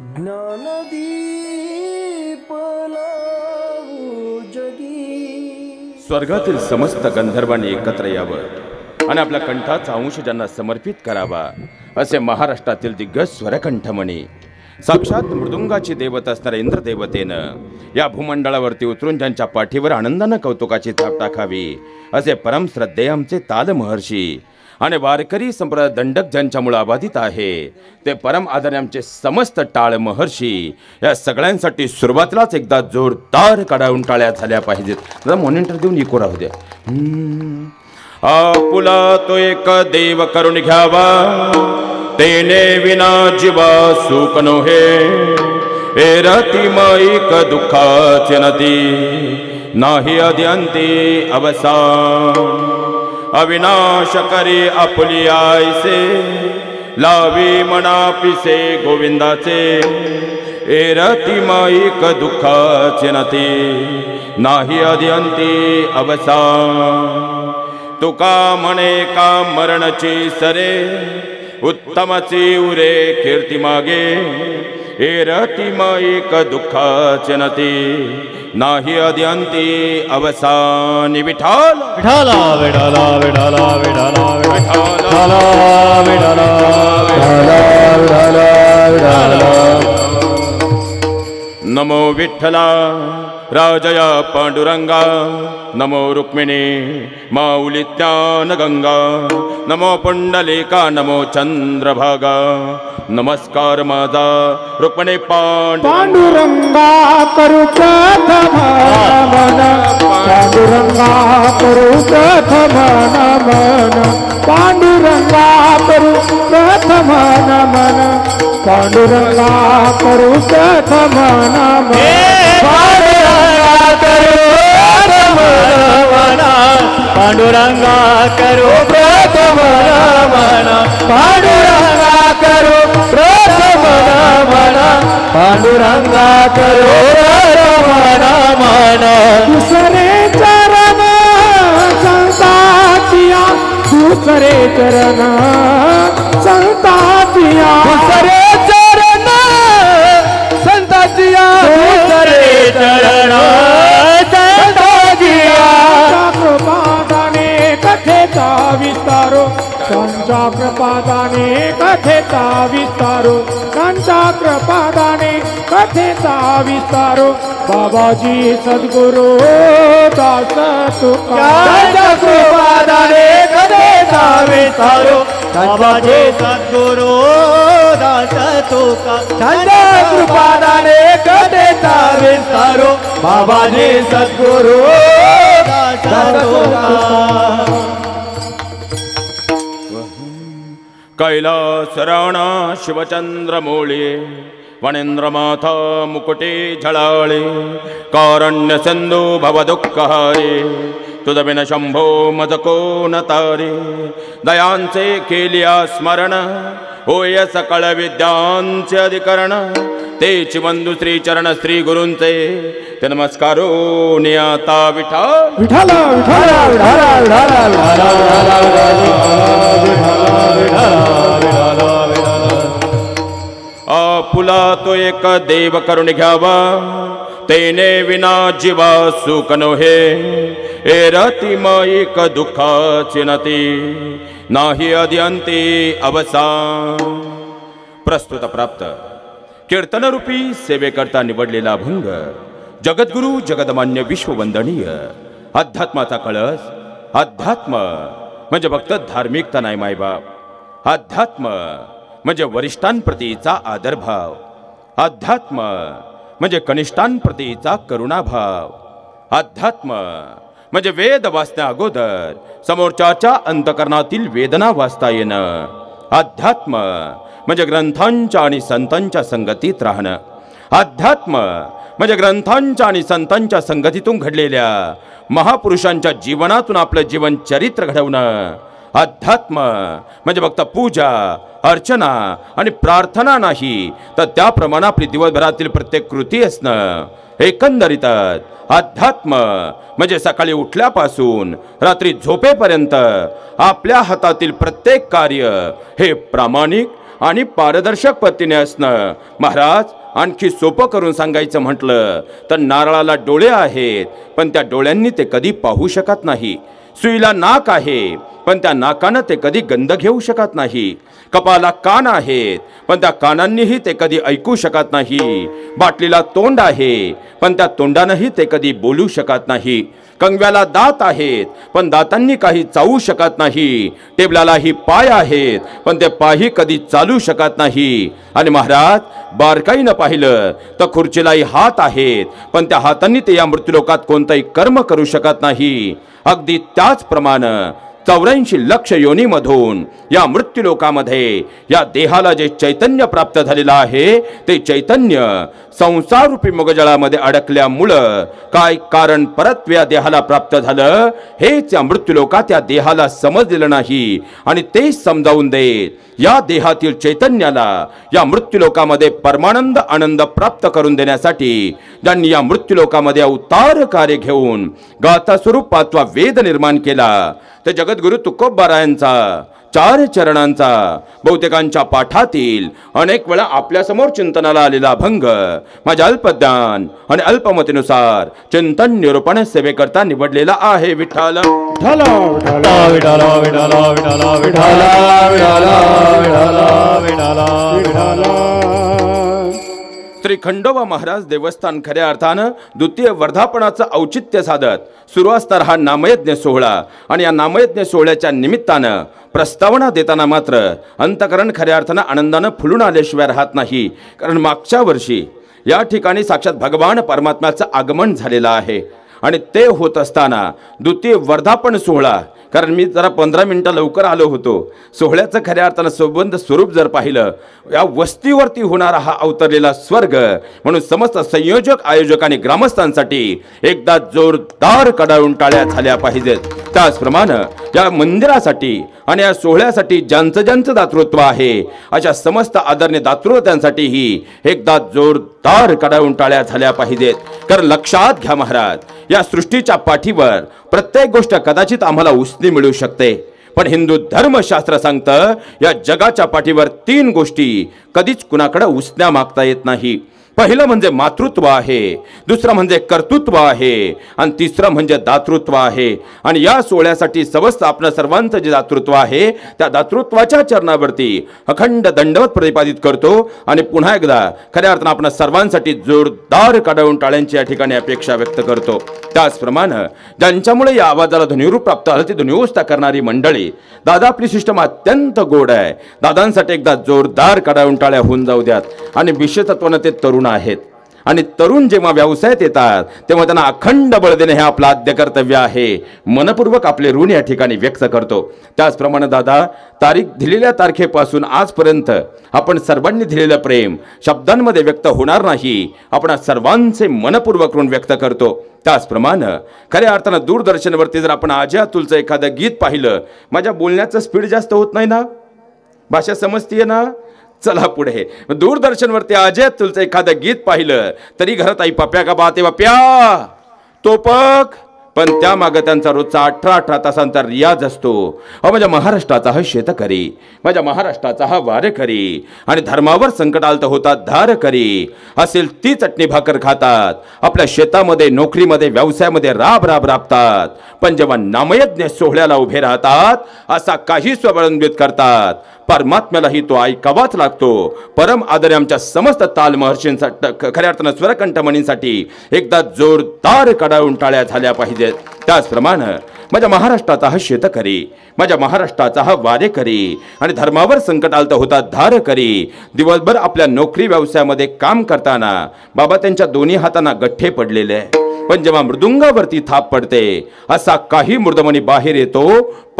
ज्ञानदीप जगी स्वर्गातील समस्त गंधर्वांनी एकत्र यावं आणि आपल्या कंठाचा अंश ज्यांना समर्पित करावा असे महाराष्ट्रातील दिग्गज स्वरकंठमणी साक्षात मृदुंगाची देवत असणाऱ्या इंद्रदेवतेनं या भूमंडळावरती उतरून ज्यांच्या पाठीवर आनंदानं कौतुकाची थाप टाकावी असे परमश्रद्धेय आमचे ताल महर्षी आणि वारकरी संप्रदाय दंडक ज्यांच्यामुळे अबाधित आहे ते परम आदरणे आमचे समस्त टाळ महर्षी या सगळ्यांसाठी सुरुवातीलाच एकदा जोरदार कडावून टाळ्या झाल्या पाहिजेत. मॉनिटर देऊन इको राहू द्या. आपुला तो एक देव करून घ्यावा. तेने विना जीवा सुख नोहे एरती माईक दुःखाचे नदी नाही अद्यंती अवसान. अविनाश करी आपली आयसे लावी मना पिसे गोविंदाचे एरती माईक दुःखाचे नती नाही अधिअंती अवसान. तुका म्हणे का मरणची सरे उत्तमची उरे कीर्ती मागे. ए रती माईक दुःखाचे नती नाही अद्यंती अवसानी विठाल विठाला विठाला विठाला विठाला विठाल विठाला विठाला विठाला नमो विठ्ठला. राजया पांडुरंगा नमो रुक्मिणी माऊली ज्ञान गंगा नमो पुंडलिका नमो चंद्रभागा नमस्कार माझा रुक्मिणी पांडु पांडुरंगा करू प्रथम मन पांडुरंगा करू प्रथम नमन पांडुरंगा करू प्रथम नमन पांडुरंगा करू प्रथम नमन पांडुरंगा करो प्रथम रमण पांडुरंगा करो प्रथम रमण पांडुरंगा करो रमण मन। दुसरे चरण संतातिया दुसरे चरण संतातिया। दुसरे चरण संताजिया दुसरे चरण विस्तारो त्यांच्या कृपादाने कथेचा विस्तारो त्यांच्या कृपादाने कथेचा विस्तारो बाबाजी सद्गुरु दास तुका त्यांच्या कृपादाने कधेचा विस्तारो बाबाजी सद्गुरु दास तुका त्यांच्या कृपादाने कधेचा विस्तारो बाबाजी सद्गुरु दास तुका कैलास राणा शिवचंद्रमौळी वणेंद्रमाथा मुकुटे झळाळे कारण्य सिंधू भवदुःखहारे तुझबिन शंभो मज न तारे दयांचे केलिया स्मरण होय सकळ विद्यांचे अधिकरण ते बंधू श्री चरण श्री गुरूंचे ते नमस्कारो नियाता विठा विठाला विठाला विठाला विठाला आपुला तो एक देव करून घ्यावा तेने विना जीवा सुख हे ए रती माईक दुःखाची नती नाही अद्यंती अवसान प्रस्तुत प्राप्त कीर्तनरूपी सेवेकरता निवडलेला भंग जगद्गुरु जगदमान्य विश्ववंदनीय अध्यात्माचा कळस अध्यात्म म्हणजे फक्त धार्मिकता नाही मायबाप अध्यात्म म्हणजे वरिष्ठांप्रतीचा आदरभाव अध्यात्म म्हणजे कनिष्ठांप्रतीचा करुणाभाव अध्यात्म म्हणजे वेद वाचण्या अगोदर समोरच्याच्या अंतकरणातील वेदना वाचता येणं अध्यात्म म्हणजे ग्रंथांच्या आणि संतांच्या संगतीत राहणं अध्यात्म म्हणजे ग्रंथांच्या आणि संतांच्या संगतीतून घडलेल्या महापुरुषांच्या जीवनातून आपलं जीवन चरित्र घडवणं अध्यात्म म्हणजे फक्त पूजा अर्चना आणि प्रार्थना नाही तर त्याप्रमाणे आपली दिवसभरातील प्रत्येक कृती असणं एकंदरीतच अध्यात्म म्हणजे सकाळी उठल्यापासून रात्री झोपेपर्यंत आपल्या हातातील प्रत्येक कार्य हे प्रामाणिक आणि पारदर्शक पद्धतीने असणं. महाराज आणखी सोपं करून सांगायचं म्हटलं तर नारळाला डोळे आहेत पण त्या डोळ्यांनी ते कधी पाहू शकत नाही. सुईला नाक आहे पण त्या नाकानं ते कधी गंध घेऊ शकत नाही. कपाला कान आहेत पण त्या कानांनीही ते कधी ऐकू शकत नाही. बाटलीला तोंड आहे पण त्या तोंडानंही ते कधी बोलू शकत नाही. कंगव्याला दात आहेत पण दातांनी काही चावू शकत नाही. टेबलालाही पाय आहेत पण ते पायही कधी चालू शकत नाही. आणि महाराज बारकाईनं पाहिलं तर खुर्चीलाही हात आहेत पण त्या हातांनी ते या मृत्यूलोकात कोणताही कर्म करू शकत नाही. अगदी त्याचप्रमाणे चौऱ्याऐंशी लक्ष योनीमधून या मृत्यूलोकामध्ये या देहाला जे चैतन्य प्राप्त झालेलं आहे ते चैतन्य संसाररूपी मगजळामध्ये अडकल्यामुळं काय कारण परत या देहाला प्राप्त झालं हेच या मृत्यूलोकात या देहाला समजलेलं नाही. आणि तेच समजावून देत या देहातील चैतन्याला या मृत्यूलोकामध्ये परमानंद आनंद प्राप्त करून देण्यासाठी ज्यांनी या मृत्यूलोकामध्ये अवतार कार्य घेऊन गाथा स्वरूपात वेद निर्माण केला. ते जगद्गुरु तुकोबारायांचा चार चरणांचा बहुतेकांच्या पाठातील अनेक वेळा आपल्यासमोर चिंतनाला आलेला भंग माझ्या अल्पज्ञान आणि अल्पमतीनुसार चिंतन निरूपण सेवेकरता निवडलेला आहे विठ्ठल विठ्ठल विठ्ठल विठाला श्री खंडोबा महाराज देवस्थान खऱ्या अर्थानं द्वितीय वर्धापनाचं औचित्य साधत सुरू असणार हा नामयज्ञ सोहळा आणि या नामयज्ञ सोहळ्याच्या निमित्तानं प्रस्तावना देताना मात्र अंतकरण खऱ्या अर्थानं आनंदानं फुलून आल्याशिवाय राहत नाही. कारण मागच्या वर्षी या ठिकाणी साक्षात भगवान परमात्म्याचं आगमन झालेलं आहे. आणि ते होत असताना द्वितीय वर्धापन सोहळा कारण मी जरा पंधरा मिनटं लवकर आलो होतो. सोहळ्याचं खऱ्या अर्थानं संबंध स्वरूप जर पाहिलं या वस्तीवरती होणारा हा अवतरलेला स्वर्ग म्हणून समस्त संयोजक आयोजक आणि ग्रामस्थांसाठी एकदा जोरदार कडाळून टाळ्या झाल्या पाहिजेत. त्याचप्रमाणे या मंदिरासाठी आणि या सोहळ्यासाठी ज्यांचं ज्यांचं दातृत्व आहे अशा समस्त आदरणीय दातृत्वांसाठीही एकदा तार कडाळून टाळ्या झाल्या पाहिजेत. कारण लक्षात घ्या महाराज. या सृष्टीच्या पाठीवर प्रत्येक गोष्ट कदाचित आम्हाला उसनी मिळू शकते. पण हिंदू धर्मशास्त्र सांगतं या जगाच्या पाठीवर तीन गोष्टी कधीच कुणाकडे उसण्या मागता येत नाही. पहिलं म्हणजे मातृत्व आहे दुसरं म्हणजे कर्तृत्व आहे आणि तिसरं म्हणजे दातृत्व आहे. आणि या सोहळ्यासाठी समस्त आपलं सर्वांचं जे दातृत्व आहे त्या दातृत्वाच्या चरणावरती अखंड दंडवत प्रतिपादित करतो. आणि पुन्हा एकदा खऱ्या अर्थानं आपण सर्वांसाठी जोरदार काढवून टाळ्यांची या ठिकाणी अपेक्षा व्यक्त करतो. त्याचप्रमाणे ज्यांच्यामुळे या आवाजाला ध्वनिरूप प्राप्त झालं ती ध्वनिवस्था करणारी मंडळी दादा आपली सिस्टम अत्यंत गोड आहे. दादांसाठी एकदा जोरदार काढावून टाळ्या होऊन जाऊ द्यात. आणि विशेषत्वानं ते तरुण आहेत. आणि तरुण जेव्हा व्यवसायात येतात तेव्हा त्यांना अखंड बळ देणे हे आपलं आद्य कर्तव्य आहे. मनपूर्वक आपले ऋण या ठिकाणी व्यक्त करतो. त्याचप्रमाणे दादा तारीख दिलेल्या तारखेपासून आजपर्यंत आपण सर्वांनी दिलेलं प्रेम शब्दांमध्ये व्यक्त होणार नाही. आपण सर्वांचे मनपूर्वक ऋण व्यक्त करतो. त्याचप्रमाणे खऱ्या अर्थानं दूरदर्शनवरती जर आपण आजी अतुलचं एखादं गीत पाहिलं माझ्या बोलण्याचं स्पीड जास्त होत नाही ना? भाषा समजतीये ना? चला पुढे. दूरदर्शनवरती अजय तुलचं एखादं गीत पाहिलं तरी घरात आई पप्या का बाते तो पक पण त्यामागं त्यांचा रोजचा अठरा अठरा तासांचा रियाज असतो. अ माझ्या महाराष्ट्राचा हा शेतकरी माझ्या महाराष्ट्राचा हा वारेकरी आणि धर्मावर संकट आलं तर होतात धारकरी. असेल ती चटणी भाकर खातात आपल्या शेतामध्ये नोकरीमध्ये व्यवसायामध्ये राब राब राबतात. पण जेव्हा नामयज्ञ सोहळ्याला उभे राहतात असा काही स्वबळंबित करतात. परमात्म्यालाही तो ऐकावाच लागतो. परम आदर आमच्या समस्त ताल महर्षींसाठी खऱ्या अर्थानं स्वरकंठमणींसाठी एकदा जोरदार कडाळून टाळ्या झाल्या पाहिजेत. त्याचप्रमाणे माझ्या महाराष्ट्राचा हा शेतकरी माझ्या महाराष्ट्राचा हा वारेकरी आणि धर्मावर संकट आलं तर होता धारकरी. दिवसभर आपल्या नोकरी व्यवसायामध्ये काम करताना बाबा त्यांच्या दोन्ही हातांना गठ्ठे पडलेले. पण जेव्हा मृदुंगावरती थाप पडते असा काही मृदमणी बाहेर येतो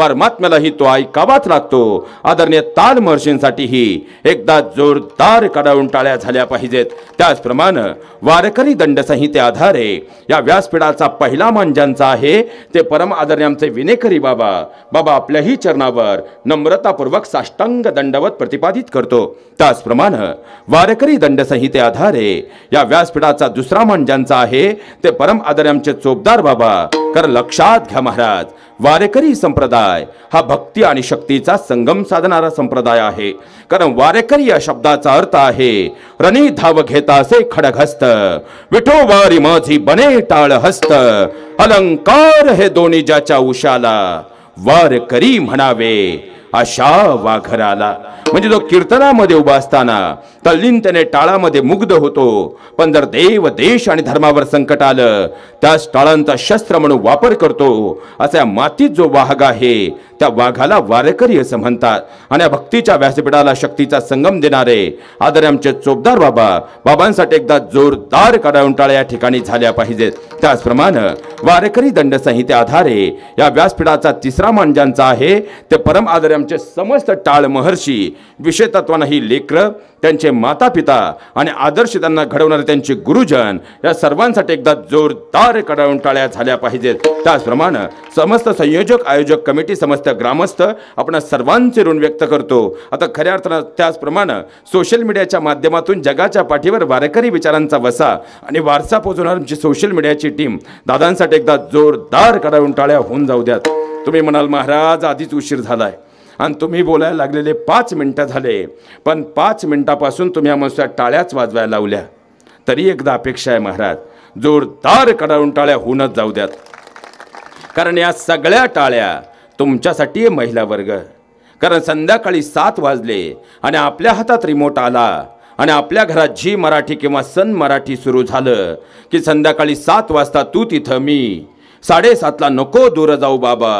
परमात्म्यालाही तो ऐकावाच लागतो. आदरणीय ताल महर्षींसाठीही एकदा जोरदार कडावून टाळ्या झाल्या पाहिजेत. त्याचप्रमाणे वारकरी दंडसंहिते आधारे या व्यासपीठाचा पहिला मान ज्यांचा आहे ते परम आदरणीय आमचे विनेकरी बाबा बाबा आपल्याही चरणावर नम्रतापूर्वक साष्टांग दंडवत प्रतिपादित करतो. त्याचप्रमाणे वारकरी दंडसंहिते आधारे या व्यासपीठाचा दुसरा मान ज्यांचा आहे ते परम आदरणीय आमचे चोपदार बाबा कारण लक्षात घ्या महाराज. वारेकरी संप्रदाय हा भक्ती आणि शक्तीचा संगम साधणारा संप्रदाय आहे. कारण वारेकरी या शब्दाचा अर्थ आहे रणी धाव घेता असे खडगहस्त विठोबारी माझी बने टाळ हस्त अलंकार हे दोन्ही ज्याच्या उशाला. वारकरी म्हणावे अशा वाघराला. म्हणजे जो कीर्तनामध्ये उभा असताना तल्लीनतेने टाळामध्ये मुग्ध होतो. पण जर देव देश आणि धर्मावर संकट आलं त्याच टाळांचा शस्त्र म्हणून वापर करतो. असा मातीत जो वाघ आहे त्या वाघाला वारकरी असं म्हणतात. आणि या भक्तीच्या व्यासपीठाला शक्तीचा संगम देणारे आदर आमचे चोपदार बाबा बाबांसाठी एकदा जोरदार कडावंटाळ्या या ठिकाणी झाल्या पाहिजेत. त्याचप्रमाणे वारकरी दंड संहिते आधारे या व्यासपीठाचा तिसरा मान ज्यांचा आहे. ते परम आदर आमचे समस्त टाळ महर्षी विषय ही लेकर त्यांचे माता पिता आणि आदर्श त्यांना घडवणारे त्यांचे गुरुजन या सर्वांसाठी एकदा जोरदार कडावंटाळ्या झाल्या पाहिजेत. त्याचप्रमाणे समस्त संयोजक आयोजक कमिटी समस्त ग्रामस्थ आपण सर्वांचे ऋण व्यक्त करतो. आता खऱ्या अर्थानं त्याचप्रमाणे सोशल मीडियाच्या माध्यमातून जगाच्या पाठीवर वारकरी विचारांचा वसा आणि वारसा पोहोचवणार आमची सोशल मीडियाची टीम दादांसाठी एकदा जोरदार कडावून टाळ्या होऊन जाऊ द्यात. तुम्ही म्हणाल महाराज आधीच उशीर झालाय. आणि तुम्ही बोलायला लागलेले पाच मिनिटं झाले. पण पाच मिनिटापासून तुम्ही आम्हाला टाळ्याच वाजवायला लावल्या. तरी एकदा अपेक्षा आहे महाराज जोरदार कडावून टाळ्या होऊनच जाऊ द्यात. कारण या सगळ्या टाळ्या तुमच्यासाठी आहे महिला वर्ग. कारण संध्याकाळी सात वाजले आणि आपल्या हातात रिमोट आला आणि आपल्या घरात झी मराठी किंवा सन मराठी सुरू झालं की संध्याकाळी सात वाजता तू तिथं मी. साडेसातला नको दूर जाऊ बाबा.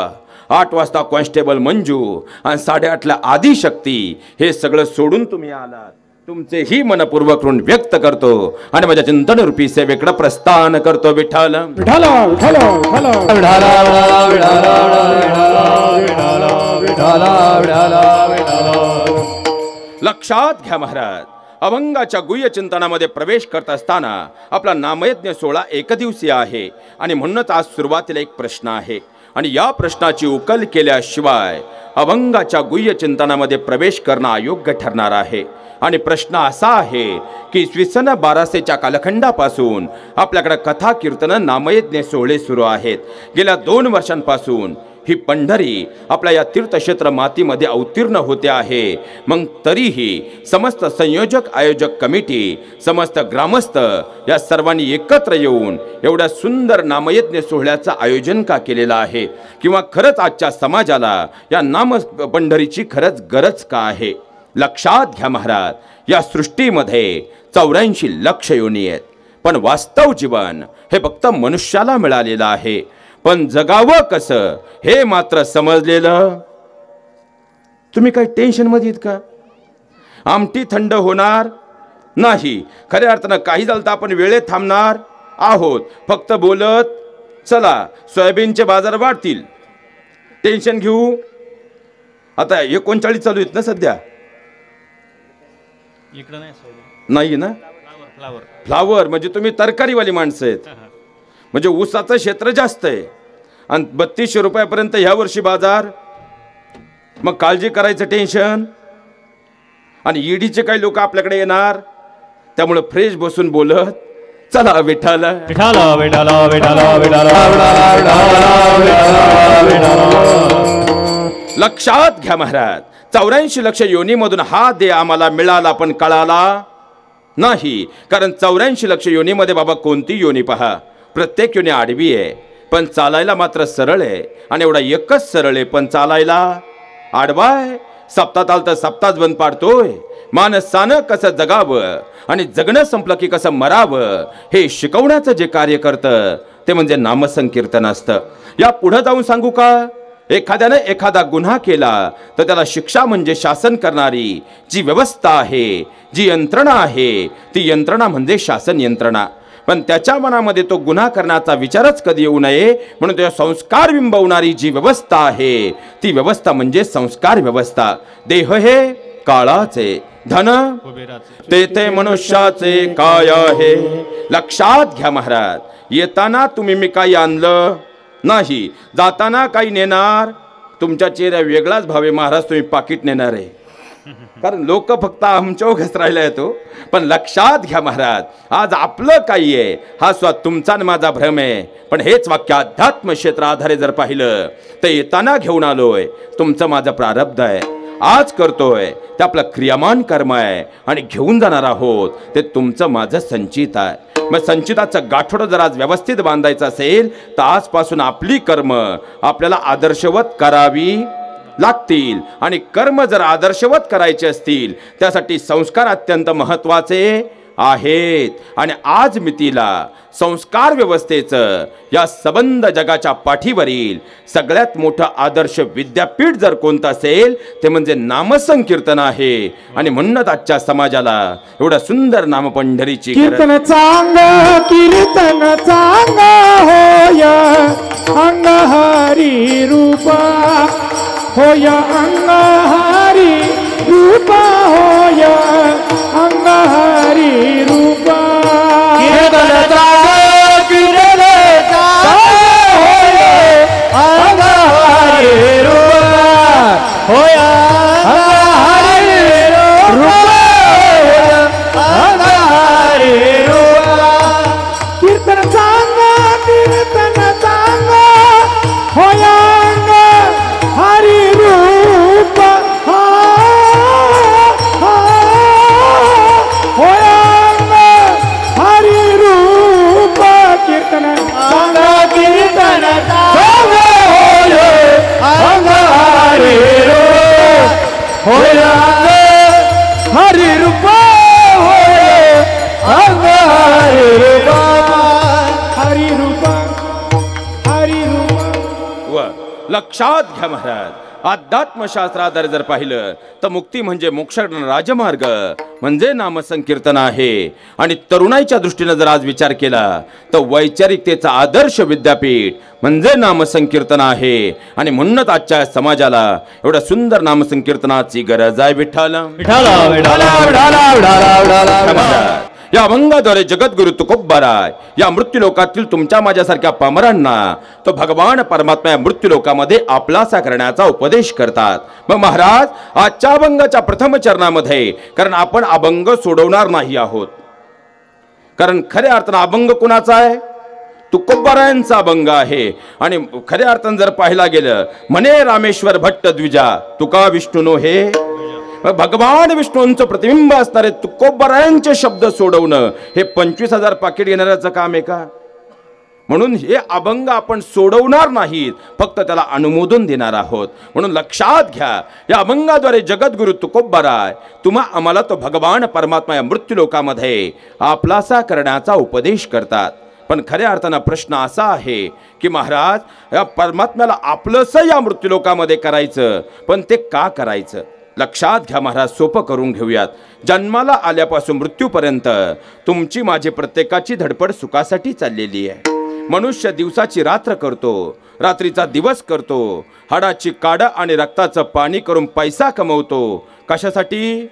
आठ वाजता कॉन्स्टेबल मंजू आणि साडेआठला आदिशक्ती हे सगळं सोडून तुम्ही आलात. तुमचे ही मनपूर्वक ऋण व्यक्त करतो आणि माझ्या चिंतन रूपी सेवेकडे प्रस्थान करतो विठ्ठल. विठाला विठाला विठाला विठाला विठाला विठाला विठाला विठाला विठाला लक्षात घ्या महाराज अभंगाच्या गुह्य चिंतनामध्ये प्रवेश करत असताना आपला नामयज्ञ सोहळा एकदिवसीय आहे आणि म्हणूनच आज सुरुवातीला एक प्रश्न आहे. आणि या प्रश्नाची उकल केल्याशिवाय अभंगाच्या गुह्य चिंतनामध्ये प्रवेश करणं अयोग्य ठरणार आहे. आणि प्रश्न असा आहे की इसवी सन बाराशेच्या कालखंडापासून आपल्याकडे कथा कीर्तन नामयज्ञ सोहळे सुरू आहेत. गेल्या दोन वर्षांपासून ही पंढरी आपल्या या तीर्थक्षेत्र मातीमध्ये अवतीर्ण होते आहे. मग तरीही समस्त संयोजक आयोजक कमिटी समस्त ग्रामस्थ या सर्वांनी एकत्र येऊन एवढ्या सुंदर नामयज्ञ सोहळ्याचं आयोजन का केलेलं आहे? किंवा खरंच आजच्या समाजाला या नाम पंढरीची खरंच गरज का आहे? लक्षात घ्या महाराज या सृष्टीमध्ये चौऱ्याऐंशी लक्ष योनी आहेत पण वास्तव जीवन हे फक्त मनुष्याला मिळालेलं आहे. पण जगावं कसं? हे मात्र समजलेलं? तुम्ही काही टेन्शनमध्ये आहेत का? आमटी थंड होणार नाही. खऱ्या अर्थानं काही झालं तर आपण वेळेत थांबणार आहोत. फक्त बोलत चला. सोयाबीनचे बाजार वाढतील. टेन्शन घेऊ. आता एकोणचाळीस चालू आहेत ना सध्या? इकडं नाही ना? फ्लावर म्हणजे तुम्ही तरकारीवाली माणसं आहेत. म्हणजे ऊसाचं क्षेत्र जास्त आहे. आणि बत्तीसशे रुपयापर्यंत ह्या वर्षी बाजार. मग काळजी करायचं टेन्शन. आणि ईडीचे काही लोक आपल्याकडे येणार. त्यामुळे फ्रेश बसून बोलत चला विठाला. विठाला विठाल विठाल विठाल. लक्षात घ्या महाराज. चौऱ्याऐंशी लक्ष योनीमधून हा दे आम्हाला मिळाला पण कळाला नाही. कारण चौऱ्याऐंशी लक्ष योनीमध्ये बाबा कोणती योनी पहा. प्रत्येक योनी आडवी आहे पण चालायला मात्र सरळ आहे आणि एवढा एकच सरळ आहे पण चालायला. आडवाय सप्तात आल तर सप्ताच बंद पाडतोय. माणसानं कसं जगावं आणि जगणं संपलं की कसं मरावं हे शिकवण्याचं जे कार्य करतं ते म्हणजे नामसंकीर्तन असतं. या पुढं जाऊन सांगू का? एखाद्यानं एखादा गुन्हा केला तर त्याला शिक्षा म्हणजे शासन करणारी जी व्यवस्था आहे जी यंत्रणा आहे ती यंत्रणा म्हणजे शासन यंत्रणा. पण त्याच्या मनामध्ये तो गुन्हा करण्याचा विचारच कधी येऊ नये? म्हणून त्या संस्कार बिंबवणारी जी व्यवस्था आहे ती व्यवस्था म्हणजे संस्कार व्यवस्था. देह हे काळाचे धन ते ते मनुष्याचे काय आहे. लक्षात घ्या महाराज येताना तुम्ही मी काही आणलं नाही जाताना काही नेणार. तुमच्या चेहऱ्या वेगळाच भावे महाराज तुम्ही पाकिट नेणार. आहे कारण लोक फक्त आमच्यावर राहिला येतो पण लक्षात घ्या महाराज आज आपलं काही आहे. हा स्वा तुमचा आणि माझा भ्रम आहे. पण हेच वाक्य अध्यात्म क्षेत्र आधारे जर पाहिलं तर येताना घेऊन आलोय. तुमचं माझं प्रारब्ध आहे. आज करतोय. ते आपलं क्रियामान कर्म आहे. आणि घेऊन जाणार आहोत. ते तुमचं माझं संचित आहे. मग संचिताचं गाठोडं जर आज व्यवस्थित बांधायचं असेल तर आजपासून आपली कर्म आपल्याला आदर्शवत करावी. लागतील आणि कर्म जर आदर्शवत करायचे असतील त्यासाठी संस्कार अत्यंत महत्त्वाचे आहेत. आणि आज मितीला संस्कार व्यवस्थेचं या सबंध जगाच्या पाठीवरील सगळ्यात मोठं आदर्श विद्यापीठ जर कोणतं असेल ते म्हणजे नामसंकीर्तन आहे. आणि म्हणूनच आजच्या समाजाला एवढं सुंदर नामपंढरीची कीर्तन चांग कीर्तन चांग होय. अंग हरी रूपा होय अंगहारी रूपा होय अंगहारी रूपा होय लक्षात घ्या महाराज अध्यात्मशास्त्राद्वारे जर पाहिलं तर मुक्ती म्हणजे मोक्ष राजमार्ग म्हणजे नामसंकीर्तन आहे आणि तरुणाईच्या दृष्टीनं जर आज विचार केला तर वैचारिकतेचा आदर्श विद्यापीठ म्हणजे नामसंकीर्तन आहे आणि म्हणूनच आजच्या समाजाला एवढ्या सुंदर नामसंकीर्तनाची गरज आहे विठ्ठल विठाला या अभंगाद्वारे जगद्गुरु तुकोबाराय या मृत्यूलोकातील तुमच्या माझ्यासारख्या पामरांना तो भगवान परमात्मा या मृत्यूलोकामध्ये आपलासा करण्याचा उपदेश करतात. मग महाराज आजच्या अभंगाच्या प्रथम चरणामध्ये कारण आपण अभंग सोडवणार नाही आहोत. कारण खऱ्या अर्थानं अभंग कुणाचा आहे? तुकोबारायांचा अभंग आहे. आणि खऱ्या अर्थानं जर पाहिला गेलं म्हणे रामेश्वर भट्ट द्विजा तुका विष्णुनो हे भगवान विष्णूंचं प्रतिबिंब असणारे तुकोबरायांचे शब्द सोडवणं हे पंचवीस हजार पाकिट घेणाऱ्याचं काम आहे का? म्हणून हे अभंग आपण सोडवणार नाहीत फक्त त्याला अनुमोदन देणार आहोत. म्हणून लक्षात घ्या या अभंगाद्वारे जगद्गुरु तुकोबाराय तुम्हा आम्हाला तो भगवान परमात्मा या मृत्यूलोकामध्ये आपलासा करण्याचा उपदेश करतात. पण खऱ्या अर्थानं प्रश्न असा आहे की महाराज या परमात्म्याला आपलंसं या मृत्यूलोकामध्ये करायचं पण ते का करायचं? लक्षात घ्या महाराज सोपं करून घेऊयात. जन्माला आल्यापासून मृत्यूपर्यंत तुमची माझी प्रत्येकाची धडपड सुखासाठी चाललेली आहे. मनुष्य दिवसाची रात्र करतो रात्रीचा दिवस करतो हाडाची काडं आणि रक्ताचं पाणी करून पैसा कमवतो. कशासाठी?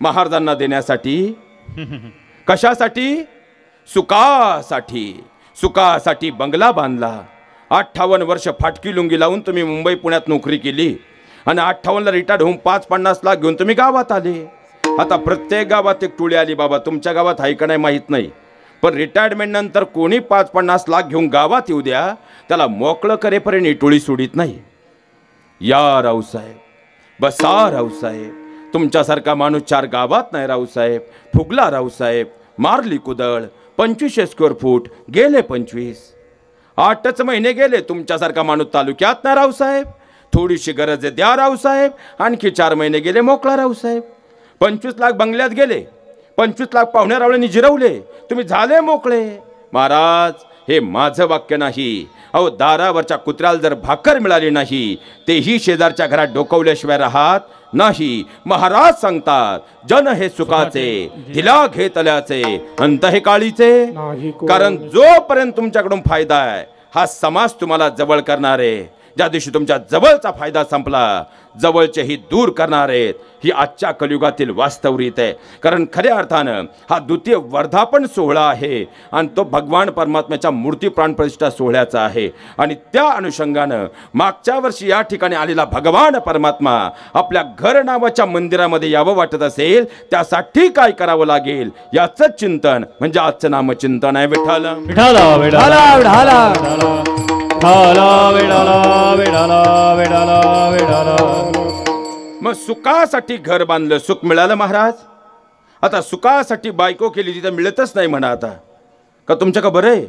महाराजांना देण्यासाठी. कशासाठी? सुखासाठी. सुखासाठी बंगला बांधला. अठ्ठावन्न वर्ष फाटकी लुंगी लावून तुम्ही मुंबई पुण्यात नोकरी केली. आणि अठ्ठावन्नला रिटायर्ड होऊन पाच पन्नास लाख घेऊन तुम्ही गावात आले. आता प्रत्येक गावात एक टोळी आली बाबा तुमच्या गावात आहे का नाही माहीत नाही. पण रिटायरमेंटनंतर कोणी पाच पन्नास लाख घेऊन गावात येऊ द्या त्याला मोकळं करेपर्यंत ही टोळी सोडित नाही. या रावसाहेब बसा रावसाहेब तुमच्यासारखा माणूस चार गावात नाही रावसाहेब फुगला रावसाहेब मारली कुदळ. पंचवीसशे स्क्वेअर फूट गेले पंचवीस. आठच महिने गेले तुमच्यासारखा माणूस तालुक्यात नाही रावसाहेब थोडीशी गरज आहे. द्या रावसाहेब आणखी चार महिने गेले मोकळा रावसाहेब पंचवीस लाख बंगल्यात गेले. पंचवीस लाख पाहुण्या रावळ्यांनी जिरवले. तुम्ही झाले मोकळे. महाराज हे माझं वाक्य नाही. अहो दारावरच्या कुत्र्याला जर भाकर मिळाली नाही तेही शेजारच्या घरात डोकवल्याशिवाय राहत नाही. महाराज सांगतात जन हे सुखाचे दिला घेतल्याचे अंत हे काळीचे. कारण जोपर्यंत तुमच्याकडून फायदा आहे हा समाज तुम्हाला जवळ करणारे. ज्या दिवशी तुमच्या जवळचा फायदा संपला जवळचेही दूर करणार आहेत ही आजच्या कलियुगातील वास्तवरीत आहे. कारण खऱ्या अर्थानं हा द्वितीय वर्धापन सोहळा आहे आणि तो भगवान परमात्म्याच्या मूर्ती प्राणप्रतिष्ठा सोहळ्याचा आहे. आणि त्या अनुषंगानं मागच्या वर्षी या ठिकाणी आलेला भगवान परमात्मा आपल्या घर नावाच्या मंदिरामध्ये यावं वाटत असेल त्यासाठी काय करावं लागेल याचं चिंतन म्हणजे आजचं नामचिंतन आहे. विठ्ठल. विठाला विठाला विठाला विठाला मग सुखासाठी घर बांधलं सुख मिळालं महाराज? आता सुखासाठी बायको केली तिथं मिळतच नाही म्हणा आता. का तुमच्या का बरं आहे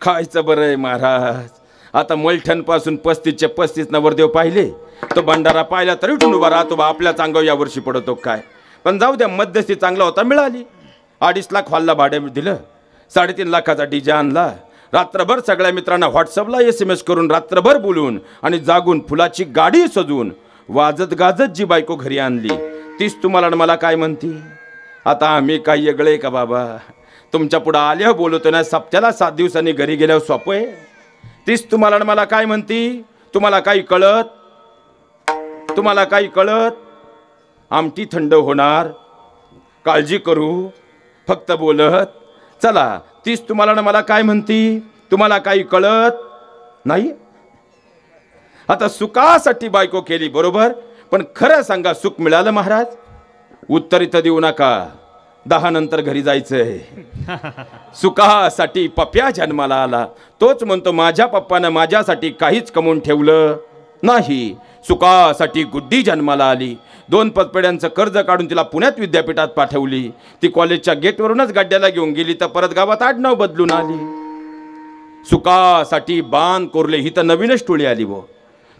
खायचं बरं आहे महाराज. आता मलठणपासून पस्तीसचे पस्तीस नवरदेव पाहिले तो भंडारा पाहिला तरी उठून उभा राहतो बा आपल्या चांगव या वर्षी पडतो काय. पण जाऊ द्या मध्यस्थी चांगला होता मिळाली. अडीच लाख हॉलला भाडे दिलं साडेतीन लाखाचा डीजे आणला रात्रभर सगळ्या मित्रांना व्हॉट्सअपला एस एम एस करून रात्रभर बोलून आणि जागून फुलाची गाडी सजवून वाजत गाजत जी बायको घरी आणली तीच तुम्हाला आणि मला काय म्हणती? आता आम्ही काही येगळे का बाबा? तुमच्या पुढं आल्यावर बोलतो ना सप्त्याला सात दिवसांनी घरी गेल्यावर सोपं आहे. तीच तुम्हाला आणि मला काय म्हणती? तुम्हाला काही कळत? तुम्हाला काही कळत? आमटी थंड होणार. काळजी करू. फक्त बोलत. चला तीच तुम्हाला ना मला काय म्हणती? तुम्हाला काही कळत नाही? आता सुखासाठी बायको केली बरोबर? पण खरं सांगा सुख मिळालं महाराज? उत्तर इथं देऊ नका. दहा नंतर घरी जायचंय. सुखासाठी पप्या जन्माला आला. तोच म्हणतो माझ्या पप्पानं माझ्यासाठी काहीच कमवून ठेवलं. नाही. सुखासाठी गुड्डी जन्माला आली. दोन पदपेड्यांचं कर्ज काढून तिला पुण्यात विद्यापीठात पाठवली. ती कॉलेजच्या गेटवरूनच गड्ड्याला घेऊन गेली तर परत गावात आडनाव बदलून आली. सुखासाठी बाण कोरले ही तर नवीनच टोळी आली व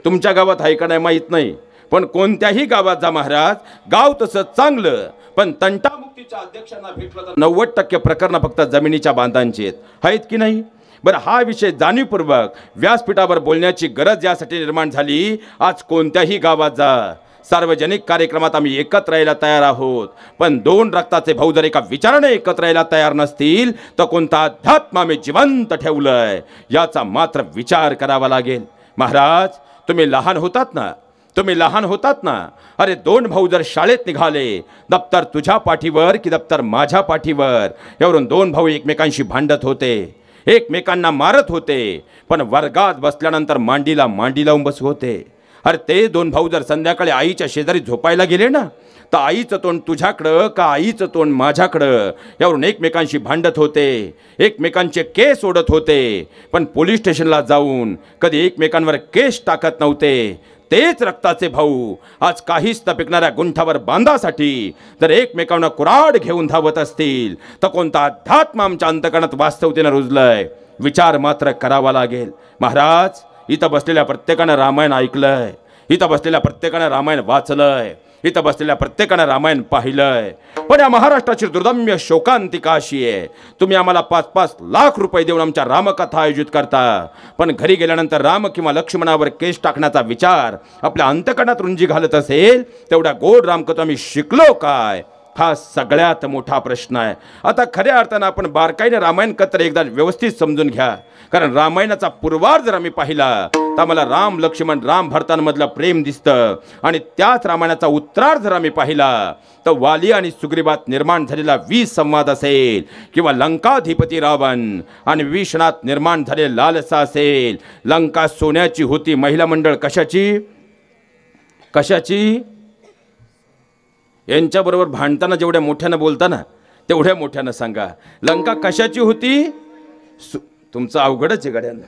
तुमच्या गावात आहे का नाही माहीत नाही पण कोणत्याही गावात जा महाराज गाव तसं चांगलं. पण तंटामुक्तीच्या अध्यक्षांना भेटलं तर नव्वद टक्के प्रकरणं फक्त जमिनीच्या बांधांची आहेत की नाही? बरं हा विषय जाणीवपूर्वक व्यासपीठावर बोलण्याची गरज यासाठी निर्माण झाली. आज कोणत्याही गावात जा सार्वजनिक कार्यक्रमात आम्ही एकत्र यायला तयार आहोत. पण दोन रक्ताचे भाऊ जर एका विचाराने एकत्र यायला तयार नसतील तर कोणता अध्यात्म आम्ही जिवंत ठेवलंय याचा मात्र विचार करावा लागेल. महाराज तुम्ही लहान होतात ना? तुम्ही लहान होतात ना? अरे दोन भाऊ जर शाळेत निघाले दप्तर तुझ्या पाठीवर की दप्तर माझ्या पाठीवर? यावरून दोन भाऊ एकमेकांशी भांडत होते. एकमेकांना मारत होते. पण वर्गात बसल्यानंतर मांडीला मांडी लावून बस होते. अरे ते दोन भाऊ जर संध्याकाळी आईच्या शेजारी झोपायला गेले ना तर आईचं तोंड तुझ्याकडं का आईचं तोंड माझ्याकडं? यावरून एकमेकांशी भांडत होते. एकमेकांचे केस ओढत होते. पण पोलीस स्टेशनला जाऊन कधी एकमेकांवर केस टाकत नव्हते. तेच रक्ताचे भाऊ. आज काहीच न पिकणाऱ्या गुंठावर बांधासाठी जर एकमेकांना कुराड घेऊन धावत असतील तर कोणता अध्यात्म आमच्या अंतकणात वास्तवतेनं रुजलंय? विचार मात्र करावा लागेल. महाराज इथं बसलेल्या प्रत्येकानं रामायण ऐकलंय. इथं बसलेल्या प्रत्येकानं रामायण वाचलंय. इथं बसलेल्या प्रत्येकानं रामायण पाहिलंय. पण या महाराष्ट्राची दुर्दम्य शोकांतिका अशी आहे? तुम्ही आम्हाला पाच पाच लाख रुपये देऊन आमच्या रामकथा आयोजित करता. पण घरी गेल्यानंतर राम किंवा लक्ष्मणावर केस टाकण्याचा विचार आपल्या अंतकणात रुंजी घालत असेल तेवढ्या गोड रामकथा आम्ही शिकलो काय? हा सगळ्यात मोठा प्रश्न आहे. आता खऱ्या अर्थानं आपण बारकाईने रामायण कत्र एकदा व्यवस्थित समजून घ्या. कारण रामायणाचा पूर्वार जर आम्ही पाहिला तर आम्हाला राम लक्ष्मण राम भरतांमधलं प्रेम दिसतं. आणि त्याच रामायणाचा उत्तरार जर आम्ही पाहिला तर वाली आणि सुग्रीवात निर्माण झालेला वीस संवाद असेल किंवा लंकाधिपती रावण आणि विषणात निर्माण झालेला लालसा असेल. लंका सोन्याची होती महिला मंडळ कशाची? कशाची? यांच्याबरोबर भांडताना जेवढ्या मोठ्यानं बोलताना तेवढ्या मोठ्यानं सांगा लंका कशाची होती? सु तुमचं अवघडच आहे गड्यानं.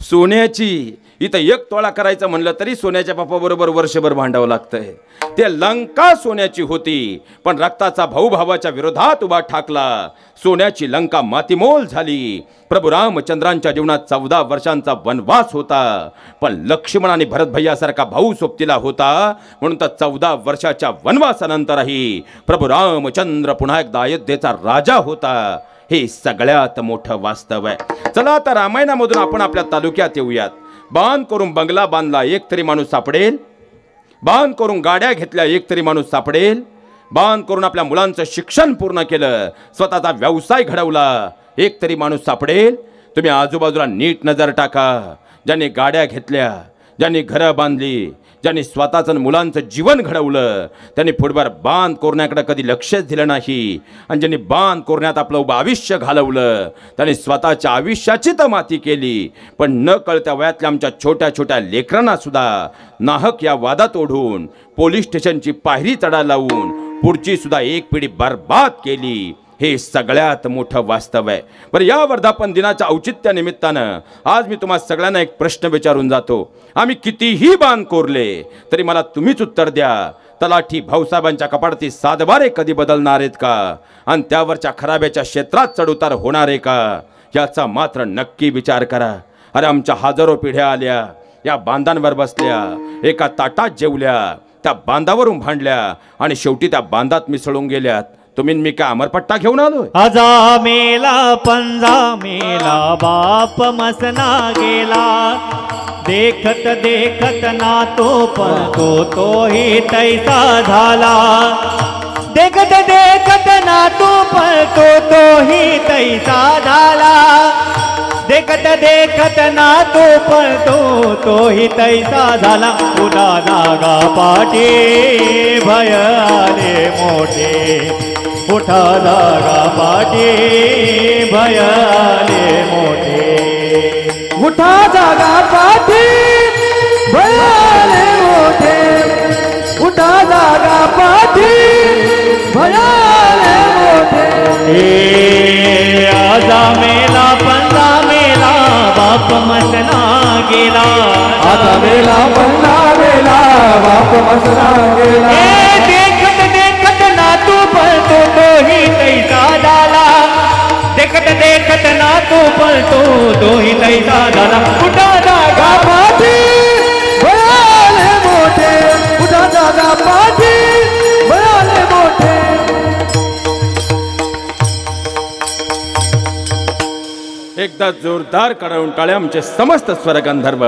सोन्याची इथं एक तोळा करायचं म्हणलं तरी सोन्याच्या बापाबरोबर वर्षभर भांडावं लागतंय. ते लंका सोन्याची होती पण रक्ताचा भाऊ भावाच्या विरोधात उभा ठाकला. सोन्याची लंका मातीमोल झाली. प्रभू रामचंद्रांच्या जीवनात चौदा वर्षांचा वनवास होता. पण लक्ष्मण आणि भरत भैयासारखा भाऊ सोबतीला होता. म्हणून तर चौदा वर्षाच्या वनवासानंतरही प्रभू रामचंद्र पुन्हा एकदा अयोध्येचा राजा होता. हे सगळ्यात मोठं वास्तव आहे. चला आता रामायणामधून आपण आपल्या तालुक्यात येऊयात. बांध करून बंगला बांधला एक तरी माणूस सापडेल. बांध करून गाड्या घेतल्या एक तरी माणूस सापडेल. बांध करून आपल्या मुलांचं शिक्षण पूर्ण केलं स्वतःचा व्यवसाय घडवला एक तरी माणूस सापडेल. तुम्ही आजूबाजूला नीट नजर टाका. ज्यांनी गाड्या घेतल्या ज्यांनी घरं बांधली ज्यांनी स्वतःचं मुलांचं जीवन घडवलं त्यांनी फुटबार बांध कोरण्याकडे कधी लक्षच दिलं नाही. आणि ज्यांनी बांध कोरण्यात आपलं उभं आयुष्य घालवलं त्यांनी स्वतःच्या आयुष्याची तर माती केली. पण न कळत्या वयातल्या आमच्या छोट्या छोट्या लेकरांनासुद्धा नाहक या वादात ओढून पोलीस स्टेशनची पायरी चढा लावून पुढची सुद्धा एक पिढी बर्बाद केली. हे सगळ्यात मोठं वास्तव आहे. बरं या वर्धापन दिनाच्या औचित्यानिमित्तानं आज मी तुम्हा सगळ्यांना एक प्रश्न विचारून जातो. आम्ही कितीही बांध कोरले तरी मला तुम्हीच उत्तर द्या. तलाठी भाऊसाहेबांच्या कपाडती सातबारे कधी बदलणार आहेत का? आणि त्यावरच्या खराब्याच्या क्षेत्रात चढउतार होणार आहे का? याचा मात्र नक्की विचार करा. अरे आमच्या हजारो पिढ्या आल्या या बांधांवर बसल्या एका ताटात जेवल्या त्या बांधावरून भांडल्या आणि शेवटी त्या बांधात मिसळून गेल्यात. तुम्ही मी का अमरपट्टा घेऊन आलोय? आजा मेला पंजा मेला बाप मसना गेला. देखत देखत ना तो पळतो तो तोही तैसा झाला. देखत देखत ना तो पळतो तो तोही तैसा झाला. देखत देखत ना तो पळतो तो तोही तैसा झाला. पुन्हा नागा पाठी भय आले मोठे. उठा जागा पाठी भय आले मोठे उठा जागा पाठी भयाले मोठे उठा जागा पाठी भयाले मोठे ए आजा मेला पंजा मेला बाप मसना गेला। आता मेला पडला वेला बाप मसला गेला। ए देखत देखत ना तू पळतो तोही तैसा झाला देखत देखत ना तू पळतो तोही तैसा झाला कुठं जागा पाठी भयाले मोठे। उठा जागा पाठी भयाले मोठे। एकदा जोरदार कडवून टाळे आमचे समस्त स्वरगंधर्व.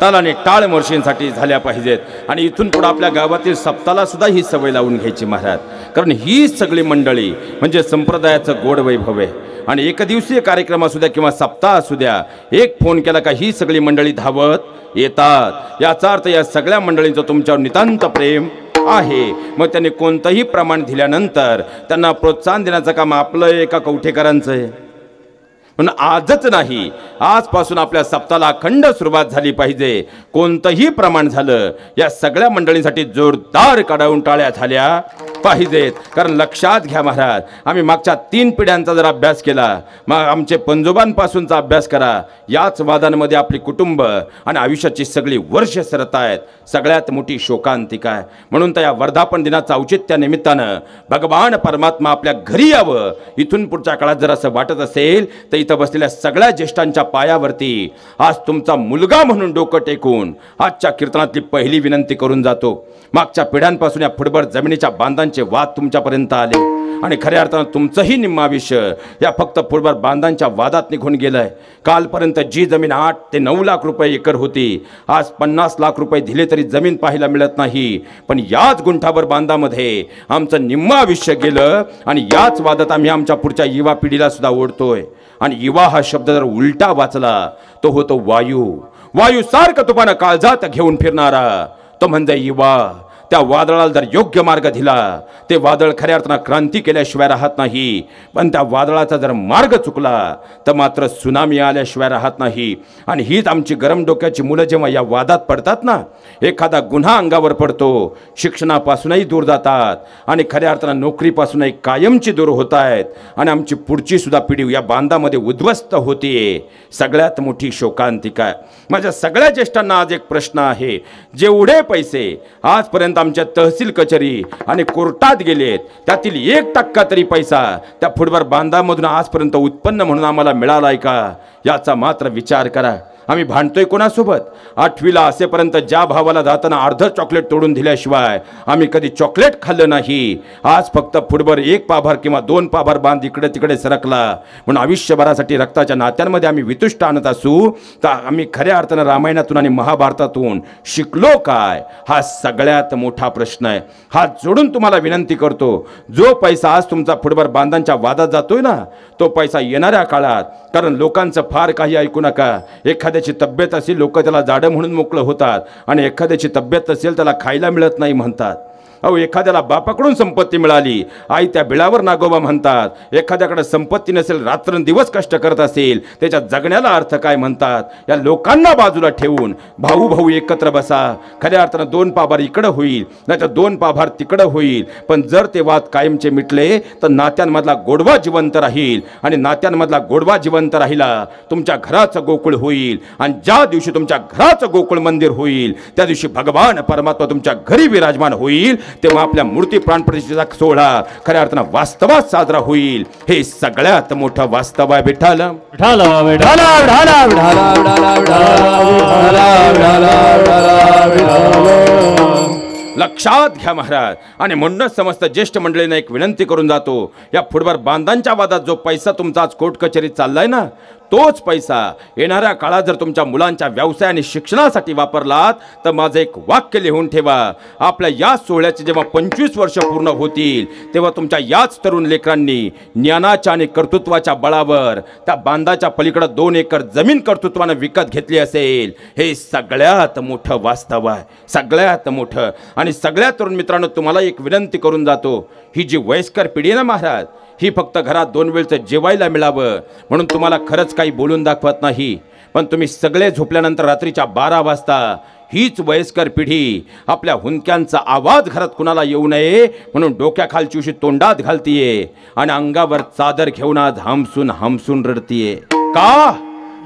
तालाने टाळ मोर्शींसाठी झाल्या पाहिजेत. आणि इथून पुढे आपल्या गावातील सप्ताला सुद्धा ही सवय लावून घ्यायची महाराज. कारण ही सगळी मंडळी म्हणजे संप्रदायाचं गोड वैभव आहे. आणि एक दिवसीय कार्यक्रम असू द्या किंवा सप्ताह असू द्या एक फोन केला का ही सगळी मंडळी धावत येतात. याचा अर्थ या सगळ्या मंडळींचं तुमच्यावर नितांत प्रेम आहे. मग त्यांनी कोणतंही प्रमाण दिल्यानंतर त्यांना प्रोत्साहन देण्याचं काम आपलं आहे का कवठेकरांचं आहे. पण आजच नाही. आजपासून आपल्या सप्ताला अखंड सुरुवात झाली पाहिजे. कोणतंही प्रमाण झालं या सगळ्या मंडळींसाठी जोरदार कडावून टाळ्या झाल्या पाहिजेत. कारण लक्षात घ्या महाराज आम्ही मागच्या तीन पिढ्यांचा जर अभ्यास केला मग आमचे पंजोबांपासूनचा अभ्यास करा. याच वादांमध्ये आपली कुटुंब आणि आयुष्याची सगळी वर्ष सरत आहेत. सगळ्यात मोठी शोकांतिका आहे. म्हणून तर या वर्धापन दिनाचं औचित्या निमित्तानं भगवान परमात्मा आपल्या घरी यावं. इथून पुढच्या काळात जर असं वाटत असेल तर इथं बसलेल्या सगळ्या ज्येष्ठांच्या पायावरती. आज तुमचा मुलगा म्हणून डोकं टेकून आजच्या कीर्तनातली पहिली विनंती करून जातो. मागच्या पिढ्यांपासून या फुटबळ जमिनीच्या बांधांचे वाद तुमच्यापर्यंत आले. आणि खऱ्या अर्थानं तुमचंही निम्म आयुष्य या फक्त फुटबॉल बांधांच्या वादात निघून गेलंय. कालपर्यंत जी जमीन आठ ते नऊ लाख रुपये एकर होती. आज पन्नास लाख रुपये दिले तरी जमीन पाहायला मिळत नाही. पण याच गुंठावर बांधामध्ये आमचं निम्माविष्य आयुष्य गेलं आणि याच वादात आम्ही आमच्या पुढच्या युवा पिढीला सुद्धा ओढतोय. आणि युवा हा शब्द जर उलटा वाचला तो होतो वायू. वायू सारखं तुम्हाला काळजात घेऊन फिरणारा. तो म्हणजे युवा त्या वादळाला जर योग्य मार्ग दिला ते वादळ खऱ्या अर्थानं क्रांती केल्याशिवाय राहत नाही. पण त्या वादळाचा जर मार्ग चुकला तर मात्र सुनामी आल्याशिवाय राहत नाही. आणि हीच आमची गरम डोक्याची मुलं जेव्हा या वादात पडतात ना एखादा गुन्हा अंगावर पडतो शिक्षणापासूनही दूर जातात आणि खऱ्या अर्थानं नोकरीपासूनही कायमची दूर होत आहेत. आणि आमची पुढची सुद्धा पिढी या बांधामध्ये उद्ध्वस्त होते. सगळ्यात मोठी शोकांतिका. माझ्या सगळ्या ज्येष्ठांना आज एक प्रश्न आहे. जेवढे पैसे आजपर्यंत आमच्या तहसील कचेरी आणि कोर्टात गेलेत. त्यातील एक टक्का तरी पैसा त्या फुटबॉल बांधामधून आजपर्यंत उत्पन्न म्हणून आम्हाला मिळाला आहे का? याचा मात्र विचार करा. आम्ही भांडतोय कोणासोबत? आठवीला असेपर्यंत ज्या भावाला जाताना अर्धं चॉकलेट तोडून दिल्याशिवाय आम्ही कधी चॉकलेट खाल्लं नाही. आज फक्त फुटबॉल एक पाभार किंवा दोन पाभार बांध इकडे तिकडे सरकला. म्हणून आयुष्यभरासाठी रक्ताच्या नात्यांमध्ये आम्ही वितुष्ट आणत असू तर आम्ही खऱ्या अर्थानं रामायणातून आणि महाभारतातून शिकलो काय? हा सगळ्यात मोठा प्रश्न आहे. हा जोडून तुम्हाला विनंती करतो जो पैसा आज तुमचा फुटबॉल बांधांच्या वादात जातोय ना तो पैसा येणाऱ्या काळात कारण लोकांचं फार काही ऐकू नका. एखाद्या एखाद्याची तब्येत असेल लोक त्याला जाडं म्हणून मोकळं होतात. आणि एखाद्याची तब्येत असेल त्याला खायला मिळत नाही म्हणतात. अहो एखाद्याला बापाकडून संपत्ती मिळाली. आई त्या बिळावर नागोबा म्हणतात एखाद्याकडे संपत्ती नसेल रात्रंदिवस कष्ट करत असेल त्याच्या जगण्याला अर्थ काय? म्हणतात. या लोकांना बाजूला ठेवून भाऊ भाऊ एकत्र बसा. खऱ्या अर्थानं दोन पाभार इकडं होईल नाहीतर दोन पाभार तिकडं होईल. पण जर ते वाद कायमचे मिटले तर नात्यांमधला गोडवा जिवंत राहील. आणि नात्यांमधला गोडवा जिवंत राहिला तुमच्या घराचं गोकुळ होईल. आणि ज्या दिवशी तुमच्या घराचं गोकुळ मंदिर होईल त्या दिवशी भगवान परमात्मा तुमच्या घरी विराजमान होईल. तेव्हा आपल्या मूर्ती प्राणप्रतिष्ठेचा सोहळा खऱ्या अर्थानं वास्तवात साजरा होईल. हे सगळ्यात मोठं वास्तव आहे विठाल लक्षात घ्या महाराज. आणि म्हणूनच समस्त ज्येष्ठ मंडळींना एक विनंती करून जातो या फुटबॉल बांधांच्या वादात जो पैसा तुमचा आज कोर्ट कचेरीत चाललाय ना तोच पैसा. येणाऱ्या काळात जर तुमच्या मुलांच्या व्यवसाय आणि शिक्षणासाठी वापरलात तर माझं एक वाक्य लिहून ठेवा. आपल्या या सोहळ्याचे जेव्हा पंचवीस वर्ष पूर्ण होतील तेव्हा तुमच्या याच तरुण लेकरांनी ज्ञानाच्या आणि कर्तृत्वाच्या बळावर त्या बांधाच्या पलीकडे दोन एकर जमीन कर्तृत्वानं विकत घेतली असेल. हे सगळ्यात मोठं वास्तव आहे. सगळ्यात मोठं. आणि सगळ्या तरुण मित्रांनो तुम्हाला एक विनंती करून जातो. ही जी वयस्कर पिढी आहे ना महाराज ही फक्त घरात दोन वेळचं जेवायला मिळावं. म्हणून तुम्हाला खरंच काही बोलून दाखवत नाही. पण तुम्ही सगळे झोपल्यानंतर रात्रीच्या बारा वाजता हीच वयस्कर पिढी आपल्या हुंक्यांचा आवाज घरात कुणाला येऊ नये म्हणून डोक्याखालची उशी तोंडात घालतीये आणि अंगावर चादर घेऊन आज हमसून हमसून रडतीये. का?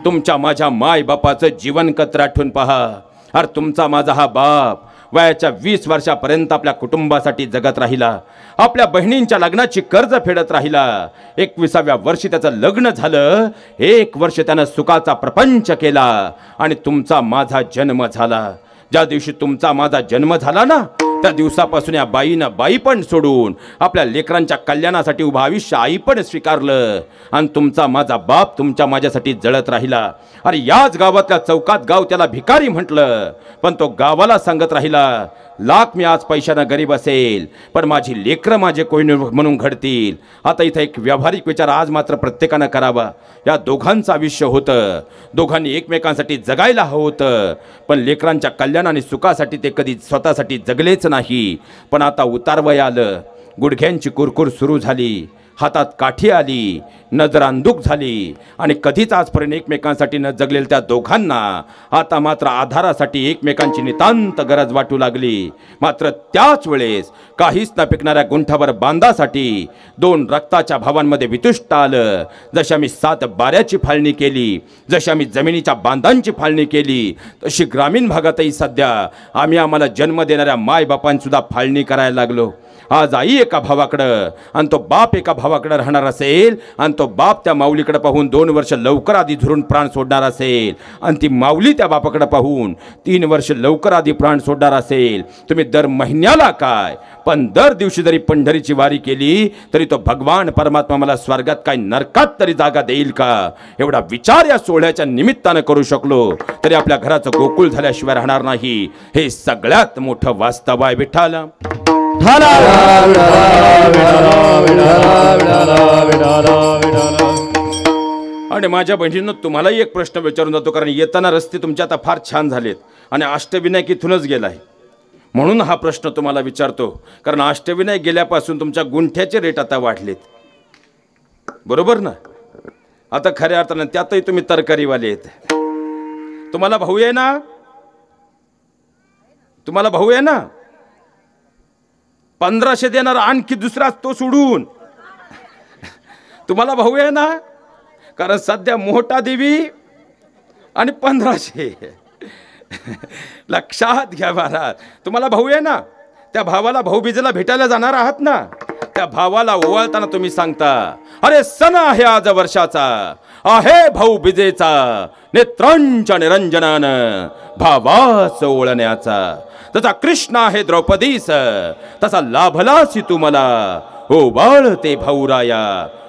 तुमच्या माझ्या माय बापाचं जीवन कत्र आठवून पहा. अरे तुमचा माझा हा बाप वयाच्या वीस वर्षापर्यंत आपल्या कुटुंबासाठी जगत राहिला. आपल्या बहिणींच्या लग्नाची कर्ज फेडत राहिला. एकविसाव्या वर्षी त्याचं लग्न झालं. एक वर्ष त्यानं सुखाचा प्रपंच केला आणि तुमचा माझा जन्म झाला. ज्या दिवशी तुमचा माझा जन्म झाला ना त्या दिवसापासून या बाईनं बाई पण सोडून आपल्या लेकरांच्या कल्याणासाठी उभं आयुष्य आई पण स्वीकारलं. आणि तुमचा माझा बाप तुमच्या माझ्यासाठी जळत राहिला. अरे याच गावातल्या चौकात गाव त्याला भिकारी म्हटलं. पण तो गावाला सांगत राहिला लाख मी आज पैशानं गरीब असेल पण माझी लेकरं माझे कोणी म्हणून घडतील. आता इथं एक व्यावहारिक विचार आज मात्र प्रत्येकानं करावा. या दोघांचं आयुष्य होतं. दोघांनी एकमेकांसाठी जगायला हवं होतं. पण लेकरांच्या कल्याण आणि सुखासाठी ते कधी स्वतःसाठी जगलेच नाही. पण आता उतारवय आलं. गुडघ्यांची कुरकुर सुरू झाली. हातात काठी आली नजर झाली आणि कधीच आजपर्यंत एकमेकांसाठी न जगलेल्या त्या दोघांना आता मात्र आधारासाठी एकमेकांची नितांत गरज वाटू लागली. मात्र त्याच वेळेस काहीच न पिकणाऱ्या गुंठावर बांधासाठी दोन रक्ताच्या भावांमध्ये वितुष्ट आलं. जशी आम्ही सात बाऱ्याची फाळणी केली जशी आम्ही जमिनीच्या बांधांची फाळणी केली तशी ग्रामीण भागातही सध्या आम्ही आम्हाला जन्म देणाऱ्या मायबापांसुद्धा फाळणी करायला लागलो. आज आई एका भावाकडं आणि तो बाप एका भावाकडं राहणार असेल आणि तो बाप त्या माऊलीकडे पाहून दोन वर्ष लवकर आधी धरून प्राण सोडणार असेल. आणि ती माऊली त्या बापाकडे पाहून तीन वर्ष लवकर आधी प्राण सोडणार असेल. तुम्ही दर महिन्याला काय? पण दर दिवशी जरी पंढरीची वारी केली तरी तो भगवान परमात्मा मला स्वर्गात काय नरकात तरी जागा देईल का? एवढा विचार या सोहळ्याच्या निमित्तानं करू शकलो तरी आपल्या घराचं गोकुळ झाल्याशिवाय राहणार नाही. हे सगळ्यात मोठं वास्तव आहे आणि माझ्या बहिणीनं तुम्हालाही एक प्रश्न विचारून जातो कारण येताना रस्ते तुमचे आता फार छान झालेत आणि अष्टविनायक इथूनच गेला आहे म्हणून हा प्रश्न तुम्हाला विचारतो कारण अष्टविनायक गेल्यापासून तुमच्या गुंठ्याचे रेट आता वाढलेत. बरोबर ना? आता खऱ्या अर्थानं त्यातही तुम्ही तरकारीवाले आहेत. तुम्हाला भाऊ आहे ना? तुम्हाला भाऊ आहे ना? पंधराशे देणार आणखी दुसराच तो सोडून. तुम्हाला भाऊ आहे ना? कारण सध्या मोठा देवी आणि पंधराशे. लक्षात घ्या महाराज. तुम्हाला भाऊ आहे ना? त्या भावाला भाऊबीजेला भेटायला जाणार आहात ना? त्या भावाला ओवाळताना तुम्ही सांगता अरे सण आहे आज वर्षाचा. आहे भाऊबीजेचा नेत्रांच्या निरंजनानं भावास ओळण्याचा. तसा कृष्ण आहे द्रौपदीस तसा लाभलासी तू मला. हो बाळ ते भाऊराया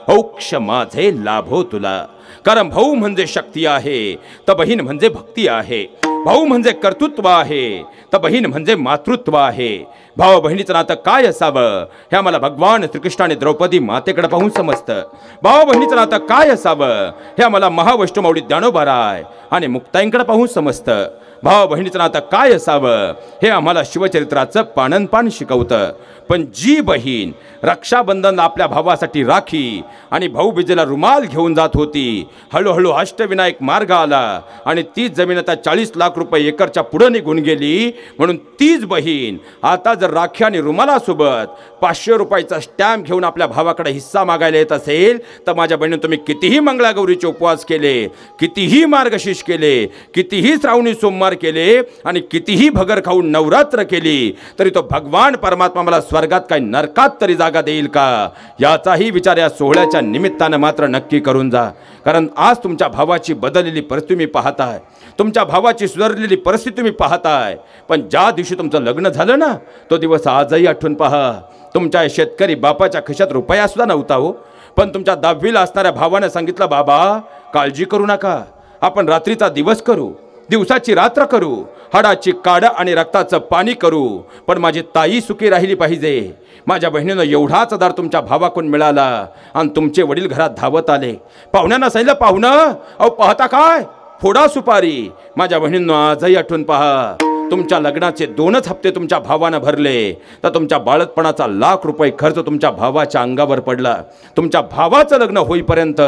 औक्ष माझे लाभो तुला. कारण भाऊ म्हणजे शक्ती आहे तर बहीण म्हणजे भक्ती आहे. भाऊ म्हणजे कर्तृत्व आहे तर बहीण म्हणजे मातृत्व आहे. भाव बहिणीचं नातं काय असावं हे आम्हाला भगवान श्रीकृष्ण आणि द्रौपदी मातेकडे पाहून समजतं. भाव बहिणीचं नातं काय असावं हे आम्हाला महावैष्णवमावडी ज्ञानोबाराय आणि मुक्ताईंकडे पाहून समजतं. भाव बहिणीचं नातं काय असावं? हे आम्हाला शिवचरित्राचं पाणनपान शिकवतं. पण जी बहीण रक्षाबंधनला आपल्या भावासाठी राखी आणि भाऊबीजेला रुमाल घेऊन जात होती हळूहळू अष्टविनायक मार्ग आला आणि तीच जमीन आता चाळीस लाख रुपये एकरच्या पुढं निघून गेली. म्हणून तीच बहीण आता जर राखी आणि रुमालासोबत पाचशे रुपयाचा स्टॅम्प घेऊन आपल्या भावाकडे हिस्सा मागायला येत असेल तर माझ्या बहिणीनं तुम्ही कितीही मंगळागौरीचे उपवास केले कितीही मार्गशीर्ष केले कितीही श्रावणी सोमवार केले आणि कितीही भगर खाऊन नवरात्र केली तरी तो भगवान परमात्मा मला स्वर्गात काही नरकात तरी जागा देईल का? याचाही विचार या सोहळ्याच्या निमित्तानं मात्र नक्की करून जा. कारण आज तुमच्या भावाची बदललेली परिस्थिती मी पाहताय. तुमच्या भावाची सुधारलेली परिस्थिती तुम्ही पाहताय. पण ज्या दिवशी तुमचं लग्न झालं ना तो दिवस आजही आठवून पहा. तुमच्या शेतकरी बापाच्या खिशात रुपया सुद्धा नव्हता हो. पण तुमच्या दहावीला असणाऱ्या भावाने सांगितलं बाबा काळजी करू नका. आपण रात्रीचा दिवस करू. दिवसाची रात्र करू हाडाची काड आणि रक्ताचं पाणी करू. पण माझी ताई सुखी राहिली पाहिजे. माझ्या बहिणीनं एवढाच आधार तुमच्या भावाकडून मिळाला आणि तुमचे वडील घरात धावत आले. पाहुण्यांना सांगितलं पाहुणं? अहो पाहता काय? फोडा सुपारी. माझ्या बहिणींनो आजही आठवून पहा. तुमच्या लग्नाचे दोनच हप्ते तुमच्या भावानं भरले. तर तुमच्या बाळतपणाचा लाख रुपये खर्च तुमच्या भावाच्या अंगावर पडला. तुमच्या भावाचं लग्न होईपर्यंत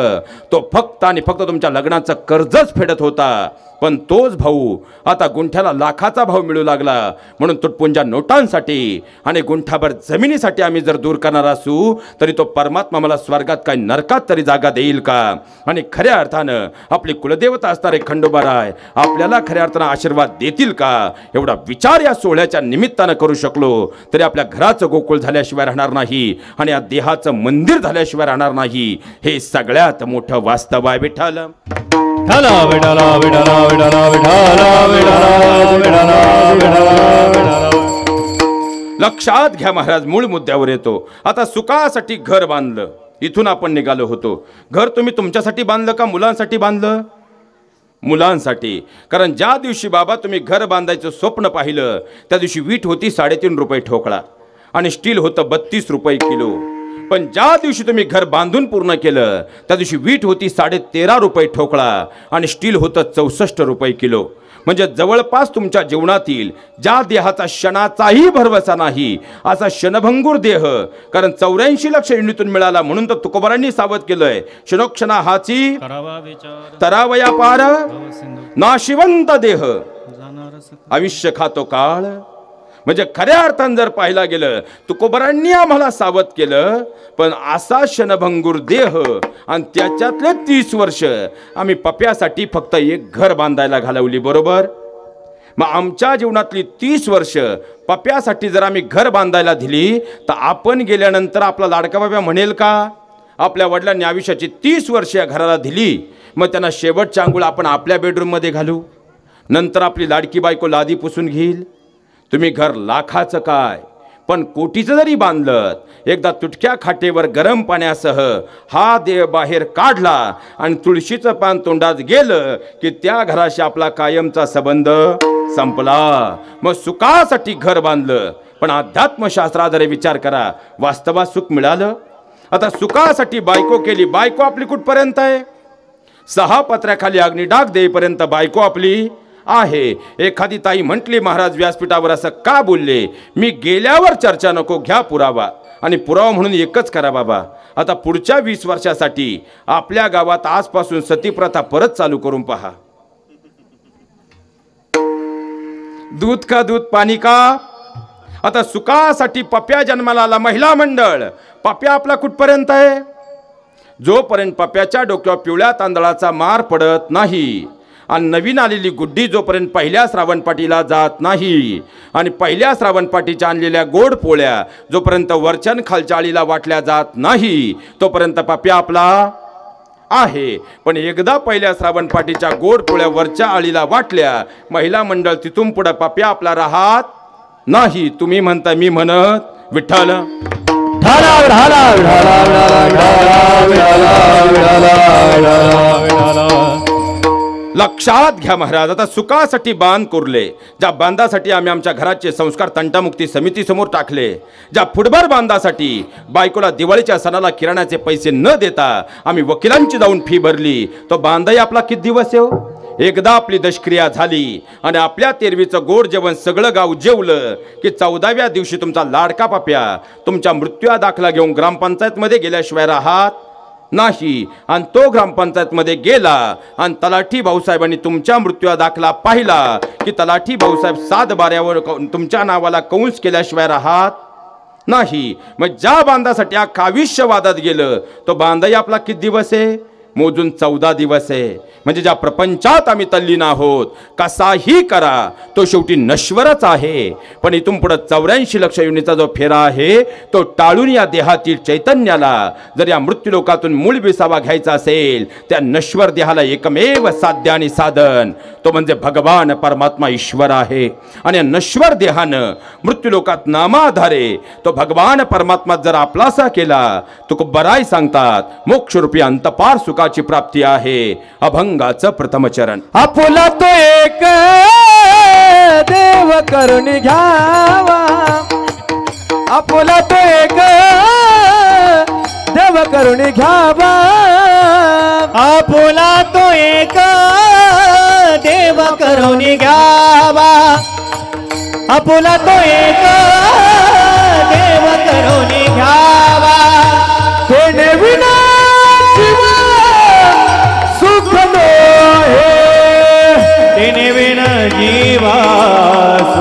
तो फक्त आणि फक्त तुमच्या लग्नाचं कर्जच फेडत होता. पण तोच भाऊ आता गुंठ्याला लाखाचा भाव मिळू लागला. म्हणून तुटपुंजा नोटांसाठी आणि गुंठाभर जमिनीसाठी आम्ही जर दूर करणार असू तरी तो परमात्मा मला स्वर्गात काय नरकात तरी जागा देईल का? आणि खऱ्या अर्थानं आपली कुलदेवता असणारे खंडोबाराय आपल्याला खऱ्या अर्थानं आशीर्वाद देतील का? एवढा विचार या सोहळ्याच्या निमित्तानं करू शकलो तरी आपल्या घराचं गोकुळ झाल्याशिवाय राहणार नाही आणि या देहाचं मंदिर झाल्याशिवाय राहणार नाही. हे सगळ्यात मोठं वास्तव आहे विठाल विठाला विठाला विठाला विठाला विठाला विठाला विठाला विठाला लक्षात घ्या महाराज मूळ मुद्द्यावर येतो. आता सुखासाठी घर बांधलं. इथून आपण निघालो होतो. घर तुम्ही तुमच्यासाठी बांधलं का मुलांसाठी बांधलं? मुलांसाठी. कारण ज्या दिवशी बाबा तुम्ही घर बांधायचं स्वप्न पाहिलं त्या दिवशी वीट होती साडेतीन रुपये ठोकळा. आणि स्टील होतं बत्तीस रुपये किलो. पण ज्या दिवशी तुम्ही घर बांधून पूर्ण केलं त्या दिवशी वीट होती साडे तेरा रुपये ठोकळा आणि स्टील होतं चौसष्ट रुपये किलो. म्हणजे जवळपास तुमच्या जीवनातील ज्या देहाचा क्षणाचाही भरवसा नाही असा क्षणभंगूर देह कारण चौऱ्याऐंशी लक्ष युनितून मिळाला म्हणून तर तुकोबारांनी सावध केलंय. क्षणोक्षणा हाची तरावया पार नाशिवंत देह. आयुष्य खातो काळ. म्हणजे खऱ्या अर्थानं जर पाहायला गेलं तुकोबरांनी आम्हाला सावध केलं पण असा क्षणभंगूर देह आणि त्याच्यातले तीस वर्ष आम्ही पप्यासाठी फक्त एक घर बांधायला घालवली बरोबर? मग आमच्या जीवनातली तीस वर्ष पप्यासाठी जर आम्ही घर बांधायला दिली तर आपण गेल्यानंतर आपला लाडका बाबा म्हणेल का? आपल्या वडिलांनी आयुष्याची तीस वर्ष या घराला दिली मग त्यांना शेवटच्या आंघोळ आपण आपल्या बेडरूममध्ये घालू. नंतर आपली लाडकी बायको लादी पुसून घेईल. तुम्ही घर लाखाचं काय? पण कोटीचं जरी बांधलं एकदा तुटक्या खाटेवर गरम पाण्यासह हा देह बाहेर काढला आणि तुळशीचं पान तोंडात गेलं की त्या घराशी आपला कायमचा संबंध संपला. मग सुखासाठी घर बांधलं. पण अध्यात्मशास्त्राद्वारे विचार करा. वास्तवात सुख मिळालं? आता सुखासाठी बायको केली बायको आपली कुठपर्यंत आहे? सहा पत्र्याखाली अग्निडाग देईपर्यंत बायको आपली आहे. एखादी ताई म्हटली महाराज व्यासपीठावर असं का बोलले? मी गेल्यावर चर्चा नको घ्या पुरावा. आणि पुरावा म्हणून एकच करा बाबा. आता पुढच्या वीस वर्षासाठी आपल्या गावात आजपासून सतीप्रथा परत चालू करून पहा. दूध का दूध पाणी का? आता सुखासाठी पप्या जन्माला आला महिला मंडळ. पप्या आपला कुठपर्यंत आहे? जोपर्यंत पप्याच्या डोक्यावर पिवळ्या तांदळाचा मार पडत नाही आणि नवीन आलेली गुड्डी जोपर्यंत पहिल्या श्रावणपाठीला जात नाही आणि पहिल्या श्रावणपाठीच्या आणलेल्या गोड पोळ्या जोपर्यंत वरचन खालच्या वाटल्या जात नाही तोपर्यंत पाप्या आपला आहे पण एकदा पहिल्या श्रावणपाठीच्या गोड पोळ्या वरच्या आळीला वाटल्या महिला मंडळ तिथून पुढे पाप्या आपला राहत नाही तुम्ही म्हणता मी म्हणत विठ्ठल ढाला लक्षात घ्या महाराज आता सुखासाठी बांध कोरले ज्या बांधासाठी आम्ही आमच्या घराचे संस्कार तंटामुक्ती समितीसमोर टाकले ज्या फुटबॉल बांधासाठी बायकोला दिवाळीच्या सणाला किराण्याचे पैसे न देता आम्ही वकिलांची जाऊन फी भरली तो बांधाही आपला किती दिवस येऊ हो? एकदा आपली दशक्रिया झाली आणि आपल्या तेरवीचं गोड जेवण सगळं गाव जेवलं की चौदाव्या दिवशी तुमचा लाडका पाप्या तुमच्या मृत्यूआ दाखला घेऊन ग्रामपंचायतमध्ये गेल्याशिवाय राहात नाही आणि तो ग्रामपंचायतमध्ये गेला आणि तलाठी भाऊसाहेबांनी तुमच्या मृत्यूचा दाखला पाहिला की तलाठी भाऊसाहेब सात बाऱ्यावर तुमच्या नावाला कंस केल्याशिवाय राहत नाही. मग ज्या बांधासाठी अख्खा आयुष्य वादात गेलं तो बांधाही आपला किती दिवस आहे? मोजून चौदा दिवस आहे. म्हणजे ज्या प्रपंचात आम्ही तल्लीन आहोत कसाही करा तो शेवटी नश्वरच आहे. पण इथून पुढे चौऱ्याऐंशी लक्ष युनिचा जो फेरा आहे तो टाळून या देहातील चैतन्याला जर या मृत्यूलोकातून मूळ विसावा घ्यायचा असेल त्या नश्वर देहाला एकमेव साध्य आणि साधन तो म्हणजे भगवान परमात्मा ईश्वर आहे. आणि नश्वर देहानं मृत्यूलोकात नामाधारे तो भगवान परमात्मा जर आपलासा केला तो बराय सांगतात मोक्षरूपी अंतपार सुखाची प्राप्ती आहे. अभंगाचं प्रथम चरण. आपुला तो एक. देव करून घ्यावा. आपुला तो एक. देव करून घ्यावा. आपुला तो एक. देव करून घ्यावा. आपुला तो एक. देव करून घ्यावा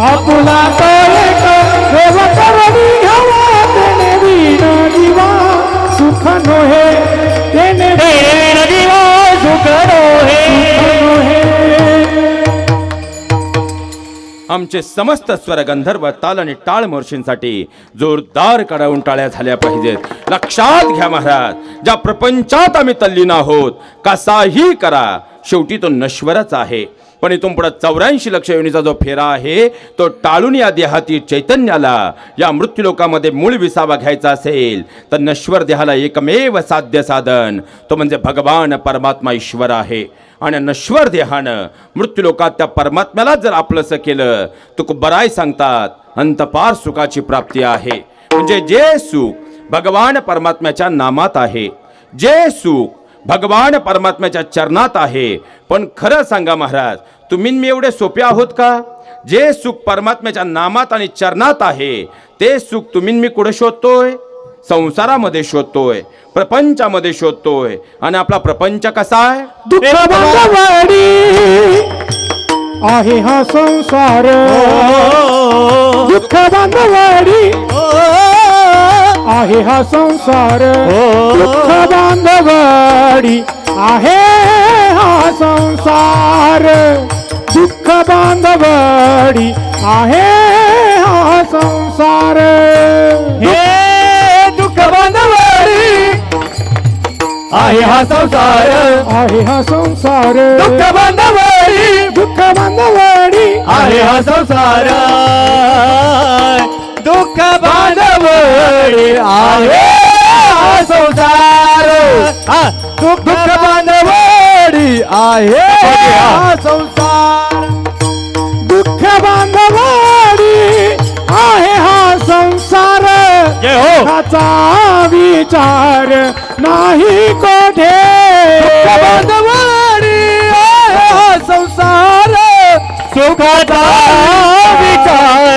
आपुला तो एक देव घ्यावा तेने सुख नोहे तेने सुख नोहे. आमचे समस्त स्वर गंधर्व ताल आणि टाळ मोर्शींसाठी जोरदार कडावून टाळ्या झाल्या पाहिजेत. लक्षात घ्या महाराज ज्या प्रपंचात आम्ही तल्लीन आहोत कसाही करा. शेवटी तो नश्वरच आहे. पण इथून पुढे चौऱ्याऐंशी लक्ष योनीचा जो फेरा आहे तो टाळून या देहाती चैतन्याला या मृत्यूलोकामध्ये मूळ विसावा घ्यायचा असेल तर नश्वर देहाला एकमेव साध्य साधन तो म्हणजे भगवान परमात्मा ईश्वर आहे. आणि नश्वर देहानं मृत्यूलोकात त्या परमात्म्याला जर आपलंसं केलं तर बराय सांगतात अंतपार सुखाची प्राप्ती आहे. म्हणजे जे सुख भगवान परमात्म्याच्या नामात आहे जे सुख भगवान परमात्म्याच्या चरणात आहे. पण खरं सांगा महाराज तुम्ही मी एवढे सोपे आहोत का? जे सुख परमात्म्याच्या नामात आणि चरणात आहे ते सुख तुम्ही मी कुठे शोधतोय? संसारामध्ये शोधतोय प्रपंचामध्ये शोधतोय आणि आपला प्रपंच कसा आहे? आहे हा संसार. दुःख बांधवाडी आहे हा संसार. दुःख बांधवाडी आहे हा संसार. दुःख बांधवाडी आहे हा संसार. हे दुःख बांधवाडी आहे हा संसार. आहे हा संसार. दुःख बांधवाडी दुःख बांधवाडी आहे हा संसार. दुःख बांधवडी आहे. हा संसार. हा, दुःख बांधवडी आहे हा संसार. दुःख बांधवाडी आहे हा संसार. जय हो. विचार नाही कोठे. दुःख बांधवडी आहे हा संसार. सुखाचा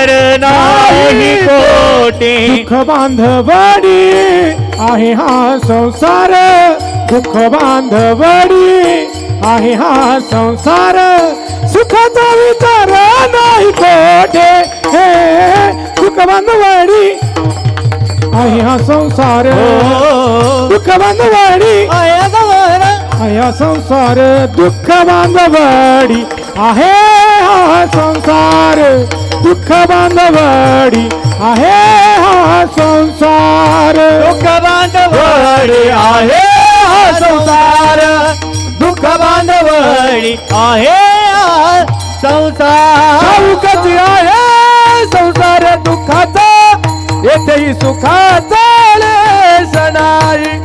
विचार नाही कोटी दुःख बांधवाडी आहे हा संसार. दुःख बांधवाडी आहे हा संसार. सुखाचा विचार नाही कोठे? हे दुःख बांधवाडी आहे हा संसार. दुःख बांधवाडी आहे संसार. दुःख बांधवडी आहे. हा संसार दुःख बांधवडी आहे हा संसार. दुःख बांधवडी आहे हा संसार दुःख बांधवडी आहे हा संसार. आहे संसार दुःखाचा येथेही सुखाचा नाही.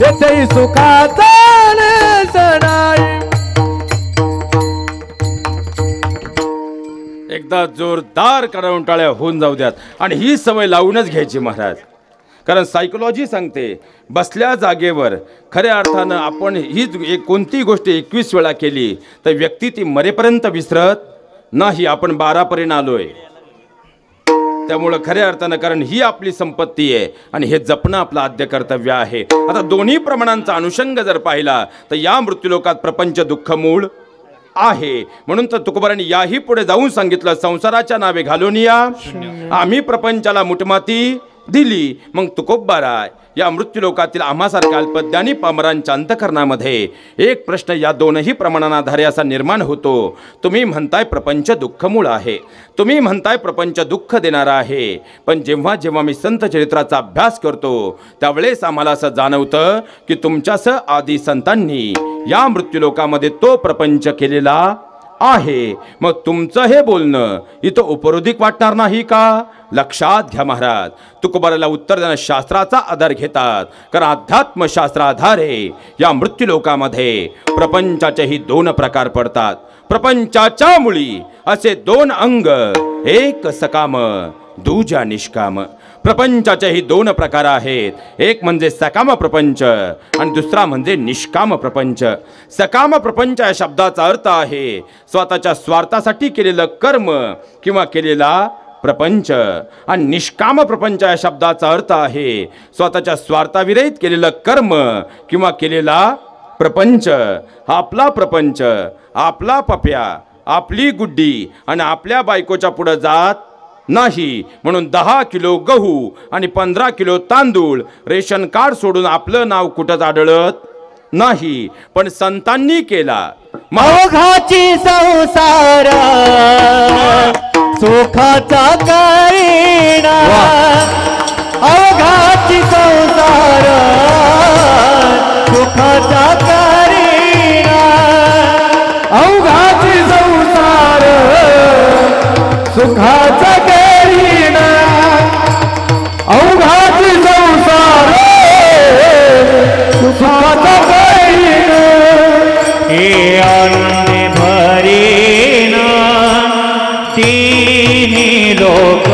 येथेही सुखाचा एकदा जोरदार टाळ्या होऊन जाऊ द्यात आणि ही सवय लावूनच घ्यायची महाराज. कारण सायकोलॉजी सांगते बसल्या जागेवर खऱ्या अर्थानं आपण ही एक कोणती गोष्ट एकवीस वेळा केली तर व्यक्ती ती मरेपर्यंत विसरत नाही आपण बारापर्यंत आलोय. त्यामुळं खऱ्या अर्थानं कारण ही आपली संपत्ती आहे आणि हे जपणं आपलं आद्य कर्तव्य आहे. आता दोन्ही प्रमाणांचा अनुषंग जर पाहिला तर या मृत्यूलोकात प्रपंच दुःख मूळ आहे. म्हणून तर तुकोबारांनी याही पुढे जाऊन सांगितलं संसाराच्या नावे घालून या. आम्ही प्रपंचाला मुठमाती दिली. मग तुकोबाराय या मृत्यूलोकातील आम्हासारख्या अल्पज्ञानी पामरांच्या अंतकरणामध्ये एक प्रश्न या दोनही प्रमाणांधारे असा निर्माण होतो. तुम्ही म्हणताय प्रपंच दुःखमूळ आहे. तुम्ही म्हणताय प्रपंच दुःख देणारा आहे. पण जेव्हा जेव्हा मी संत चरित्राचा अभ्यास करतो त्यावेळेस आम्हाला असं जाणवतं की तुमच्यासह आदी संतांनी या मृत्यूलोकामध्ये तो प्रपंच केलेला आहे. मग तुमचं हे बोलणं इथं उपरोधिक वाटणार नाही का? लक्षात घ्या महाराज. तुकोबाराला उत्तर देणं शास्त्राचा आधार घेतात. कारण अध्यात्मशास्त्राधारे या मृत्यूलोकामध्ये प्रपंचाचेही दोन प्रकार पडतात. प्रपंचाच्या मुळी असे दोन अंग एक सकाम दुजा निष्काम. प्रपंचाचेही दोन प्रकार आहेत. एक म्हणजे सकाम प्रपंच आणि दुसरा म्हणजे निष्काम प्रपंच. सकाम प्रपंच या शब्दाचा अर्थ आहे स्वतःच्या स्वार्थासाठी केलेलं कर्म किंवा केलेला प्रपंच. आणि निष्काम प्रपंच या शब्दाचा अर्थ आहे स्वतःच्या स्वार्थाविरहित केलेलं कर्म किंवा केलेला प्रपंच. हा आपला प्रपंच आपला पप्या आपली गुड्डी आणि आपल्या बायकोच्या पुढं जात नाही. म्हणून दहा किलो गहू आणि पंधरा किलो तांदूळ रेशन कार्ड सोडून आपलं नाव कुठंच आढळत नाही. पण संतांनी केला. अवघाची संसार सुखाचा करीना. अवघाची संसार सुखाचा करीना. अवघाची संसार सुखाचा yo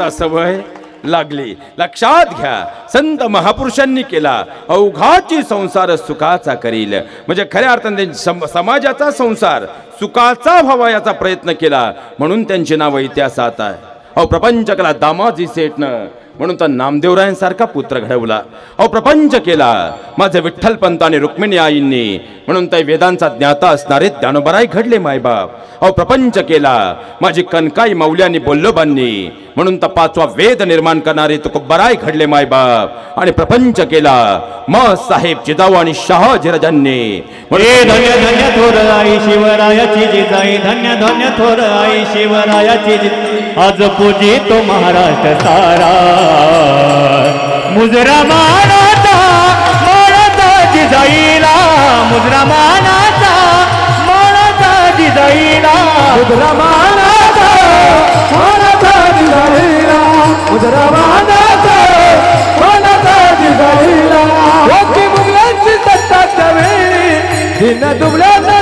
आता सवय लागली. लक्षात घ्या संत महापुरुषांनी केला अवघाची संसार सुखाचा करील. म्हणजे खऱ्या अर्थाने त्यांनी सम- समाजाचा संसार सुखाचा व्हावा याचा प्रयत्न केला म्हणून त्यांची नावं इतिहासात आहे. अहो प्रपंचकला दामाजी सेठनं म्हणून तर नामदेवरायांसारखा पुत्र घडवला. अहो प्रपंच केला. माझे विठ्ठल पंत आणि रुक्मिणी आईंनी. म्हणून त्या वेदांचा ज्ञाता असणारे ज्ञानोबराय घडले मायबाप. अहो प्रपंच केला. माझी कनकाई मौल्यांनी बोल्लोबांनी. म्हणून तर पाचवा वेद निर्माण करणारे तुकोबराय घडले मायबाप. आणि प्रपंच केला. म साहेब जिजाऊ आणि शाह जिरजांनी. धन्य धन्य थोर आई शिवरायाची जिजाई धन्य धन्य थोर आई शिवरायाची आज पूजी तो महाराष्ट्र सारा. मुज़र ता मुड़ी दिन दुबला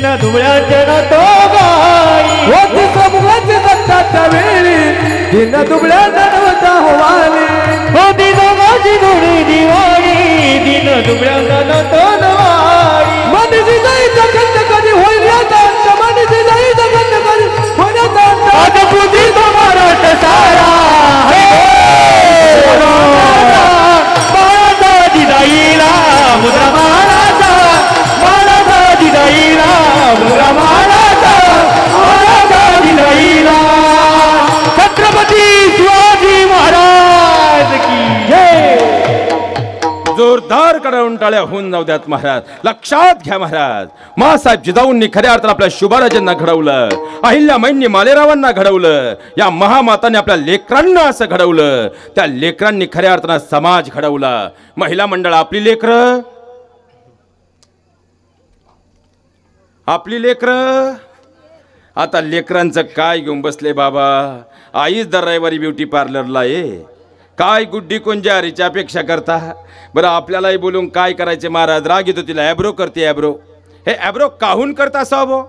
दुबळ्याचे ना तो गाई होती दत्ताच्या वेळी दिन दुबळ्या नवता होवाली होती दोघाची धुळी दिवाळी दिन दुबळ्याचा ना तो नवाई मनीची जाईचं खंड कधी होईल अंत मनीची जाईचं कधी होईल आज महाराष्ट्र सारा मुद्रा छत्रपती शिवाजी महाराज की जोरदार कडवून टाळ्या होऊन जाऊ द्यात महाराज लक्षात घ्या महाराज. मासाहेब जिजाऊंनी खऱ्या अर्थानं आपल्या शुभाराजांना घडवलं अहिल्यामाईंनी मालेरावांना घडवलं या महामाताने आपल्या लेकरांना असं घडवलं त्या लेकरांनी खऱ्या अर्थानं समाज घडवला. महिला मंडळ आपली लेकरं? आपली लेकरं. आता लेकरांचं काय घेऊन बसले बाबा? आईच दर रविवारी ब्युटी पार्लरला ये काय गुड्डी कोणच्या अपेक्षा करता? बरं आपल्यालाही बोलून काय करायचे महाराज? राग येतो तिला. ॲब्रो करते ॲब्रो. हे ॲब्रो काहून करता साबो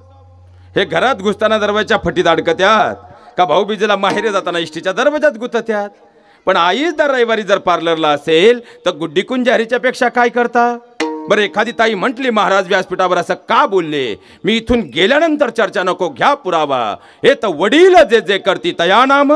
हे घरात घुसताना दरवाजाच्या फटीत अडकत्यात. का भाऊ बीजेला माहेरे जाताना इष्टीच्या दरवाजात गुतत्यात? पण आईच दर रविवारी जर पार्लरला असेल तर गुड्डी कुंजारीच्या पेक्षा काय करता? बरं एखादी ताई म्हटली महाराज व्यासपीठावर असं का बोलले? मी इथून गेल्यानंतर चर्चा नको घ्या पुरावा. हे तर वडील जे जे करती तया नाम?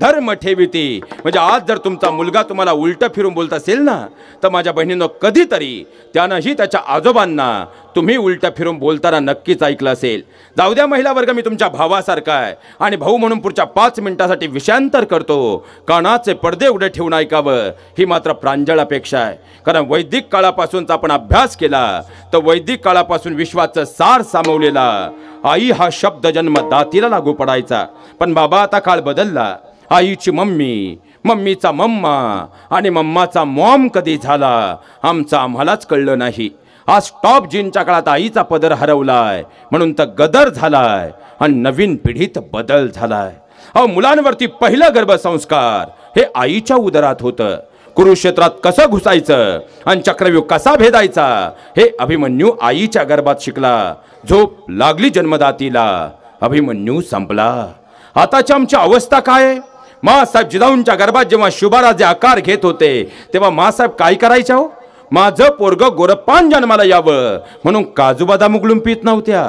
धर्म ठेविते. म्हणजे आज जर तुमचा मुलगा तुम्हाला उलट फिरून बोलत असेल ना तर माझ्या बहिणीनं कधीतरी त्यानंही त्याच्या आजोबांना तुम्ही उलट फिरून बोलताना नक्कीच ऐकलं असेल. जाऊ द्या महिला वर्ग मी तुमच्या भावासारखा आहे आणि भाऊ म्हणून पुढच्या पाच मिनिटासाठी विषयांतर करतो. कानाचे पडदे उडे ठेवून ऐकावं. ही मात्र प्रांजळ अपेक्षा आहे. कारण वैदिक काळापासूनचा आपण अभ्यास केला तर वैदिक काळापासून विश्वाचं सार सामावलेला आई हा शब्द जन्म दातीला लागू पडायचा. पण बाबा आता काळ बदलला. आईची मम्मी मम्मीचा मम्मा आणि मम्माचा मॉम कधी झाला आमचं आम्हालाच कळलं नाही. आज टॉप जीनच्या काळात आईचा पदर हरवलाय म्हणून तर गदर झालाय आणि नवीन पिढीत बदल झालाय. अहो मुलांवरती पहिलं गर्भसंस्कार हे आईच्या उदरात होतं. कुरुक्षेत्रात कसं घुसायचं आणि चक्रव्यूह कसा भेदायचा हे अभिमन्यू आईच्या गर्भात शिकला. झोप लागली जन्मदातीला अभिमन्यू संपला. आताची आमची अवस्था काय? आहे? मासाहेब जिजाऊंच्या गर्भात जेव्हा शुभाराजे आकार घेत होते तेव्हा मासाहेब काय करायच्या हो? माझं पोरग गोरप्पान जन्माला यावं म्हणून काजू बदाम उगलून पित नव्हत्या.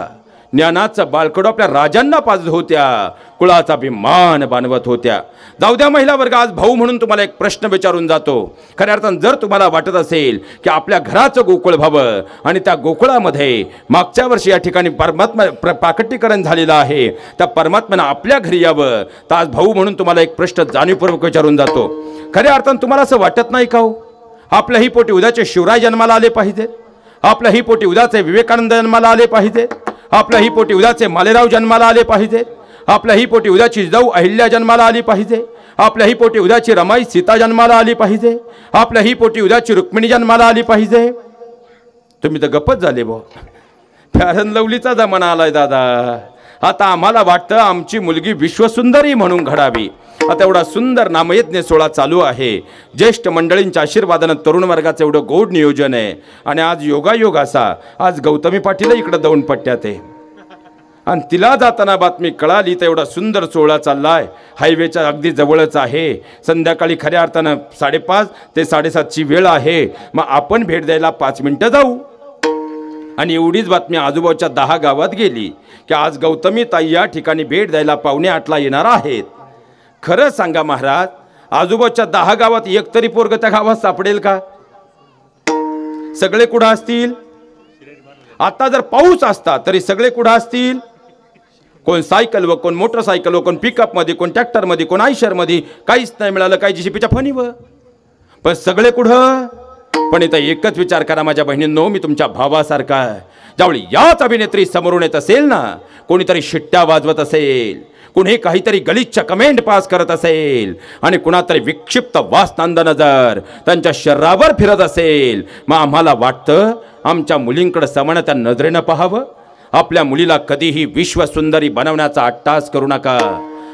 ज्ञानाचं बाळकडं आपल्या राजांना पाजत होत्या. कुळाचा अभिमान बांधवत होत्या. जाऊ द्या महिला वर्ग आज भाऊ म्हणून तुम्हाला एक प्रश्न विचारून जातो. खऱ्या अर्थानं जर तुम्हाला वाटत असेल की आपल्या घराचं गोकुळ व्हावं आणि त्या गोकुळामध्ये मागच्या वर्षी या ठिकाणी परमात्मा प्र प्राकटीकरण झालेलं आहे त्या परमात्म्यानं आपल्या घरी यावं तर आज भाऊ म्हणून तुम्हाला एक प्रश्न जाणीवपूर्वक विचारून जातो. खऱ्या अर्थानं तुम्हाला असं वाटत नाही का हो? आपल्याही पोटी उद्याचे शिवराय जन्माला आले पाहिजे. आपल्याही पोटी उद्याचे विवेकानंद जन्माला आले आपल्या ही पोटी उद्याचे मालेराव जन्माला आले पाहिजे. आपल्या ही पोटी उद्याची जाऊ अहिल्या जन्माला आली पाहिजे. आपल्या ही पोटी उद्याची रमाई सीता जन्माला आली पाहिजे. आपल्या ही पोटी उद्याची रुक्मिणी जन्माला आली पाहिजे. तुम्ही तर गप्पच झाले बो फॅरन लवलीचा जमाना आलाय दादा. आता आम्हाला वाटतं आमची मुलगी विश्वसुंदरी म्हणून घडावी. आता एवढा सुंदर नामयज्ञ सोहळा चालू आहे. ज्येष्ठ मंडळींच्या आशीर्वादानं तरुण वर्गाचं एवढं गोड नियोजन आहे. आणि आज योगायोग असा. आज गौतमी पाटील इकडं जाऊन पट्ट्यात आहे. आणि तिला जाताना बातमी कळाली तर एवढा सुंदर सोहळा चाललाय. हायवेच्या अगदी जवळच आहे. संध्याकाळी खऱ्या अर्थानं साडेपाच ते साडेसातची वेळ आहे. मग आपण भेट द्यायला पाच मिनटं जाऊ. आणि एवढीच बातमी आजूबाजूच्या दहा गावात गेली की आज गौतमी ताई या ठिकाणी भेट द्यायला पावणे आठला येणार आहेत. खरं सांगा महाराज आजूबाजूच्या दहा गावात एक तरी पोरग त्या गावात सापडेल का? सगळे कुठं असतील? आता जर पाऊस असता तरी सगळे कुठं असतील? कोण सायकल व कोण मोटरसायकल व कोण पिकअपमध्ये कोण ट्रॅक्टरमध्ये कोण आयशरमध्ये काहीच नाही मिळालं काही जीसीपीच्या फणीवर पण सगळे कुठं? पण इथं एकच विचार करा माझ्या बहिणींनो मी तुमच्या भावासारखा आहे. ज्यावेळी याच अभिनेत्री समोरून येत असेल ना कोणीतरी शिट्ट्या वाजवत असेल. कुणी काहीतरी गलिच्छ कमेंट पास करत असेल आणि कुणातरी विक्षिप्त वासनांद नजर त्यांच्या शरीरावर फिरत असेल मग आम्हाला वाटतं आमच्या मुलींकडे समण त्या नजरेनं पाहावं. आपल्या मुलीला कधीही विश्वसुंदरी बनवण्याचा अट्टास करू नका.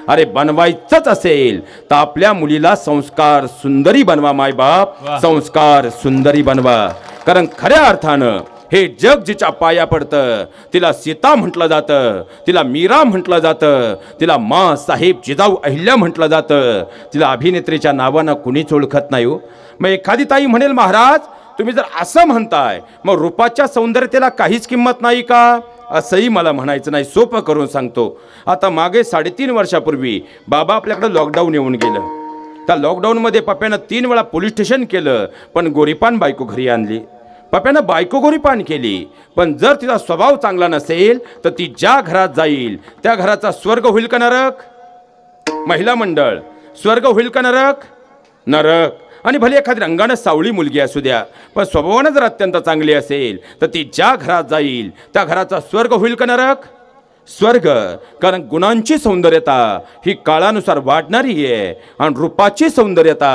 अरे बनवायचंच असेल तर आपल्या मुलीला संस्कार सुंदरी बनवा मायबाप. संस्कार सुंदरी बनवा. कारण खऱ्या अर्थानं हे जग जिच्या पाया पडतं. तिला सीता म्हटलं जातं. तिला मीरा म्हटलं जातं. तिला मा साहेब जिजाऊ अहिल्या म्हटलं जातं. तिला अभिनेत्रीच्या नावानं कुणीच ओळखत नाही हो. मग एखादी ताई म्हणेल महाराज तुम्ही जर असं म्हणताय मग रूपाच्या सौंदर्यतेला काहीच किंमत नाही का? असंही मला म्हणायचं नाही. सोपं करून सांगतो. आता मागे साडेतीन वर्षापूर्वी बाबा आपल्याकडे लॉकडाऊन येऊन गेलं. त्या लॉकडाऊनमध्ये पप्प्यानं तीन वेळा पोलीस स्टेशन केलं पण गोरीपान बायको घरी आणली. पप्यानं बायको गोरीपान केली. पण जर तिचा स्वभाव चांगला नसेल तर ती ज्या घरात जाईल त्या घराचा स्वर्ग होईल का नरक? महिला मंडळ स्वर्ग होईल का नरक? नरक. आणि भले एखादी रंगानं सावळी मुलगी असू द्या पण स्वभावानं जर अत्यंत चांगली असेल तर ती ज्या घरात जाईल त्या घराचा स्वर्ग होईल का नरक? स्वर्ग कारण गुणांची सौंदर्यता ही काळानुसार वाढणारी आहे आणि रूपाची सौंदर्यता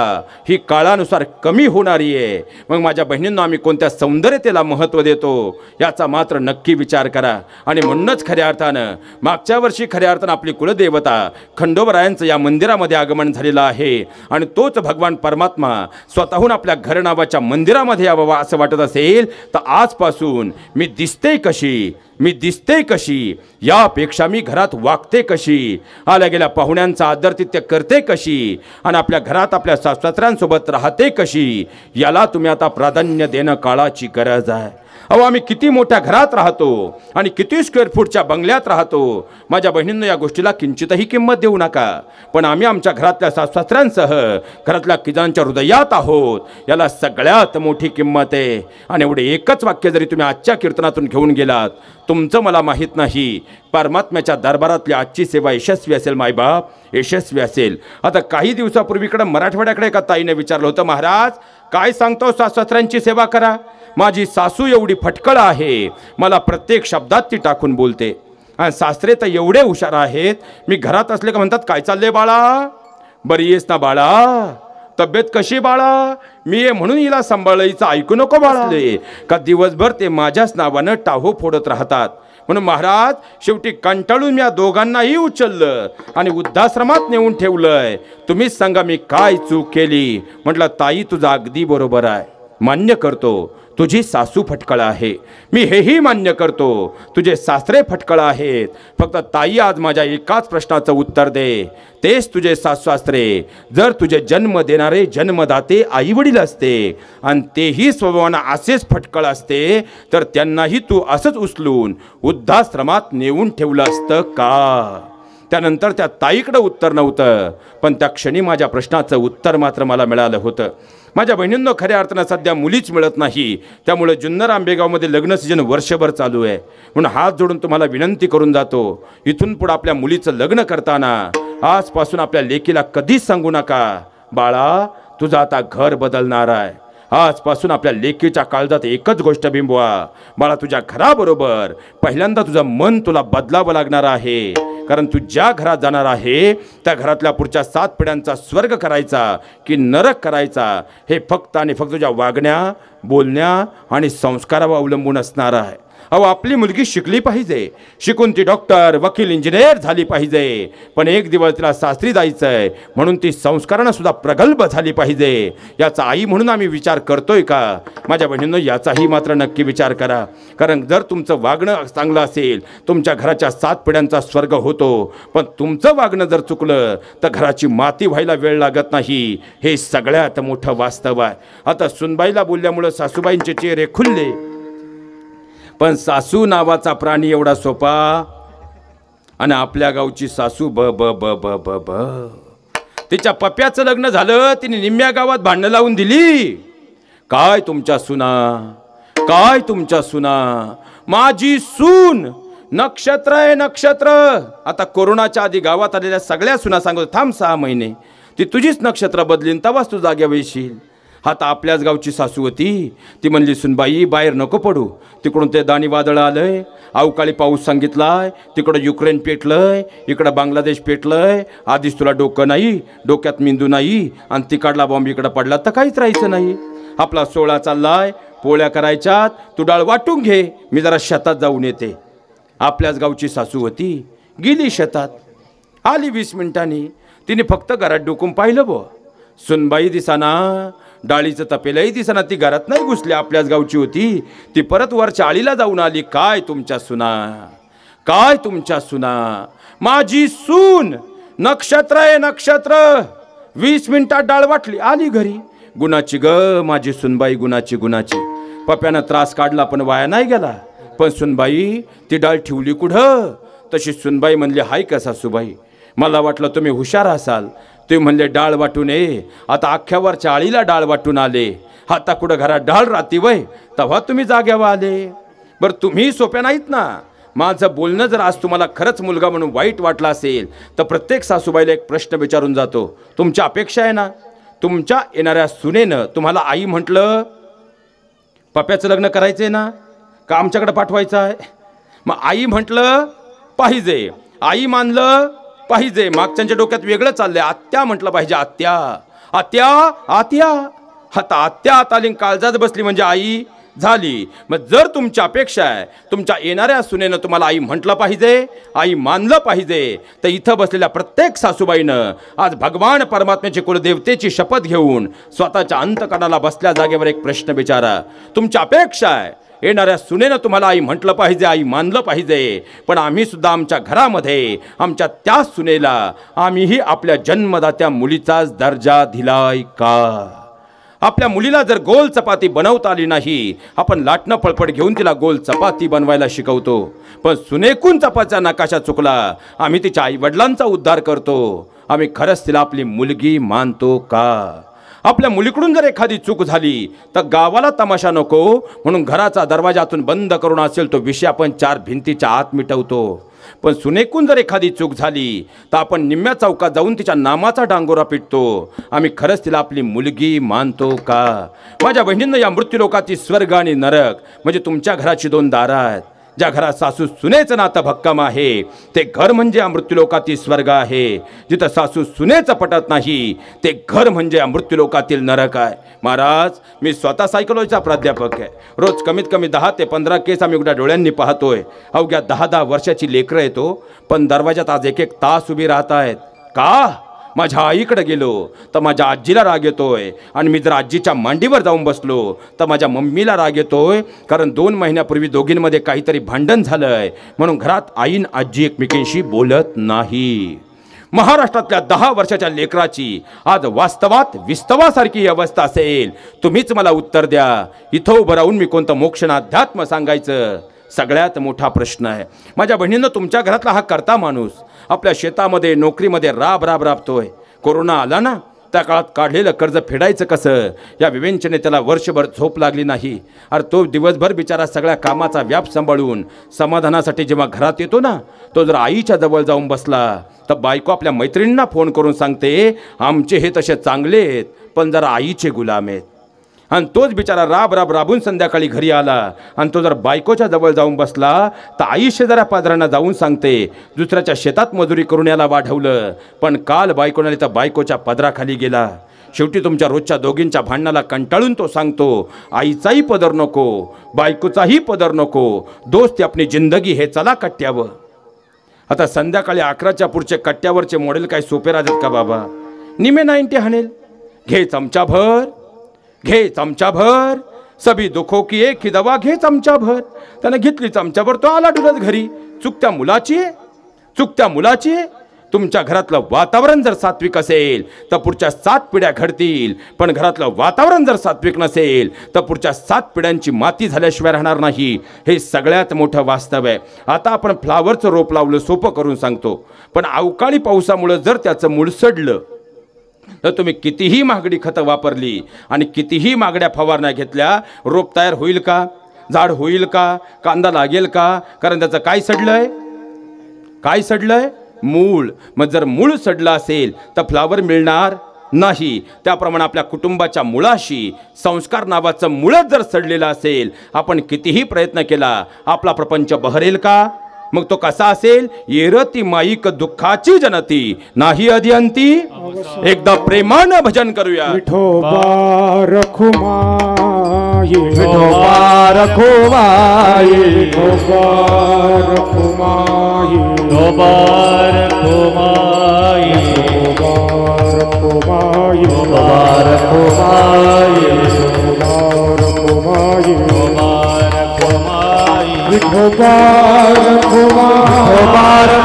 ही काळानुसार कमी होणारी आहे. मग माझ्या बहिणींना आम्ही कोणत्या सौंदर्यतेला महत्त्व देतो याचा मात्र नक्की विचार करा. आणि म्हणूनच खऱ्या अर्थानं मागच्या वर्षी खऱ्या अर्थानं आपली कुलदेवता खंडोबरायांचं या मंदिरामध्ये आगमन झालेलं आहे. आणि तोच भगवान परमात्मा स्वतःहून आपल्या घर नावाच्या मंदिरामध्ये यावं असं वाटत असेल तर आजपासून मी दिसते कशी? मी दिसते कशी? यापेक्षा मी घरात वागते कशी? आल्या गेल्या पाहुण्यांचा आदरतिथ्य करते कशी? आणि आपल्या घरात आपल्या सासऱ्यांसोबत राहते कशी? याला तुम्ही आता प्राधान्य देणं काळाची गरज आहे. अहो आम्ही किती मोठ्या घरात राहतो आणि किती स्क्वेअर फूटच्या बंगल्यात राहतो. माझ्या बहिणींना या गोष्टीला किंचितही किंमत देऊ नका. पण आम्ही आमच्या घरातल्या सासऱ्यांसह घरातल्या किजांच्या हृदयात आहोत. याला सगळ्यात मोठी किंमत आहे. आणि एवढे एकच वाक्य जरी तुम्ही आजच्या कीर्तनातून घेऊन गेलात तुमचं मला माहीत नाही. परमात्म्याच्या दरबारातली आजची सेवा यशस्वी असेल मायबाप यशस्वी असेल. आता काही दिवसापूर्वीकडं मराठवाड्याकडे एका ताईने विचारलं होतं महाराज काय सांगतो सासऱ्यांची सेवा करा? माझी सासू एवढी फटकळ आहे मला प्रत्येक शब्दात ती टाकून बोलते. आणि सासरे तर एवढे हुशार आहेत मी घरात असले का म्हणतात काय चाललंय बाळा? बरी येस ना बाळा. तब्येत कशी बाळा? मी आहे म्हणून हिला सांभाळायचं ऐकू नको बाळाले का दिवसभर ते माझ्याच नावानं टाहो फोडत राहतात. म्हणून महाराज शेवटी कंटाळून या दोघांनाही उचललं आणि वृद्धाश्रमात नेऊन ठेवलंय. तुम्हीच सांगा मी काय चूक केली? म्हटलं ताई तुझं अगदी बरोबर आहे. मान्य करतो. तुझी सासू फटकळ आहे. मी हेही मान्य करतो तुझे सासरे फटकळ आहेत. फक्त ताई आज माझ्या एकाच प्रश्नाचं उत्तर दे. तेच तुझे सासू सासरे जर तुझे जन्म देणारे जन्मदाते आईवडील असते आणि तेही स्वभावानं असेच फटकळ असते तर त्यांनाही तू असंच उचलून वृद्धाश्रमात नेऊन ठेवलं असतं का? त्यानंतर त्या ताईकडं उत्तर नव्हतं पण त्या क्षणी माझ्या प्रश्नाचं उत्तर मात्र मला मिळालं होतं. माझ्या बहिणींना खऱ्या अर्थानं सध्या मुलीच मिळत नाही. त्यामुळे जुन्नर आंबेगावमध्ये लग्न सीजन वर्षभर चालू आहे. म्हणून हात जोडून तुम्हाला विनंती करून जातो इथून पुढं आपल्या मुलीचं लग्न करताना आजपासून आपल्या लेकीला कधीच सांगू नका. बाळा तुझं आता घर बदलणार आहे. आजपासून आपल्या लेकीच्या काळजात एकच गोष्ट बिंबवा. बाळा तुझ्या घराबरोबर पहिल्यांदा तुझं मन तुला बदलावं लागणार आहे. कारण तू ज्या घरात जाणार आहे त्या घरातल्या पुढच्या सात पिढ्यांचा स्वर्ग करायचा की नरक करायचा हे फक्त आणि फक्त तुझ्या वागण्या बोलण्या आणि संस्कारावर अवलंबून असणार आहे. अहो आपली मुलगी शिकली पाहिजे. शिकून ती डॉक्टर वकील इंजिनियर झाली पाहिजे. पण एक दिवस तिला सासरी जायचं आहे म्हणून ती संस्कारानं सुद्धा प्रगल्भ झाली पाहिजे. याचा आई म्हणून आम्ही विचार करतोय का? माझ्या बहिणींनो याचाही मात्र नक्की विचार करा. कारण जर तुमचं वागणं चांगलं असेल तुमच्या घराच्या सात पिढ्यांचा स्वर्ग होतो. पण तुमचं वागणं जर चुकलं तर घराची माती व्हायला वेळ लागत नाही. हे सगळ्यात मोठं वास्तव आहे. आता सुनबाईला बोलल्यामुळं सासूबाईंचे चेहरे खुलले. पण सासू नावाचा प्राणी एवढा सोपा आणि आपल्या गावची सासू ब ब ब ब ब ब. तिच्या पप्याचं लग्न झालं तिने निम्म्या गावात भांडणं लावून दिली. काय तुमच्या सुना? काय तुमच्या सुना? माझी सून नक्षत्र आहे नक्षत्र. आता कोरोनाच्या आधी गावात आलेल्या सगळ्या सुना सांगतो थांब सहा महिने. ती तुझीच नक्षत्र बदलीन तवाच तू जाग्यावर येशील. आता आपल्याच गावची सासू होती. ती म्हणली सुनबाई बाहेर नको पडू. तिकडून ते दाणी वादळ आलंय. अवकाळी पाऊस सांगितलाय. तिकडं युक्रेन पेटलंय. इकडं बांगलादेश पेटलंय. आधीच तुला डोकं नाही. डोक्यात मेंदू नाही. आणि तिकडला बॉम्ब इकडं पडला तर काहीच राहायचं नाही. आपला सोळा चाललाय. पोळ्या करायच्यात. तू डाळ वाटून घे. मी जरा शेतात जाऊन येते. आपल्याच गावची सासू होती. गेली शेतात. आली वीस मिनिटांनी. तिने फक्त घरात डोकून पाहिलं बो. सुनबाई दिसाना. डाळीचं तपेलही दिसना ती घरात नाही घुसली आपल्याच गावची होती. ती परत वर चाळीला जाऊन आली काय तुमच्या सुना? काय तुमच्या सुना? माझी सून नक्षत्र आहे नक्षत्र. वीस मिनिटात डाळ वाटली आली घरी. गुणाची ग माझी सुनबाई गुणाची गुणाची. पप्यानं त्रास काढला पण वाया नाही गेला. पण सुनबाई ती डाळ ठेवली कुठं? तशी सुनबाई म्हणली हाय कसा सुबाई मला वाटलं तुम्ही हुशार असाल. ते म्हणले डाळ वाटून ये. आता अख्ख्यावर चाळीला डाळ वाटून आले. आता कुठं घरात डाळ राहते वय? तेव्हा तुम्ही जाग्यावर आले. बरं तुम्ही सोप्या नाहीत ना? माझं बोलणं जर आज तुम्हाला खरंच मुलगा म्हणून वाईट वाटला असेल तर प्रत्येक सासूबाईला एक प्रश्न विचारून जातो. तुमच्या अपेक्षा आहे ना? तुमच्या येणाऱ्या सुनेनं तुम्हाला आई म्हटलं पप्याचं लग्न करायचं आहे ना? का आमच्याकडे पाठवायचं आहे? मग आई म्हटलं पाहिजे. आई मानलं पाहिजे. मागच्यांच्या डोक्यात वेगळं चाललंय. आत्या म्हटलं पाहिजे आत्या. आत्या आत्या. आता आत्या आता काळजात बसली म्हणजे आई झाली. मग जर तुमची अपेक्षा आहे तुमच्या येणाऱ्या सुनेनं तुम्हाला आई म्हटलं पाहिजे आई मानलं पाहिजे तर इथं बसलेल्या प्रत्येक सासूबाईनं आज भगवान परमात्म्याची कुलदेवतेची शपथ घेऊन स्वतःच्या अंतकणाला बसल्या जागेवर एक प्रश्न विचारा. तुमची अपेक्षा आहे येणाऱ्या सुनेनं तुम्हाला आई म्हटलं पाहिजे आई मानलं पाहिजे. पण आम्ही सुद्धा आमच्या घरामध्ये आमच्या त्या सुनेला आम्हीही आपल्या जन्मदात्या मुलीचाच दर्जा दिलाय का? आपल्या मुलीला जर गोल चपाती बनवता आली नाही आपण लाटणं पळपड घेऊन तिला गोल चपाती बनवायला शिकवतो. पण सुनेकून चपाचा नकाशा चुकला? आम्ही तिच्या आईवडिलांचा उद्धार करतो. आम्ही खरंच तिला आपली मुलगी मानतो का? आपल्या मुलीकडून जर एखादी चूक झाली तर गावाला तमाशा नको. म्हणून घराचा दरवाजातून बंद करून असेल तो विषय आपण चार भिंतीच्या आत मिटवतो. पण सुनेकून जर एखादी चूक झाली तर आपण निम्म्या चौकात जाऊन तिच्या नामाचा डांगोरा पिटतो. आम्ही खरंच तिला आपली मुलगी मानतो का? माझ्या बहिणींना या मृत्यूलोकाची स्वर्ग आणि नरक म्हणजे तुमच्या घराची दोन दारं आहेत. ज्या घरात सासू सुनेचं नातं भक्कम आहे ते घर म्हणजे अमृत्यूलोकातील स्वर्ग आहे. जिथं सासू सुनेचं पटत नाही ते घर म्हणजे अमृत्यूलोकातील नरक आहे. महाराज मी स्वतः सायकोलॉजीचा प्राध्यापक आहे. रोज कमीत कमी दहा ते पंधरा केस आम्ही उघड्या डोळ्यांनी पाहतोय. अवघ्या दहा दहा वर्षाची लेकरं येतो पण दरवाजात आज एक एक तास उभी राहत आहेत का? माझ्या आईकडे गेलो तर माझ्या आजीला राग येतोय. आणि मी जर आजीच्या मांडीवर जाऊन बसलो तर माझ्या मम्मीला राग येतोय. कारण दोन महिन्यापूर्वी दोघींमध्ये काहीतरी भांडण झालंय. म्हणून घरात आईन आजी एकमेकींशी बोलत नाही. महाराष्ट्रातल्या दहा वर्षाच्या लेकराची आज वास्तवात विस्तवासारखी अवस्था असेल. तुम्हीच मला उत्तर द्या. इथं उभं राहून मी कोणतं मोक्षणाध्यात्म सांगायचं? सगळ्यात मोठा प्रश्न आहे. माझ्या बहिणीनं तुमच्या घरातला हा करता माणूस. आपल्या शेतामध्ये नोकरीमध्ये राब राब राबतोय कोरोना आला ना त्या काळात काढलेलं कर्ज फेडायचं कसं? या विवेंचने त्याला वर्षभर झोप लागली नाही. अरे तो दिवसभर बिचारा सगळ्या कामाचा व्याप सांभाळून समाधानासाठी जेव्हा घरात येतो ना तो जर आईच्या जवळ जाऊन बसला तर बायको आपल्या मैत्रिणींना फोन करून सांगते आमचे हे तसे चांगले आहेत पण जरा आईचे गुलाम आहेत. आणि तोच बिचारा राब राब राबून संध्याकाळी घरी आला. आणि तो जर बायकोच्या जवळ जाऊन बसला तर आई शेजाऱ्या पादरांना जाऊन सांगते दुसऱ्याच्या शेतात मजुरी करून याला वाढवलं. पण काल बायकोने तर बायकोच्या पदराखाली गेला. शेवटी तुमच्या रोजच्या दोघींच्या भांडणाला कंटाळून तो सांगतो आईचाही पदर नको बायकोचाही पदर नको दोस्त आपली जिंदगी हे चला कट्ट्यावर आता संध्याकाळी अकराच्या पुढचे कट्ट्यावरचे मॉडेल काय सोपे राहतात का बाबा? निमे नाईन्टी हाणेल. घे चमचाभर. घे चमचाभर. सभी दुखो की एक ही दवा घे चमचाभर. त्यानं घेतली चमचाभर तो आला डुलत घरी. चुकत्या मुलाची आहे. चुकत्या मुलाची आहे. तुमच्या घरातलं वातावरण जर सात्विक असेल तर पुढच्या सात पिढ्या घडतील. पण घरातलं वातावरण जर सात्विक नसेल तर पुढच्या सात पिढ्यांची माती झाल्याशिवाय राहणार नाही. हे सगळ्यात मोठं वास्तव आहे. आता आपण फ्लावरचं रोप लावलं सोपं करून सांगतो. पण अवकाळी पावसामुळं जर त्याचं मूळ सडलं तर तुम्ही कितीही महागडी खतं वापरली आणि कितीही महागड्या फवारण्या घेतल्या रोप तयार होईल का? झाड होईल का? कांदा लागेल का? कारण त्याचं काय सडलंय? काय सडलंय? मूळ. मग जर मूळ सडलं असेल तर फ्लावर मिळणार नाही. त्याप्रमाणे आपल्या कुटुंबाच्या मुळाशी संस्कार नावाचं मुळच जर सडलेलं असेल आपण कितीही प्रयत्न केला आपला प्रपंच बहरेल का? मग तो कसा असेल? येरती माईक दुःखाची जनती. नाही अधियंती एकदा प्रेमानं भजन करूया. गुबारोबार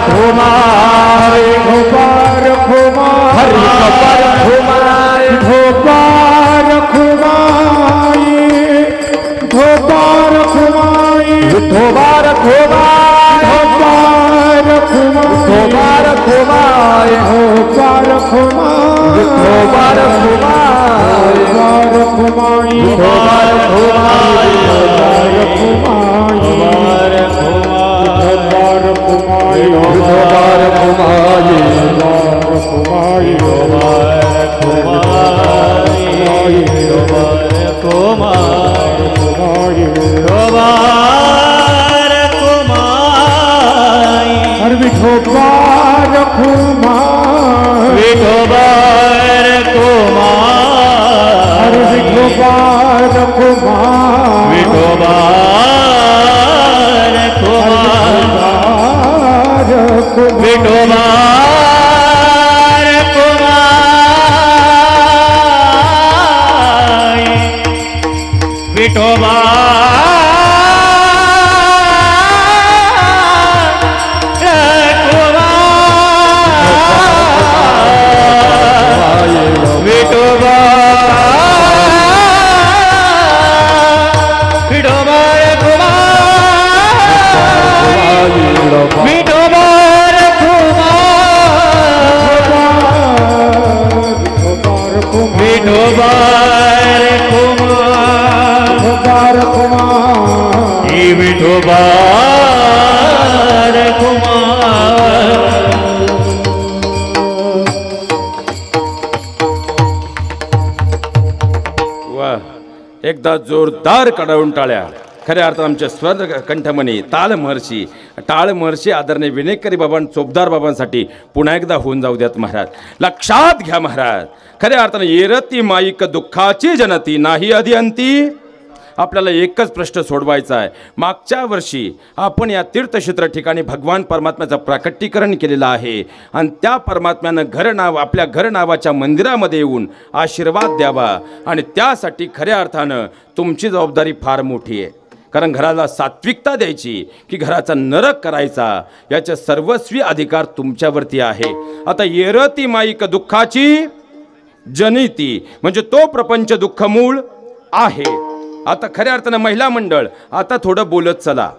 घुमाए गुबार कुमारी घुमाए धोपार खारोबार कुमार धोबा रखो घुमाए होमारोबार Kumar Kumar विठोबा विठोबा वा एकदा जोरदार कडावून टाळ्या. खऱ्या अर्थात आमच्या स्वर कंठमणी ताल महर्षी टाळ महर्षी आदरणीय विनेकरी बाबां चोपदार बाबांसाठी पुन्हा एकदा होऊन जाऊ द्यात महाराज. लक्षात घ्या महाराज. खऱ्या अर्थानं येरती माईक दुःखाची जनती नाही अधियंती आपल्याला एकच प्रश्न सोडवायचा आहे. मागच्या वर्षी आपण या तीर्थक्षेत्र ठिकाणी भगवान परमात्म्याचं प्राकट्टीकरण केलेलं आहे. आणि त्या परमात्म्यानं घर नाव आपल्या घर नावाच्या मंदिरामध्ये येऊन आशीर्वाद द्यावा. आणि त्यासाठी खऱ्या अर्थानं तुमची जबाबदारी फार मोठी आहे. कारण घराला सात्विकता द्यायची की घराचा नरक करायचा याचे सर्वस्वी अधिकार तुमच्यावरती आहे. आता येरती माईक दुःखाची जनिती म्हणजे तो प्रपंच दुःख मूळ आहे. आता खऱ्या अर्थानं महिला मंडळ आता थोडं बोलत चला.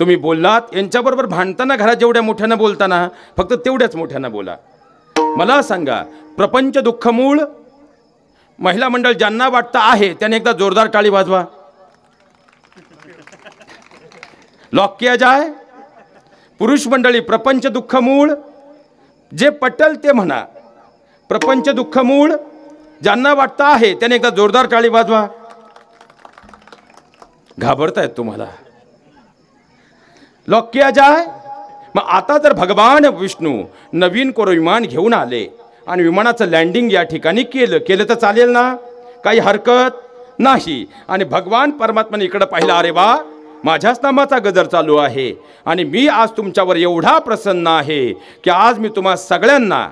तुम्ही बोललात यांच्याबरोबर भांडताना घरात जेवढ्या मोठ्यानं बोलताना फक्त तेवढ्याच मोठ्यानं बोला. मला सांगा प्रपंच दुःख मूळ महिला मंडळ ज्यांना वाटतं आहे त्याने एकदा जोरदार टाळी वाजवा. लॉक किया जाय पुरुष मंडळी प्रपंच दुःख मूळ जे पटल ते म्हणा. प्रपंच दुःख मूळ ज्यांना वाटतं आहे त्याने एकदा जोरदार टाळी वाजवा. घाबरतायत तुम्हाला. लॉक किया जाय मग आता जर भगवान विष्णू नवीन कोरो विमान घेऊन आले आणि विमानाचं लँडिंग या ठिकाणी केलं. केलं तर चालेल ना? काही हरकत नाही. आणि भगवान परमात्माने इकडं पाहिलं अरे वा माझ्याच नामाचा गजर चालू आहे आणि मी आज तुमच्यावर एवढा प्रसन्न आहे की आज मी तुम्हा सगळ्यांना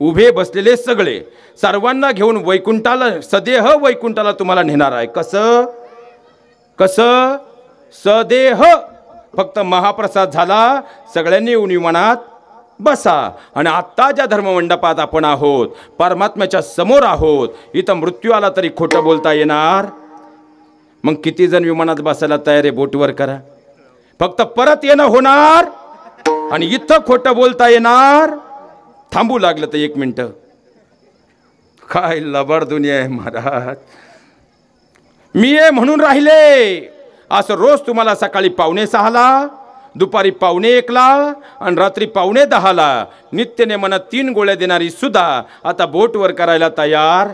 उभे बसलेले सगळे सर्वांना घेऊन वैकुंठाला सदेह वैकुंठाला तुम्हाला नेणार आहे. कसं? कसं? सदेह. फक्त महाप्रसाद झाला सगळ्यांनी येऊन विमानात बसा. आणि आत्ता ज्या धर्ममंडपात आपण आहोत परमात्म्याच्या समोर आहोत इथं मृत्यू आला तरी खोटं बोलता येणार? मग किती जण विमानात बसायला तयार आहे? बोटवर करा. फक्त परत येणं होणार? आणि इथं खोटं बोलता येणार? थांबू लागलं तर एक मिनटं. काय लबाड दुनिया आहे महाराज. मी आहे म्हणून राहिले. असं रोज तुम्हाला सकाळी पावणे सहाला दुपारी पावणे एकला आणि रात्री पावणे दहाला. नित्यने मनात तीन गोळ्या देणारी सुद्धा आता बोटवर करायला तयार.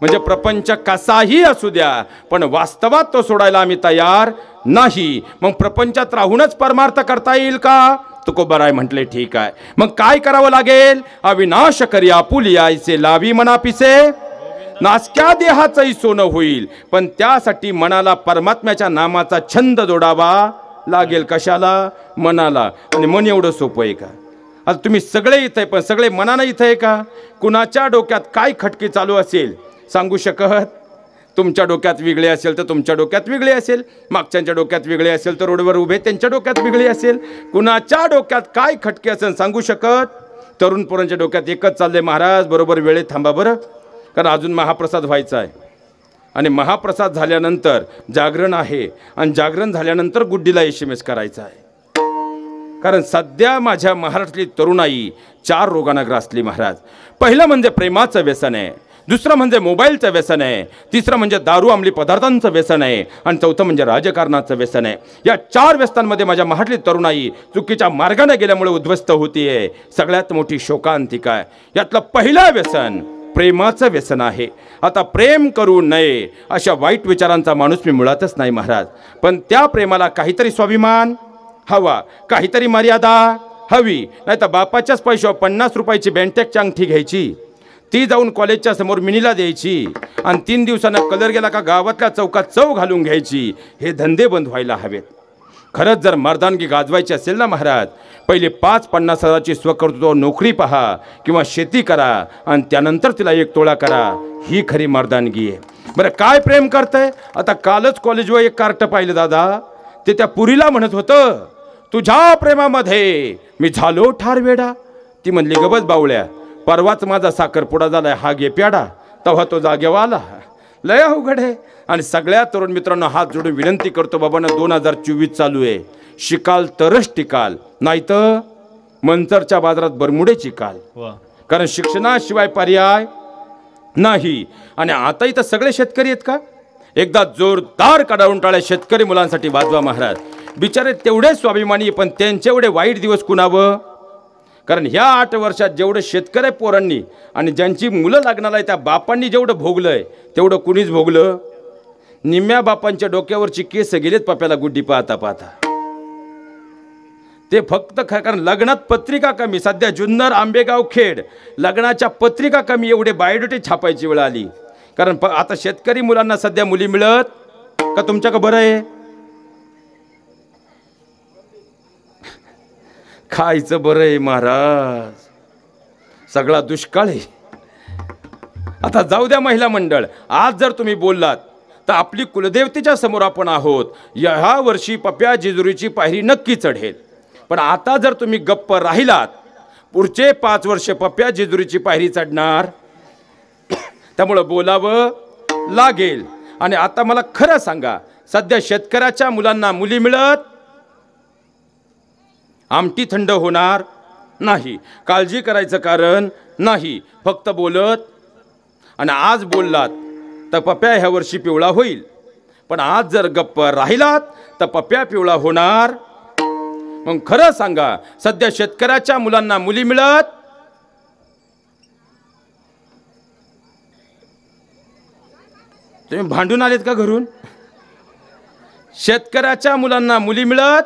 म्हणजे प्रपंच कसाही असू द्या पण वास्तवात तो सोडायला आम्ही तयार नाही. मग प्रपंचात राहूनच परमार्थ करता येईल का? तुको आहे म्हटले ठीक आहे. मग काय करावं लागेल? अविनाश करी आपुली आयसे लावी मनापिसे. नासक्या देहाचंही सोनं होईल. पण त्यासाठी मनाला परमात्म्याच्या नामाचा छंद जोडावा लागेल कशाला? मनाला. आणि मन एवढं सोपं आहे का? आता तुम्ही सगळे इथं आहे पण सगळे मनानं इथं आहे का? कुणाच्या डोक्यात काय खटके चालू असेल? सांगू शकत? तुमच्या डोक्यात वेगळे असेल तर तुमच्या डोक्यात वेगळे असेल. मागच्यांच्या डोक्यात वेगळे असेल तर रोडवर उभे त्यांच्या डोक्यात वेगळे असेल. कुणाच्या डोक्यात काय खटके असेल सांगू शकत? तरुण पोरांच्या डोक्यात एकच चालले महाराज बरोबर वेळेत थांबा बरं. कारण अजून महाप्रसाद व्हायचा आहे. आणि महाप्रसाद झाल्यानंतर जागरण आहे. आणि जागरण झाल्यानंतर गुड्डीला एस एम एस करायचा आहे. कारण सध्या माझ्या महाराष्ट्रातली तरुणाई चार रोगांना ग्रासली महाराज. पहिलं म्हणजे प्रेमाचं व्यसन आहे. दुसरं म्हणजे मोबाईलचं व्यसन आहे. तिसरं म्हणजे दारू अंमली पदार्थांचं व्यसन आहे. आणि चौथं म्हणजे राजकारणाचं व्यसन आहे. या चार व्यसनांमध्ये माझ्या महाराष्ट्रातली तरुणाई चुकीच्या मार्गाने गेल्यामुळे उद्ध्वस्त होतीये. सगळ्यात मोठी शोकांतिका आहे. यातलं पहिलं व्यसन प्रेमाचं व्यसन आहे. आता प्रेम करू नये अशा वाईट विचारांचा माणूस मी मुळातच नाही महाराज. पण त्या प्रेमाला काहीतरी स्वाभिमान हवा काहीतरी मर्यादा हवी. नाही तर बापाच्याच पैशावर पन्नास रुपयाची बँटेकची अंगठी घ्यायची. ती जाऊन कॉलेजच्या समोर मिनीला द्यायची. आणि तीन दिवसानं कलर गेला का गावातल्या चौकात चव घालून घ्यायची. हे धंदे बंद व्हायला हवेत. खरंच जर मर्दानगी गाजवायची असेल ना महाराज पहिले पाच पन्नास हजाराची स्वकर्तृत्व नोकरी पहा किंवा शेती करा आणि त्यानंतर तिला एक तोळा करा. ही खरी मर्दानगी आहे. बरं काय प्रेम करतंय? आता कालच कॉलेजवर एक कार्ट पाहिलं दादा. ते त्या पुरीला म्हणत होतं तुझ्या प्रेमामध्ये मी झालो ठार वेडा ती म्हणली गबस बावळ्या परवाच माझा साखरपुडा झालाय हा घे प्याडा. तेव्हा तो जागेवर आला. लय अवघड आहे. आणि सगळ्या तरुण मित्रांना हात जोडून विनंती करतो बाबांना दोन हजार चोवीस चालू आहे. शिकाल तरच टिकाल नाही तर मंचरच्या बाजारात बरमुडेची काल वा. कारण शिक्षणाशिवाय पर्याय नाही. आणि आता इथं सगळे शेतकरी आहेत का? एकदा जोरदार कडावून टाळ्या शेतकरी मुलांसाठी वाजवा महाराज. बिचारे तेवढे स्वाभिमानी आहे, पण त्यांचे एवढे वाईट दिवस कुणावं कारण ह्या आठ वर्षात जेवढं शेतकरी पोरांनी आणि ज्यांची मुलं लागणार आहे त्या बापांनी जेवढं भोगलंय तेवढं कुणीच भोगलं? निम्म्या बापांच्या डोक्यावरची केस गेलेत पप्याला गुड्डी पाहता पाहता. ते फक्त खरं कारण लग्नात पत्रिका कमी सध्या जुन्नर आंबेगाव खेड. लग्नाच्या पत्रिका कमी एवढे बायोडेटे छापायची वेळ आली. कारण प आता शेतकरी मुलांना सध्या मुली मिळत? का तुमच्या का बरं आहे? खायचं बरं आहे महाराज. सगळा दुष्काळ आहे. आता जाऊ द्या महिला मंडळ. आज जर तुम्ही बोललात तर आपली कुलदेवतेच्या समोर आपण आहोत. ह्या वर्षी पप्या जेजुरीची पायरी नक्की चढेल. पण आता जर तुम्ही गप्प राहिलात पुढचे पाच वर्ष पप्या जेजुरीची पायरी चढणार. त्यामुळं बोलावं लागेल. आणि आता मला खरं सांगा सध्या शेतकऱ्याच्या मुलांना मुली मिळत? आमटी थंड होणार नाही. काळजी करायचं कारण नाही. फक्त बोलत आणि आज बोललात तर पप्या ह्या वर्षी पिवळा होईल. पण आज जर गप्प राहिलात तर पप्या पिवळा होणार. मग खरं सांगा सध्या शेतकऱ्याच्या मुलांना मुली मिळत? तुम्ही भांडून आलेत का घरून? शेतकऱ्याच्या मुलांना मुली मिळत?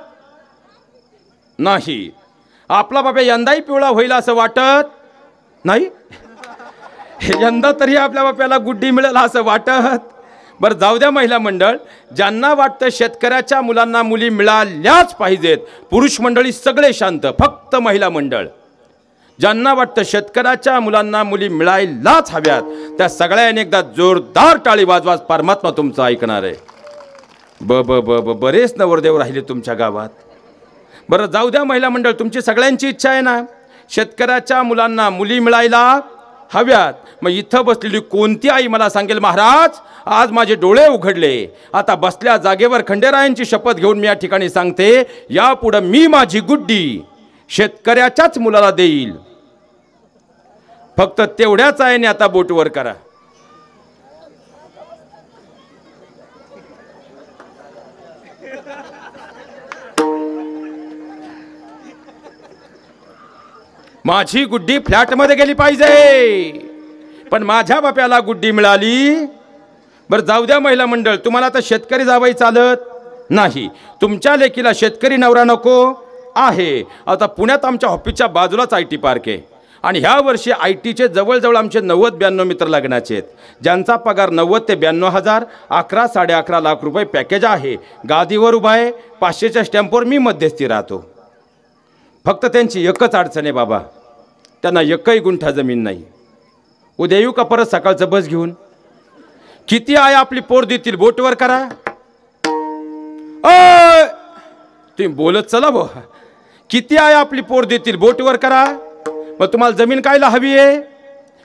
नाही. आपला बाप्या यंदाही पिवळा होईल असं वाटत? नाही? यंदा तरी आपल्या बाप्याला गुड्डी मिळेल असं वाटत. बरं जाऊ द्या महिला मंडळ. ज्यांना वाटतं शेतकऱ्याच्या मुलांना मुली मिळाल्याच पाहिजेत पुरुष मंडळी सगळे शांत फक्त महिला मंडळ. ज्यांना वाटतं शेतकऱ्याच्या मुलांना मुली मिळायलाच हव्यात त्या सगळ्यांनी एकदा जोरदार टाळी वाजवाज परमात्मा तुमचं ऐकणार आहे. ब ब ब ब बरेच नवरदेव राहिले तुमच्या गावात. बरं जाऊ द्या महिला मंडळ तुमची सगळ्यांची इच्छा आहे ना? शेतकऱ्याच्या मुलांना मुली मिळायला हव्यात. मग इथं बसलेली कोणती आई मला सांगेल महाराज? आज माझे डोळे उघडले. आता बसल्या जागेवर खंडेरायांची शपथ घेऊन मी या ठिकाणी सांगते यापुढं मी माझी गुड्डी शेतकऱ्याच्याच मुलाला देईल. फक्त तेवढ्याच आहे आता बोटवर करा. माझी गुड्डी फ्लॅटमध्ये गेली पाहिजे. पण माझ्या बाप्याला गुड्डी मिळाली. बरं जाऊ द्या महिला मंडळ तुम्हाला आता शेतकरी जावाई चालत नाही. तुमच्या लेकीला शेतकरी नवरा नको आहे. आता पुण्यात आमच्या ऑफिसच्या बाजूलाच आय टी पार्क आहे. आणि ह्या वर्षी आय टीचे जवळजवळ आमचे नव्वद ब्याण्णव मित्र लग्नाचे आहेत. ज्यांचा पगार नव्वद ते ब्याण्णव हजार अकरा साडे अकरा लाख रुपये पॅकेज आहे. गादीवर उभा आहे पाचशेच्या स्टॅम्पवर मी मध्यस्थी राहतो. फक्त त्यांची एकच अडचण आहे बाबा. त्यांना एकही गुंठा जमीन नाही. उद्या येऊ का परत सकाळचं बस घेऊन? किती आहे आपली पोर देतील? बोटवर करा. अ तुम्ही बोलत चला भो किती आहे आपली पोर देतील? बोटवर करा. मग तुम्हाला जमीन कायला हवी आहे?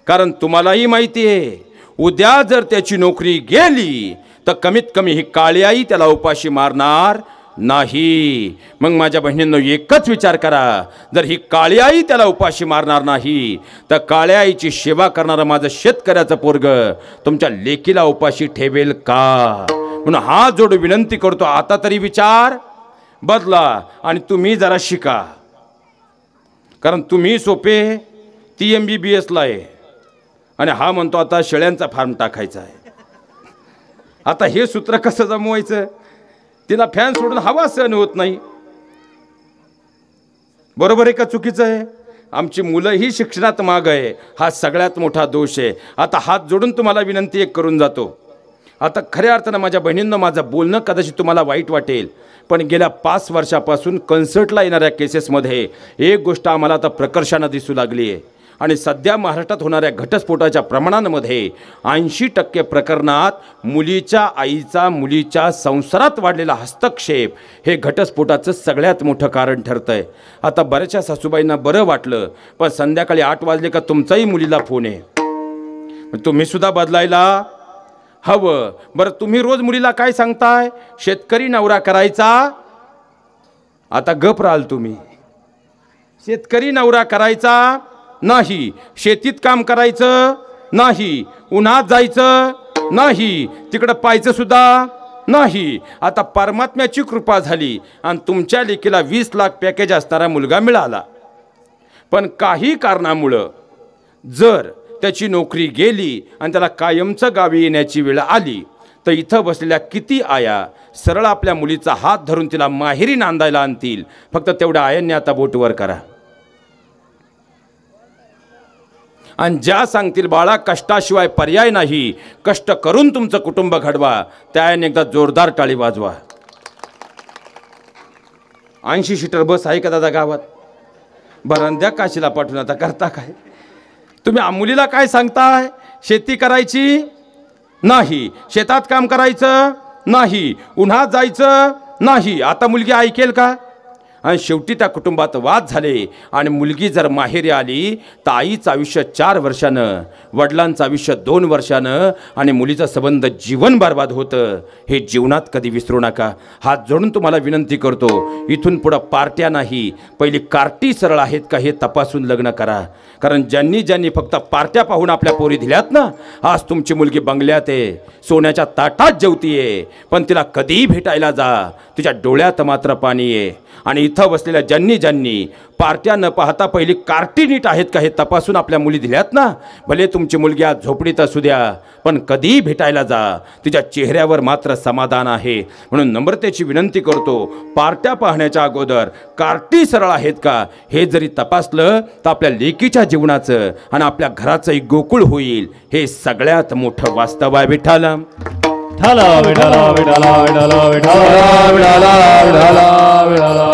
कारण तुम्हालाही माहिती आहे उद्या जर त्याची नोकरी गेली तर कमीत कमी ही काळी आई त्याला उपाशी मारणार नाही. मग माझ्या बहिणींनो एकच विचार करा. जर ही काळी आई त्याला उपाशी मारणार नाही तर काळ्या आईची सेवा करणारं माझं शेतकऱ्याचं पोरग तुमच्या लेकीला उपाशी ठेवेल का? म्हणून हा जोड विनंती करतो. आता तरी विचार बदला आणि तुम्ही जरा शिका. कारण तुम्ही सोपे ती एम बी बी एसला आहे. आणि हा म्हणतो आता शेळ्यांचा फार्म टाकायचा आहे. आता हे सूत्र कसं जमवायचं? तिला फॅन सोडून हवा सहन होत नाही. बरोबर आहे का चुकीचं आहे? आमची मुलं ही शिक्षणात माग आहे. हा सगळ्यात मोठा दोष आहे. आता हात जोडून तुम्हाला विनंती एक करून जातो. आता खऱ्या अर्थानं माझ्या बहिणींना माझं बोलणं कदाचित तुम्हाला वाईट वाटेल. पण गेल्या पाच वर्षापासून कन्सर्टला येणाऱ्या केसेसमध्ये एक गोष्ट आम्हाला आता प्रकर्षानं दिसू लागली आहे आणि सध्या महाराष्ट्रात होणाऱ्या घटस्फोटाच्या प्रमाणांमध्ये ऐंशी टक्के प्रकरणात मुलीच्या आईचा मुलीच्या संसारात वाढलेला हस्तक्षेप हे घटस्फोटाचं सगळ्यात मोठं कारण ठरतं आहे आता बऱ्याचशा सासूबाईंना बरं वाटलं पण संध्याकाळी आठ वाजले का तुमचाही मुलीला फोन आहे. तुम्हीसुद्धा तुम्ही सुद्धा बदलायला हवं. बरं तुम्ही रोज मुलीला काय सांगताय? शेतकरी नवरा करायचा? आता गप राहाल तुम्ही. शेतकरी नवरा करायचा? नाही. शेतीत काम करायचं नाही. उन्हात जायचं नाही. तिकडं पाहायचं सुद्धा नाही. आता परमात्म्याची कृपा झाली आणि तुमच्या लेकीला वीस लाख पॅकेज असणारा मुलगा मिळाला. पण काही कारणामुळं जर त्याची नोकरी गेली आणि त्याला कायमचं गावी येण्याची वेळ आली तर इथं बसलेल्या किती आया सरळ आपल्या मुलीचा हात धरून तिला माहेरी नांदायला आणतील. फक्त तेवढ्या आयांनी आता बोटवर करा. आणि ज्या सांगतील बाळा कष्टाशिवाय पर्याय नाही कष्ट करून तुमचं कुटुंब घडवा. त्याने एकदा जोरदार टाळी वाजवा. ऐंशी सीटर बस आहे का दादा गावात? बरं द्या काशीला पाठवून आता करता काय? तुम्ही आमुलीला मुलीला काय सांगताय? शेती करायची? नाही. शेतात काम करायचं? नाही. उन्हात जायचं? नाही. आता मुलगी ऐकेल का? आणि शेवटी त्या कुटुंबात वाद झाले. आणि मुलगी जर माहेरी आली तर आईचं आयुष्य चार वर्षानं वडिलांचं आयुष्य दोन वर्षानं आणि मुलीचा संबंध जीवन बर्बाद होतं. हे जीवनात कधी विसरू नका. हात जोडून तुम्हाला विनंती करतो इथून पुढं पार्ट्या नाही. पहिली कार्टी सरळ आहेत का हे तपासून लग्न करा. कारण ज्यांनी ज्यांनी फक्त पार्ट्या पाहून आपल्या पोरी दिल्यात ना आज तुमची मुलगी बंगल्यात आहे. सोन्याच्या ताटात जेवतीये. पण तिला कधीही भेटायला जा. तिच्या डोळ्यात मात्र पाणी आहे. आणि इथं बसलेल्या ज्यांनी ज्यांनी पार्ट्या न पाहता पहिली कार्टी नीट आहेत का हे तपासून आपल्या मुली दिल्यात ना? भले तुमची मुलगी आज झोपडीत असू द्या पण कधीही भेटायला जा. तिच्या चेहऱ्यावर मात्र समाधान आहे. म्हणून नम्रतेची विनंती करतो पार्ट्या पाहण्याच्या अगोदर कार्टी सरळ आहेत का? हे जरी तपासलं तर आपल्या लेकीच्या जीवनाचं आणि आपल्या घराचंही गोकुळ होईल. हे सगळ्यात मोठं वास्तव आहे विठाला विठाला विठाला विठाला विठाला विठाला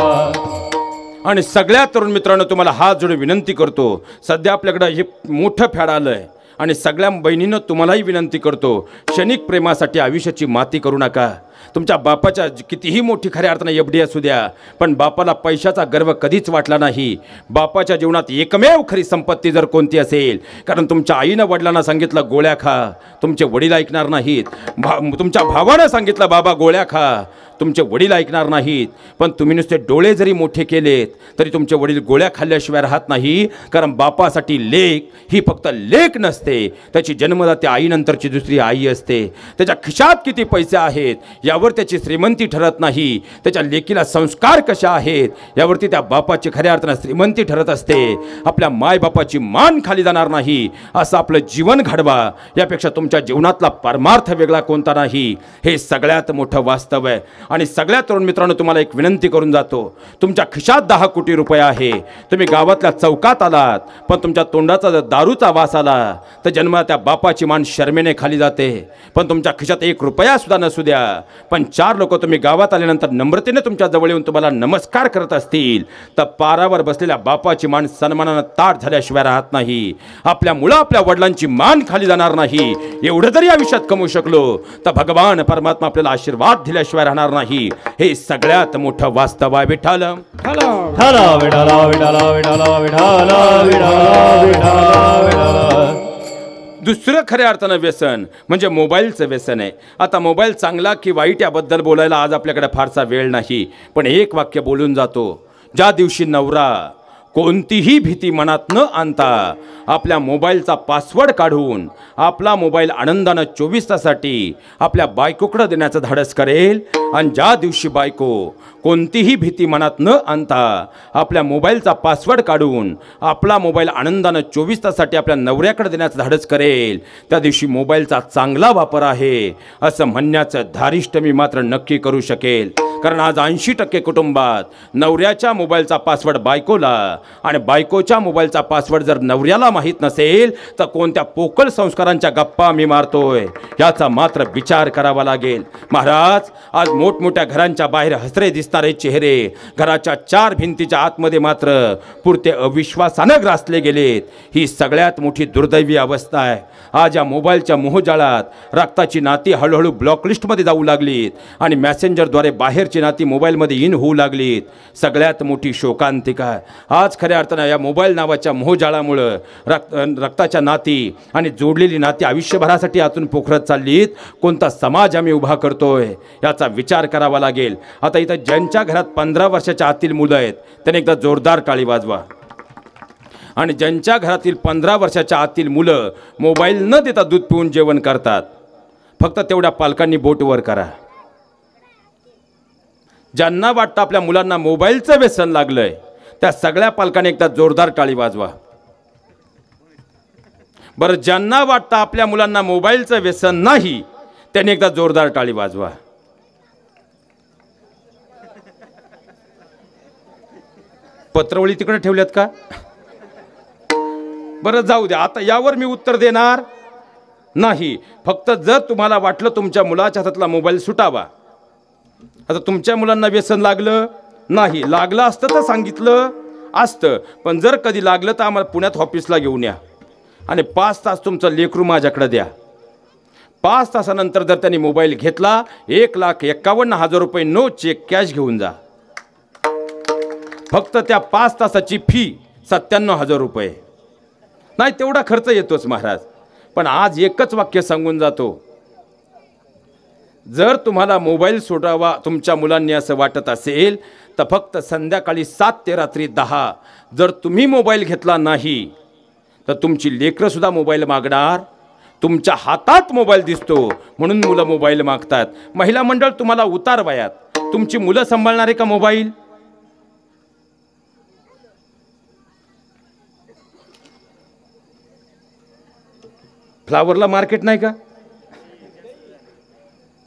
आणि सगळ्या तरुण मित्रांनो तुम्हाला हात जोडून विनंती करतो. सध्या आपल्याकडं हे मोठं फॅड आलं आहे आणि सगळ्या बहिणीनं तुम्हालाही विनंती करतो क्षणिक प्रेमासाठी आयुष्याची माती करू नका. तुमच्या बापाच्या कितीही मोठी खऱ्या अर्थानं एफ डी असू द्या पण बापाला पैशाचा गर्व कधीच वाटला नाही. बापाच्या जीवनात एकमेव खरी संपत्ती जर कोणती असेल कारण तुमच्या आईनं वडिलांना सांगितलं गोळ्या खा. तुमचे वडील ऐकणार नाहीत. भा तुमच्या भावानं सांगितलं बाबा गोळ्या खा. तुमचे वडील ऐकणार नाहीत. पण तुम्ही नुसते डोळे जरी मोठे केलेत तरी तुमचे वडील गोळ्या खाल्ल्याशिवाय राहत नाही कारण बापासाठी लेख ही फक्त लेख नसते. त्याची जन्मदात्या आईनंतरची दुसरी आई असते. त्याच्या खिशात किती पैसे आहेत या यावर त्याची श्रीमंती ठरत नाही. त्याच्या लेकीला संस्कार कशा आहेत? यावरती त्या बापाची खऱ्या अर्थानं श्रीमंती ठरत असते. आपल्या मायबापाची मान खाली जाणार नाही. असं आपलं जीवन घडवा. यापेक्षा तुमच्या जीवनातला परमार्थ वेगळा कोणता नाही? हे सगळ्यात मोठं वास्तव आहे. आणि सगळ्या तरुण मित्रांनो तुम्हाला एक विनंती करून जातो. तुमच्या खिशात दहा कोटी रुपये आहे. तुम्ही गावातल्या चौकात आलात. पण तुमच्या तोंडाचा जर दारूचा वास आला तर जन्म त्या बापाची मान शर्मेने खाली जाते. पण तुमच्या खिशात एक रुपया सुद्धा नसू द्या. पण चार लोक तुम्ही गावात आल्यानंतर नम्रतेने तुमच्या जवळ येऊन तुम्हाला नमस्कार करत असतील तर पारावर बसलेल्या बापाची मान सन्मानानं ताट झाल्याशिवाय राहत नाही आपल्या मुळं आपल्या वडिलांची मान खाली जाणार नाही एवढं जरी आयुष्यात कमवू शकलो तर भगवान परमात्मा आपल्याला आशीर्वाद दिल्याशिवाय राहणार नाही हे सगळ्यात मोठं वास्तव आहे विठाल विठाला विठाला विठाला विठाला विठाला विठाला दुसरं खऱ्या अर्थानं व्यसन म्हणजे मोबाईलचं व्यसन आहे. आता मोबाईल चांगला की वाईट याबद्दल बोलायला आज आपल्याकडे फारसा वेळ नाही. पण एक वाक्य बोलून जातो. ज्या दिवशी नवरा कोणतीही भीती मनात न आणता आपल्या मोबाईलचा पासवर्ड काढून आपला मोबाईल आनंदानं चोवीस तासासाठी आपल्या बायकोकडं देण्याचं धाडस करेल आणि ज्या दिवशी बायको कोणतीही भीती मनात न आणता आपल्या मोबाईलचा पासवर्ड काढून आपला मोबाईल आनंदानं चोवीस ताससाठी आपल्या नवऱ्याकडे देण्याचं धाडस करेल त्या दिवशी मोबाईलचा चांगला वापर आहे असं म्हणण्याचं धारिष्ट मी मात्र नक्की करू शकेल. कारण आज ऐंशी टक्के कुटुंबात नवऱ्याच्या मोबाईलचा पासवर्ड बायकोला आणि बायकोच्या मोबाईलचा पासवर्ड जर नवऱ्याला माहीत नसेल तर कोणत्या पोकळ संस्कारांच्या गप्पा मी मारतोय याचा मात्र विचार करावा लागेल. महाराज आज मोठमोठ्या घरांच्या बाहेर हसरे दिसणारे चेहरे घराच्या चार भिंतीच्या आतमध्ये मात्र पुरते अविश्वासानं ग्रासले गेलेत. ही सगळ्यात मोठी दुर्दैवी अवस्था आहे. आज या मोबाईलच्या मोहजाळात रक्ताची नाती हळूहळू ब्लॉकलिस्टमध्ये जाऊ लागलीत आणि मॅसेंजरद्वारे बाहेरची नाती मोबाईलमध्ये इन होऊ लागलीत. सगळ्यात मोठी शोकांतिका आहे. आज खऱ्या अर्थानं या मोबाईल नावाच्या मोहजाळामुळं रक्त रक्ताच्या नाती आणि जोडलेली नाती आयुष्यभरासाठी आतून पोखरत चाललीत. कोणता समाज आम्ही उभा करतोय याचा विचार करावा लागेल. आता इथं ज्यांच्या घरात पंधरा वर्षाच्या आतील मुलं आहेत त्यांनी एकदा जोरदार टाळी वाजवा. आणि ज्यांच्या घरातील पंधरा वर्षाच्या आतील मुलं मोबाईल न देता दूध पिऊन जेवण करतात फक्त तेवढ्या पालकांनी बोटवर करा. ज्यांना वाटतं आपल्या मुलांना मोबाईलचं व्यसन लागलं आहे त्या सगळ्या पालकांनी एकदा जोरदार टाळी वाजवा. बरं ज्यांना वाटतं आपल्या मुलांना मोबाईलचं व्यसन नाही त्यांनी एकदा जोरदार टाळी वाजवा. पत्रवळी तिकडे ठेवल्यात का? बरं जाऊ द्या. आता यावर मी उत्तर देणार नाही. फक्त जर तुम्हाला वाटलं तुमच्या मुलाच्या हातातला मोबाईल सुटावा. आता तुमच्या मुलांना व्यसन लागलं? नाही. लागलं असतं तर सांगितलं असतं. पण जर कधी लागलं तर आम्हाला पुण्यात ऑफिसला घेऊन या. आणि पाच तास तुमचं लेकरू माझ्याकडे द्या. पाच तासानंतर जर त्यांनी मोबाईल घेतला एक लाख एक्कावन्न हजार रुपये नो चेक कॅश घेऊन जा. फक्त त्या पाच तासाची फी सत्त्याण्णव हजार रुपये. नाही तेवढा खर्च येतोच महाराज. पण आज एकच वाक्य सांगून जातो. जर तुम्हाला मोबाईल सोडावा तुमच्या मुलांनी असं वाटत असेल तर फक्त संध्याकाळी सात ते रात्री दहा. जर तुम्ही मोबाईल घेतला नाही तर तुमची लेकरंसुद्धा मोबाईल मागणार. तुमच्या हातात मोबाईल दिसतो म्हणून मुलं मोबाईल मागतात. महिला मंडळ तुम्हाला उतार वयात तुमची मुलं सांभाळणारे का मोबाईल? फ्लावरला मार्केट नाही का?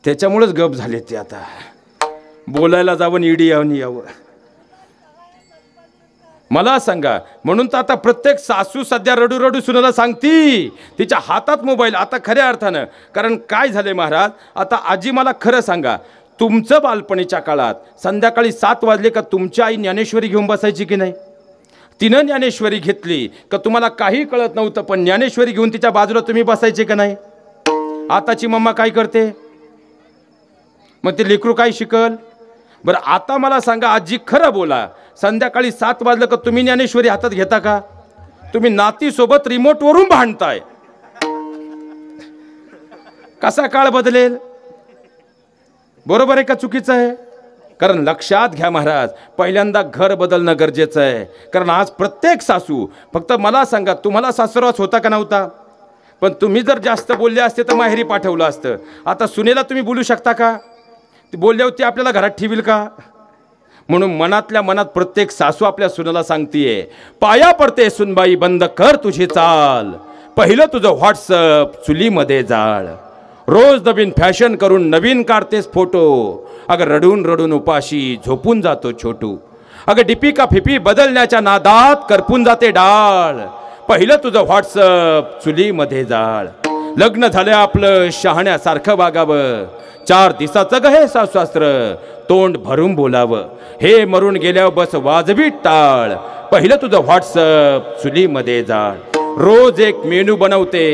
त्याच्यामुळेच गप झाले ते आता. बोलायला जावं ईडी यावं यावं. मला सांगा म्हणून तर आता प्रत्येक सासू सध्या रडू रडू सुनाला सांगती तिच्या हातात मोबाईल आता खऱ्या अर्थानं. कारण काय झाले महाराज आता आजी मला खरं सांगा तुमचं बालपणीच्या काळात संध्याकाळी सात वाजले का तुमची आई ज्ञानेश्वरी घेऊन बसायची की नाही? तिनं ज्ञानेश्वरी घेतली. का तुम्हाला काही कळत नव्हतं पण ज्ञानेश्वरी घेऊन तिच्या बाजूला तुम्ही बसायचे का नाही? आताची मम्मा काय करते? मग ते लेकरू काय शिकल? बरं आता मला सांगा आजी खरं बोला. संध्याकाळी सात वाजलं का तुम्ही ज्ञानेश्वरी हातात घेता का? तुम्ही नातीसोबत रिमोटवरून भांडताय. कसा काळ बदलेल? बरोबर आहे का चुकीचं आहे? कारण लक्षात घ्या महाराज पहिल्यांदा घर बदलणं गरजेचं आहे. कारण आज प्रत्येक सासू फक्त मला सांगा तुम्हाला सासरवास होता का नव्हता? पण तुम्ही जर जास्त बोलले असते तर माहेरी पाठवलं असतं. आता सुनेला तुम्ही बोलू शकता का? ती बोलल्यावर ती आपल्याला घरात ठेवील का? म्हणून मनातल्या मनात प्रत्येक सासू आपल्या सुनेला सांगतीये पाया पडते सुनबाई बंद कर तुझी चाल. पहिलं तुझं व्हॉट्सअप चुलीमध्ये जाळ. रोज नवीन फॅशन करून नवीन काढतेस फोटो. अगं रडून रडून उपाशी झोपून जातो छोटू. अगं डिपिका फिपी बदलण्याच्या नादात करपून जाते डाळ. पहिलं तुझं व्हॉट्सअप चुलीमध्ये जाळ. लग्न झालं आपलं शहाण्यासारखं वागावं. चार दिसाचं ग हे सासुसास्त्र तोंड भरून बोलावं. हे मरून गेल्यावर बस वाजवी टाळ. पहिलं तुझं व्हॉट्सअप चुलीमध्ये जाळ. रोज एक मेनू बनवते.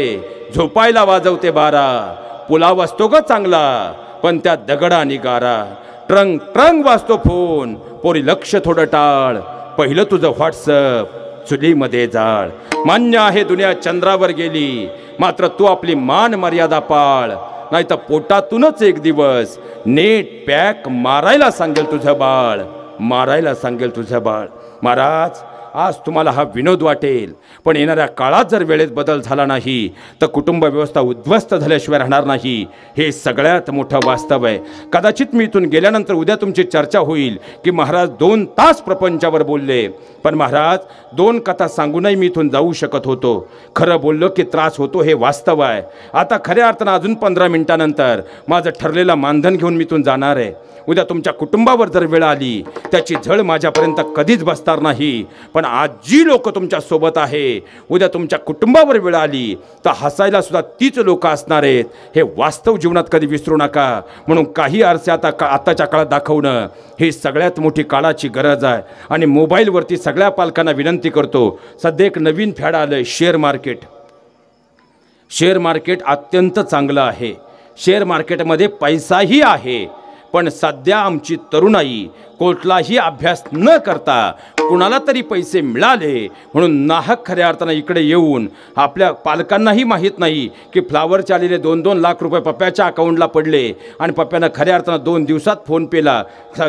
झोपायला वाजवते बारा. पुलाव असतो ग चांगला. पण त्यात दगडा निगारा. ट्रंग ट्रंग वाजतो फोन. पोरी लक्ष थोडं टाळ. पहिलं तुझं व्हॉट्सअप. चुलीमध्ये जाळ. मान्य आहे दुनिया चंद्रावर गेली. मात्र तू आपली मान मर्यादा पाळ. नाही तर पोटातूनच एक दिवस नेट पॅक मारायला सांगेल तुझं बाळ. मारायला सांगेल तुझं बाळ. महाराज आज तुम्हाला हा विनोद वाटेल. पण येणाऱ्या काळात जर वेळेत बदल झाला नाही तर कुटुंब व्यवस्था उद्ध्वस्त झाल्याशिवाय राहणार नाही. हे सगळ्यात मोठं वास्तव आहे. कदाचित मी इथून गेल्यानंतर उद्या तुमची चर्चा होईल की महाराज दोन तास प्रपंचावर बोलले. पण महाराज दोन कथा सांगूनही मी इथून जाऊ शकत होतो. खरं बोललो की त्रास होतो हे वास्तव आहे. आता खऱ्या अर्थानं अजून पंधरा मिनिटानंतर माझं ठरलेलं मानधन घेऊन मी इथून जाणार आहे. उद्या तुमच्या कुटुंबावर जर वेळ आली त्याची झळ माझ्यापर्यंत कधीच बसणार नाही. पण आज जी लोक तुमच्यासोबत आहे उद्या तुमच्या कुटुंबावर वेळ आली तर हसायला सुद्धा तीच लोक असणार आहेत. हे वास्तव जीवनात कधी विसरू नका. म्हणून काही आरसे आता का आत्ताच्या काळात दाखवणं ही सगळ्यात मोठी काळाची गरज आहे. आणि मोबाईलवरती सगळ्या पालकांना विनंती करतो सध्या एक नवीन फॅड आलं शेअर मार्केट. शेअर मार्केट अत्यंत चांगलं आहे. शेअर मार्केटमध्ये पैसाही आहे. पण सध्या आमची तरुणाई कुठलाही अभ्यास न करता कुणाला तरी पैसे मिळाले म्हणून नाहक खऱ्या अर्थानं इकडे येऊन आपल्या पालकांनाही माहीत नाही की फ्लावरचे आलेले दोन दोन लाख रुपये पप्प्याच्या अकाउंटला पडले आणि पप्प्यानं खऱ्या अर्थानं दोन दिवसात फोनपेला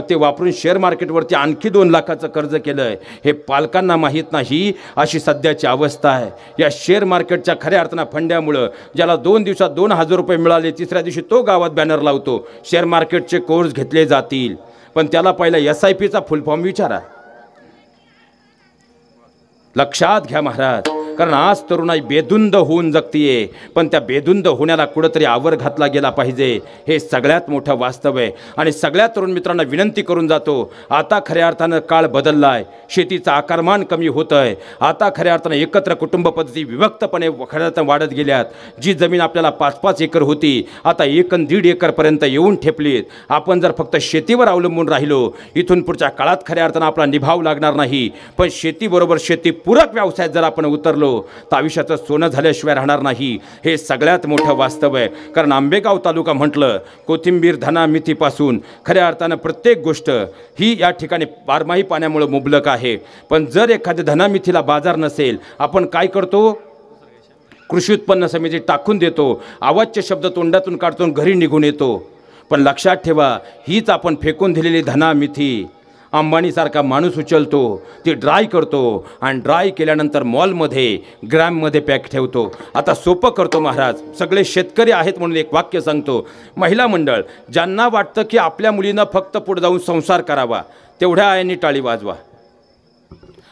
ते वापरून शेअर मार्केटवरती आणखी दोन लाखाचं कर्ज केलं आहे हे पालकांना माहीत नाही अशी सध्याची अवस्था आहे. या शेअर मार्केटच्या खऱ्या अर्थानं फंड्यामुळं ज्याला दोन दिवसात दोन हजार रुपये मिळाले तिसऱ्या दिवशी तो गावात बॅनर लावतो. शेअर मार्केटचे को कोर्स घेतले जातील. पण त्याला पहिला एस आय पीचा फुल फॉर्म विचारा. लक्षात घ्या महाराज. कारण आज तरुणाई बेधुंद होऊन जगतीये. पण त्या बेधुंद होण्याला कुठंतरी आवर घातला गेला पाहिजे. हे सगळ्यात मोठं वास्तव आहे. आणि सगळ्या तरुण मित्रांना विनंती करून जातो आता खऱ्या अर्थानं काळ बदललाय. शेतीचं आकारमान कमी होतं आहे आता खऱ्या अर्थानं एकत्र कुटुंब पद्धती विभक्तपणे खऱ्या अर्थानं वाढत गेल्यात. जी जमीन आपल्याला पाच पाच एकर होती आता एक दीड एकरपर्यंत येऊन ठेपलीत. आपण जर फक्त शेतीवर अवलंबून राहिलो इथून पुढच्या काळात खऱ्या अर्थानं आपला निभाव लागणार नाही. पण शेतीबरोबर शेतीपूरक व्यवसायात जर आपण उतरलो तर आयुष्याचं सोनं झाल्याशिवाय राहणार नाही. हे सगळ्यात मोठं वास्तव आहे. कारण आंबेगाव तालुका म्हटलं कोथिंबीर धना मिथीपासून खऱ्या अर्थानं प्रत्येक गोष्ट ही या ठिकाणी बारमाही पाण्यामुळे मुबलक आहे. पण जर एखाद्या धनामिथीला बाजार नसेल आपण काय करतो? कृषी उत्पन्न समिती टाकून देतो आवाजचे शब्द तोंडातून काढतो घरी निघून येतो. पण लक्षात ठेवा हीच आपण फेकून दिलेली धनामिथी अंबानीसारखा माणूस उचलतो ती ड्राय करतो आणि ड्राय केल्यानंतर मॉलमध्ये ग्रॅममध्ये पॅक ठेवतो. आता सोपं करतो महाराज. सगळे शेतकरी आहेत म्हणून एक वाक्य सांगतो. महिला मंडळ ज्यांना वाटतं की आपल्या मुलीनं फक्त पुढे जाऊन संसार करावा तेवढ्या आयांनी टाळी वाजवा.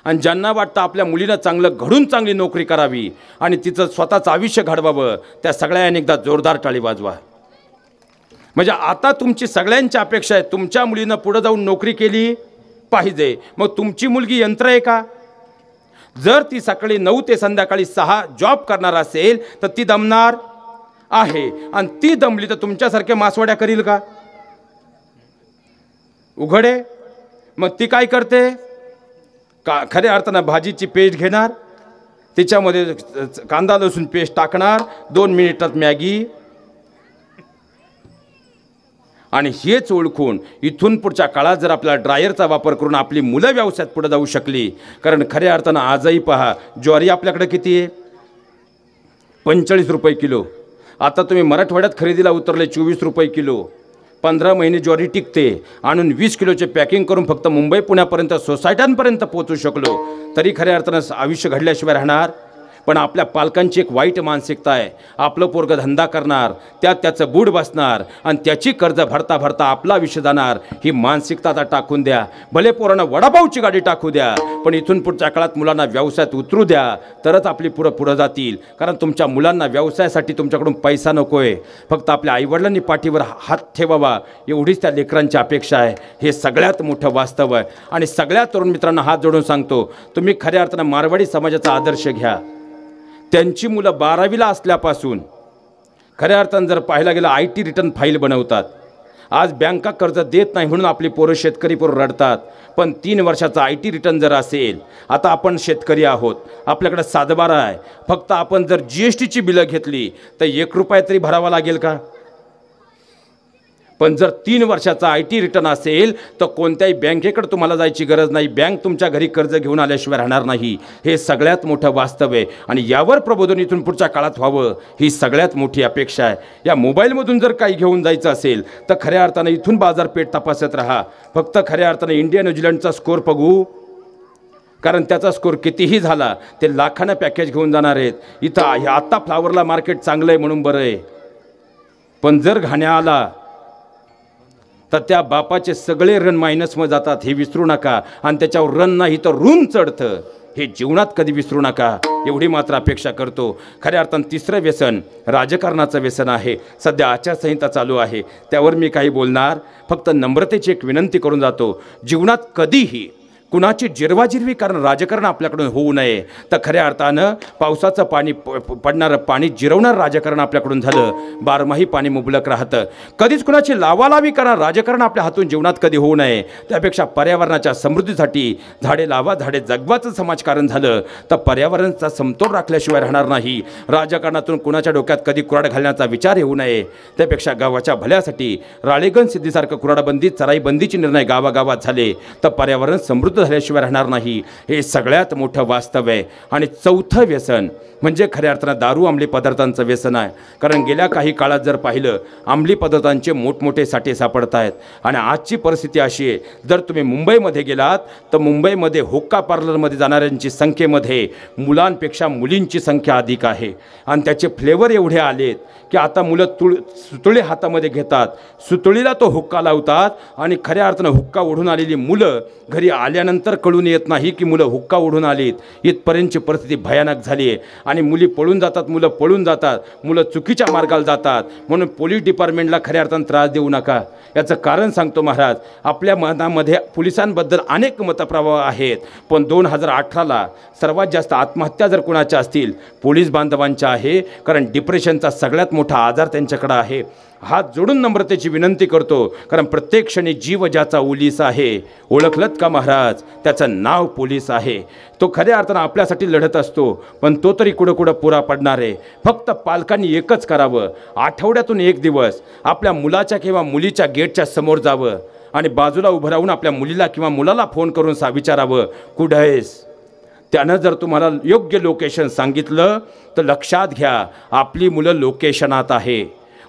आणि ज्यांना वाटतं आपल्या मुलीनं चांगलं घडून चांगली नोकरी करावी आणि तिचं स्वतःचं आयुष्य घडवावं त्या सगळ्यांनी एकदा जोरदार टाळी वाजवा. म्हणजे आता तुमची सगळ्यांची अपेक्षा आहे तुमच्या मुलीनं पुढं जाऊन नोकरी केली पाहिजे. मग तुमची मुलगी यंत्र आहे का? जर ती सकाळी नऊ ते संध्याकाळी सहा जॉब करणार असेल तर ती दमणार आहे. आणि ती दमली तर तुमच्यासारख्या मासवड्या करील का? उघडे. मग ती काय करते? का खऱ्या अर्थानं भाजीची पेस्ट घेणार त्याच्यामध्ये कांदा लसूण पेस्ट टाकणार दोन मिनिटात मॅगी आणि हेच ओळखून इथून पुढच्या काळात जर आपला ड्रायरचा वापर करून आपली मुलं व्यवसायात पुढे जाऊ शकली कारण खऱ्या अर्थानं आजही पहा ज्वारी आपल्याकडे किती आहे? पंचेचाळीस रुपये किलो. आता तुम्ही मराठवाड्यात खरेदीला उतरले चोवीस रुपये किलो. पंधरा महिने ज्वारी टिकते आणून वीस किलोचे पॅकिंग करून फक्त मुंबई पुण्यापर्यंत सोसायट्यांपर्यंत पोहोचू शकलो. तरी खऱ्या अर्थानं आयुष्य घडल्याशिवाय राहणार पण आपल्या पालकांची एक वाईट मानसिकता आहे. आपलं पोरगं धंदा करणार त्यात त्याचं बूड बसणार आणि त्याची कर्ज भरता भरता आपला विषय जाणार ही मानसिकता आता टाकून द्या. भले पोरांना वडापावची गाडी टाकू द्या पण इथून पुढच्या काळात मुलांना व्यवसायात उतरू द्या तरच आपली पुरं पुढं जातील. कारण तुमच्या मुलांना व्यवसायासाठी तुमच्याकडून पैसा नको आहे फक्त आपल्या आईवडिलांनी पाठीवर हात ठेवावा एवढीच त्या लेकरांची अपेक्षा आहे. हे सगळ्यात मोठं वास्तव आहे. आणि सगळ्या तरुण मित्रांना हात जोडून सांगतो तुम्ही खऱ्या अर्थानं मारवाडी समाजाचा आदर्श घ्या. त्यांची मुलं बारावीला असल्यापासून खऱ्या अर्थानं जर पाहायला गेलं आय टी रिटर्न फाईल बनवतात. आज बँका कर्ज देत नाही म्हणून आपली पोरं शेतकरी पोरं रडतात. पण तीन वर्षाचा आय टी रिटर्न जर असेल आता आपण शेतकरी आहोत. आपल्याकडे सातबारा आहे. फक्त आपण जर जी एस टीची बिलं घेतली तर एक रुपया तरी भरावा लागेल का? पण जर तीन वर्षाचा आय टी रिटर्न असेल तर कोणत्याही बँकेकडे तुम्हाला जायची गरज नाही. बँक तुमच्या घरी कर्ज घेऊन आल्याशिवाय राहणार नाही. हे सगळ्यात मोठं वास्तव आहे. आणि यावर प्रबोधन इथून पुढच्या काळात व्हावं ही सगळ्यात मोठी अपेक्षा आहे. या मोबाईलमधून जर काही घेऊन जायचं असेल तर खऱ्या अर्थानं इथून बाजारपेठ तपासत राहा. फक्त खऱ्या अर्थानं इंडिया न्यूझीलंडचा स्कोर बघू. कारण त्याचा स्कोर कितीही झाला ते लाखानं पॅकेज घेऊन जाणार आहेत. इथं हे आत्ता फ्लावरला मार्केट चांगलं आहे म्हणून बरं आहे. पण जर घाण्या आला तर त्या बापाचे सगळे रन मायनसमध्ये जातात. हे विसरू नका. आणि त्याच्यावर रन नाही तर ऋण चढतं. हे जीवनात कधी विसरू नका. एवढी मात्र अपेक्षा करतो. खऱ्या अर्थानं तिसरं व्यसन राजकारणाचं व्यसन आहे. सध्या आचारसंहिता चालू आहे. त्यावर मी काही बोलणार. फक्त नम्रतेची एक विनंती करून जातो. जीवनात कधीही कुणाची जिरवाजिरवी कारण राजकारण आपल्याकडून होऊ नये. तर खऱ्या अर्थानं पावसाचं पाणी प- पडणारं पाणी जिरवणारं राजकारण आपल्याकडून झालं. बारमाही पाणी मुबलक राहतं. कधीच कुणाची लावालावी कारण राजकारण आपल्या हातून जीवनात कधी होऊ नये. त्यापेक्षा पर्यावरणाच्या समृद्धीसाठी झाडे लावा झाडे जगवाचं समाजकारण झालं. तर पर्यावरणाचा समतोल राखल्याशिवाय राहणार नाही. राजकारणातून कुणाच्या डोक्यात कधी कुराड घालण्याचा विचार येऊ नये. त्यापेक्षा गावाच्या भल्यासाठी राळेगण सिद्धीसारखं कुराडबंदी चराईबंदीचे निर्णय गावागावात झाले. तर पर्यावरण समृद्ध झाल्याशिवाय राहणार नाही. हे सगळ्यात मोठं वास्तव आहे. आणि चौथं व्यसन म्हणजे खऱ्या अर्थानं दारू अंमली पदार्थांचं व्यसन आहे. कारण गेल्या काही काळात जर पाहिलं अंमली पदार्थांचे मोठमोठे साठे सापडत आहेत आणि आजची परिस्थिती अशी आहे जर तुम्ही मुंबईमध्ये गेलात तर मुंबईमध्ये हुक्का पार्लरमध्ये जाणाऱ्यांची संख्येमध्ये मुलांपेक्षा मुलींची संख्या अधिक आहे. आणि त्याचे फ्लेवर एवढे आलेत की आता मुलं तुळ सुतळी हातामध्ये घेतात. सुतळीला तो हुक्का लावतात आणि खऱ्या अर्थानं हुक्का ओढून आलेली मुलं घरी आल्यानंतर कळून येत नाही की मुलं हुक्का ओढून आलीत. इथपर्यंतची परिस्थिती भयानक झाली आहे. आणि मुली पळून जातात मुलं पळून जातात मुलं चुकीच्या मार्गाला जातात. म्हणून पोलीस डिपार्टमेंटला खऱ्या अर्थानं त्रास देऊ नका. याचं कारण सांगतो महाराज आपल्या मनामध्ये पोलिसांबद्दल अनेक मतप्रभाव आहेत. पण दोन हजार अठराला सर्वात जास्त आत्महत्या जर कुणाच्या असतील पोलीस बांधवांच्या आहे कारण डिप्रेशनचा सगळ्यात मोठा आजार त्यांच्याकडं आहे. हात जोडून नम्रतेची विनंती करतो. कारण प्रत्येक क्षणी जीव ज्याचा उलीस आहे ओळखलत का महाराज? त्याचं नाव पोलीस आहे. तो खऱ्या अर्थानं आपल्यासाठी लढत असतो पण तो तरी कुठं कुठं पुरा पडणार आहे. फक्त पालकांनी एकच करावं. आठवड्यातून एक दिवस आपल्या मुलाच्या किंवा मुलीच्या गेटच्या समोर जावं आणि बाजूला उभं राहून आपल्या मुलीला किंवा मुलाला फोन करून सा विचारावं कुठं आहेस त्यानं जर तुम्हाला योग्य लोकेशन सांगितलं तर लक्षात घ्या आपली मुलं लोकेशनात आहे.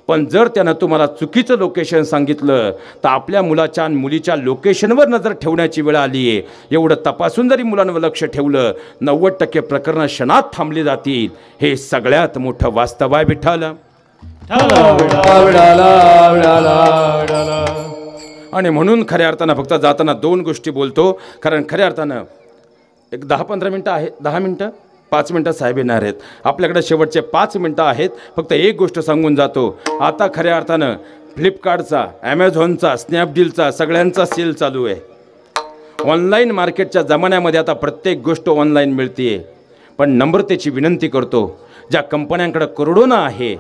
पण जर त्यानं तुम्हाला चुकीचं लोकेशन सांगितलं तर आपल्या मुलाच्या आणि मुलीच्या लोकेशनवर नजर ठेवण्याची वेळ आली आहे. एवढं तपासून जरी मुलांवर लक्ष ठेवलं नव्वद टक्के प्रकरणं क्षणात थांबली जातील. हे सगळ्यात मोठं वास्तव आहे विठ्ठल. आणि म्हणून खऱ्या अर्थानं फक्त जाताना दोन गोष्टी बोलतो कारण खऱ्या अर्थानं एक दहा पंधरा मिनटं आहे दहा मिनटं? पाच मिनटं साहेब येणार आहेत. आपल्याकडे शेवटचे पाच मिनटं आहेत. फक्त एक गोष्ट सांगून जातो. आता खऱ्या अर्थानं फ्लिपकार्टचा ॲमेझॉनचा स्नॅपडीलचा सगळ्यांचा सेल चालू आहे. ऑनलाईन मार्केटच्या जमान्यामध्ये आता प्रत्येक गोष्ट ऑनलाईन मिळते पण नम्रतेची विनंती करतो ज्या कंपन्यांकडं करोडोनं आहे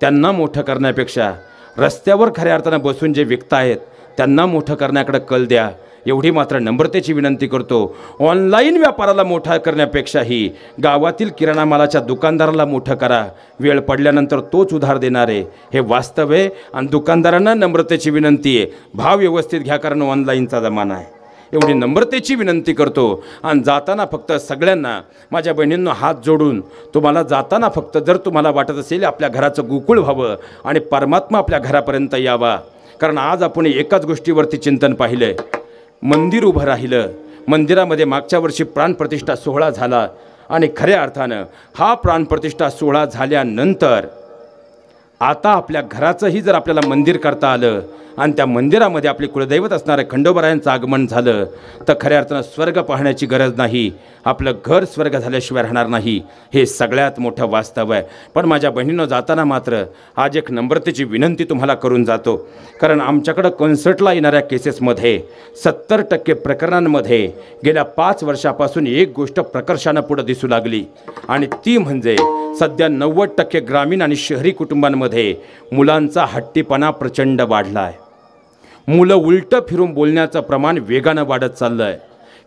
त्यांना मोठं करण्यापेक्षा रस्त्यावर खऱ्या अर्थानं बसून जे विकतायत त्यांना मोठं करण्याकडे कल द्या. एवढी मात्र नम्रतेची विनंती करतो. ऑनलाईन व्यापाराला मोठा करण्यापेक्षाही गावातील किराणा मालाच्या दुकानदाराला मोठं करा. वेळ पडल्यानंतर तोच उधार देणार. आहे हे वास्तव आहे आणि दुकानदारांना नम्रतेची विनंती आहे. भाव व्यवस्थित घ्या कारण ऑनलाईनचा जमाना आहे. एवढी नम्रतेची विनंती करतो आणि जाताना फक्त सगळ्यांना माझ्या बहिणींना हात जोडून तुम्हाला जाताना फक्त जर तुम्हाला वाटत असेल आपल्या घराचं गोकुळ व्हावं आणि परमात्मा आपल्या घरापर्यंत यावा. कारण आज आपण एकाच गोष्टीवरती चिंतन पाहिलं आहे मंदिर उभं राहिलं. मंदिरामध्ये मागच्या वर्षी प्राणप्रतिष्ठा सोहळा झाला. आणि खऱ्या अर्थानं हा प्राणप्रतिष्ठा सोहळा झाल्यानंतर आता आपल्या घराचंही जर आपल्याला मंदिर करता आलं आणि त्या मंदिरामध्ये आपले कुलदैवत असणाऱ्या खंडोबरायांचं आगमन झालं तर खऱ्या अर्थानं स्वर्ग पाहण्याची गरज नाही. आपलं घर स्वर्ग झाल्याशिवाय राहणार नाही. हे सगळ्यात मोठं वास्तव आहे. पण माझ्या बहिणीनं जाताना मात्र आज एक नम्रतेची विनंती तुम्हाला करून जातो. कारण आमच्याकडं कॉन्सर्टला येणाऱ्या केसेसमध्ये सत्तर टक्के प्रकरणांमध्ये गेल्या पाच वर्षापासून एक गोष्ट प्रकर्षानं पुढं दिसू लागली. आणि ती म्हणजे सध्या नव्वद टक्के ग्रामीण आणि शहरी कुटुंबांमध्ये मुलांचा हट्टीपणा प्रचंड वाढला आहे मुलं उलटं फिरून बोलण्याचं प्रमाण वेगानं वाढत चाललं आहे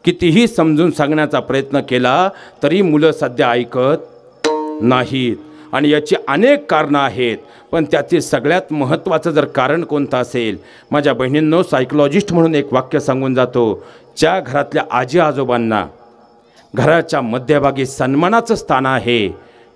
कितीही समजून सांगण्याचा प्रयत्न केला तरी मुलं सध्या ऐकत नाहीत. आणि याची अनेक कारणं आहेत पण त्याचे सगळ्यात महत्त्वाचं जर कारण कोणतं असेल माझ्या बहिणींनो सायकोलॉजिस्ट म्हणून एक वाक्य सांगून जातो ज्या घरातल्या आजी आजोबांना घराच्या मध्यभागी सन्मानाचं स्थान आहे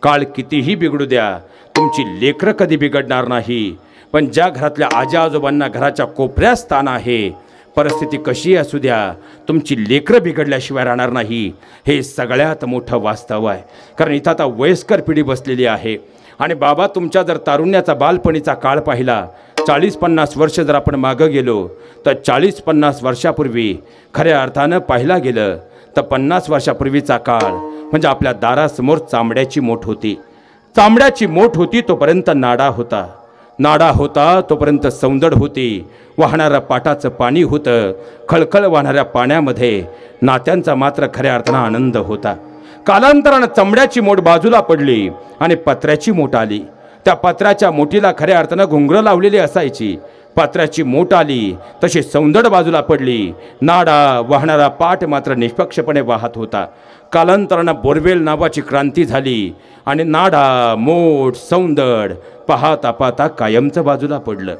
काळ कितीही बिघडू द्या तुमची लेकरं कधी बिघडणार नाही. पण ज्या घरातल्या आजी आजोबांना घराच्या कोपऱ्यात स्थान आहे परिस्थिती कशी असू द्या तुमची लेकरं बिघडल्याशिवाय राहणार नाही. हे सगळ्यात मोठं वास्तव आहे. कारण इथं आता वयस्कर पिढी बसलेली आहे. आणि बाबा तुमच्या जर तारुण्याचा बालपणीचा काळ पाहिला चाळीस पन्नास वर्ष जर आपण मागं गेलो तर चाळीस पन्नास वर्षापूर्वी खऱ्या अर्थानं पाहिला गेलं तर पन्नास वर्षापूर्वीचा काळ म्हणजे आपल्या दारासमोर चांबड्याची मोठ होती. चांबड्याची मोठ होती तोपर्यंत नाडा होता. नाडा होता तोपर्यंत सौंदड होती. वाहणारं पाटाचं पाणी होतं. खळखळ वाहणाऱ्या पाण्यामध्ये नात्यांचा मात्र खऱ्या अर्थानं आनंद होता. कालांतरानं चमड्याची मोठ बाजूला पडली आणि पत्र्याची मोठ आली. त्या पत्र्याच्या मोठीला खऱ्या अर्थानं घुंगरं लावलेली असायची. पात्राची मोठ आली तशी सौंदड बाजूला पडली. नाडा वाहणारा पाठ मात्र निष्पक्षपणे वाहत होता. कालांतरानं बोरवेल नावाची क्रांती झाली आणि नाडा मोठ सौंदड पाहता पाहता कायमचं बाजूला पडलं.